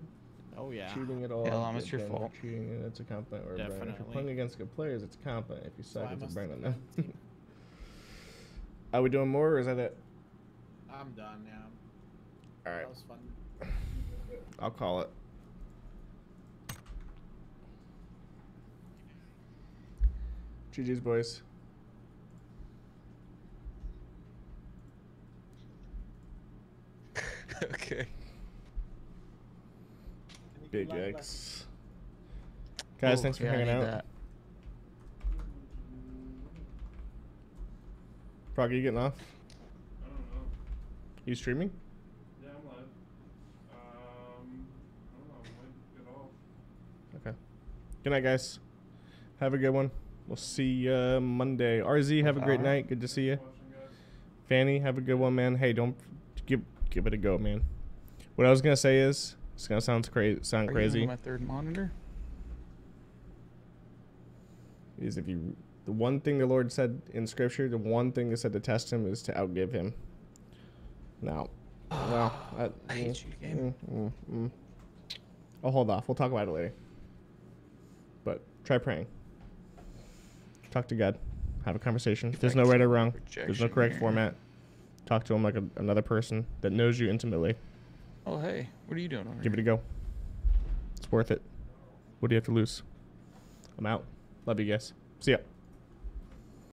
Oh yeah. cheating at all, Yeah, Llama, it's your fault. Cheating, and it's a compliment or a brand. If you're playing against good players, it's a compliment. If you suck, I it's a brand on them. (laughs) Are we doing more, or is that it? I'm done, now. All right, That was fun. (laughs) I'll call it. GG's, boys. (laughs) okay. Big X. Guys, Ooh, thanks for yeah, hanging out. that. Frog, are you getting off? I don't know. You streaming? Yeah, I'm live. Um, I don't know. I might get off. Okay. Good night, guys. Have a good one. We'll see you Monday. RZ, have a great Alright. night. Good to see you. Fanny, have a good one, man. Hey, don't give give it a go, man. What I was gonna say is, it's gonna sound crazy. Sound Are you crazy. on my third monitor? Is if you the one thing the Lord said in Scripture, the one thing that said to test him is to outgive him. Now, (sighs) well, that, I hate you, game. mm, mm, mm. I'll hold off. We'll talk about it later. But try praying. Talk to God. Have a conversation. There's no right or wrong. There's no correct here. format. Talk to him like a, another person that knows you intimately. Oh, hey. What are you doing Give here? it a go. It's worth it. What do you have to lose? I'm out. Love you guys. See ya.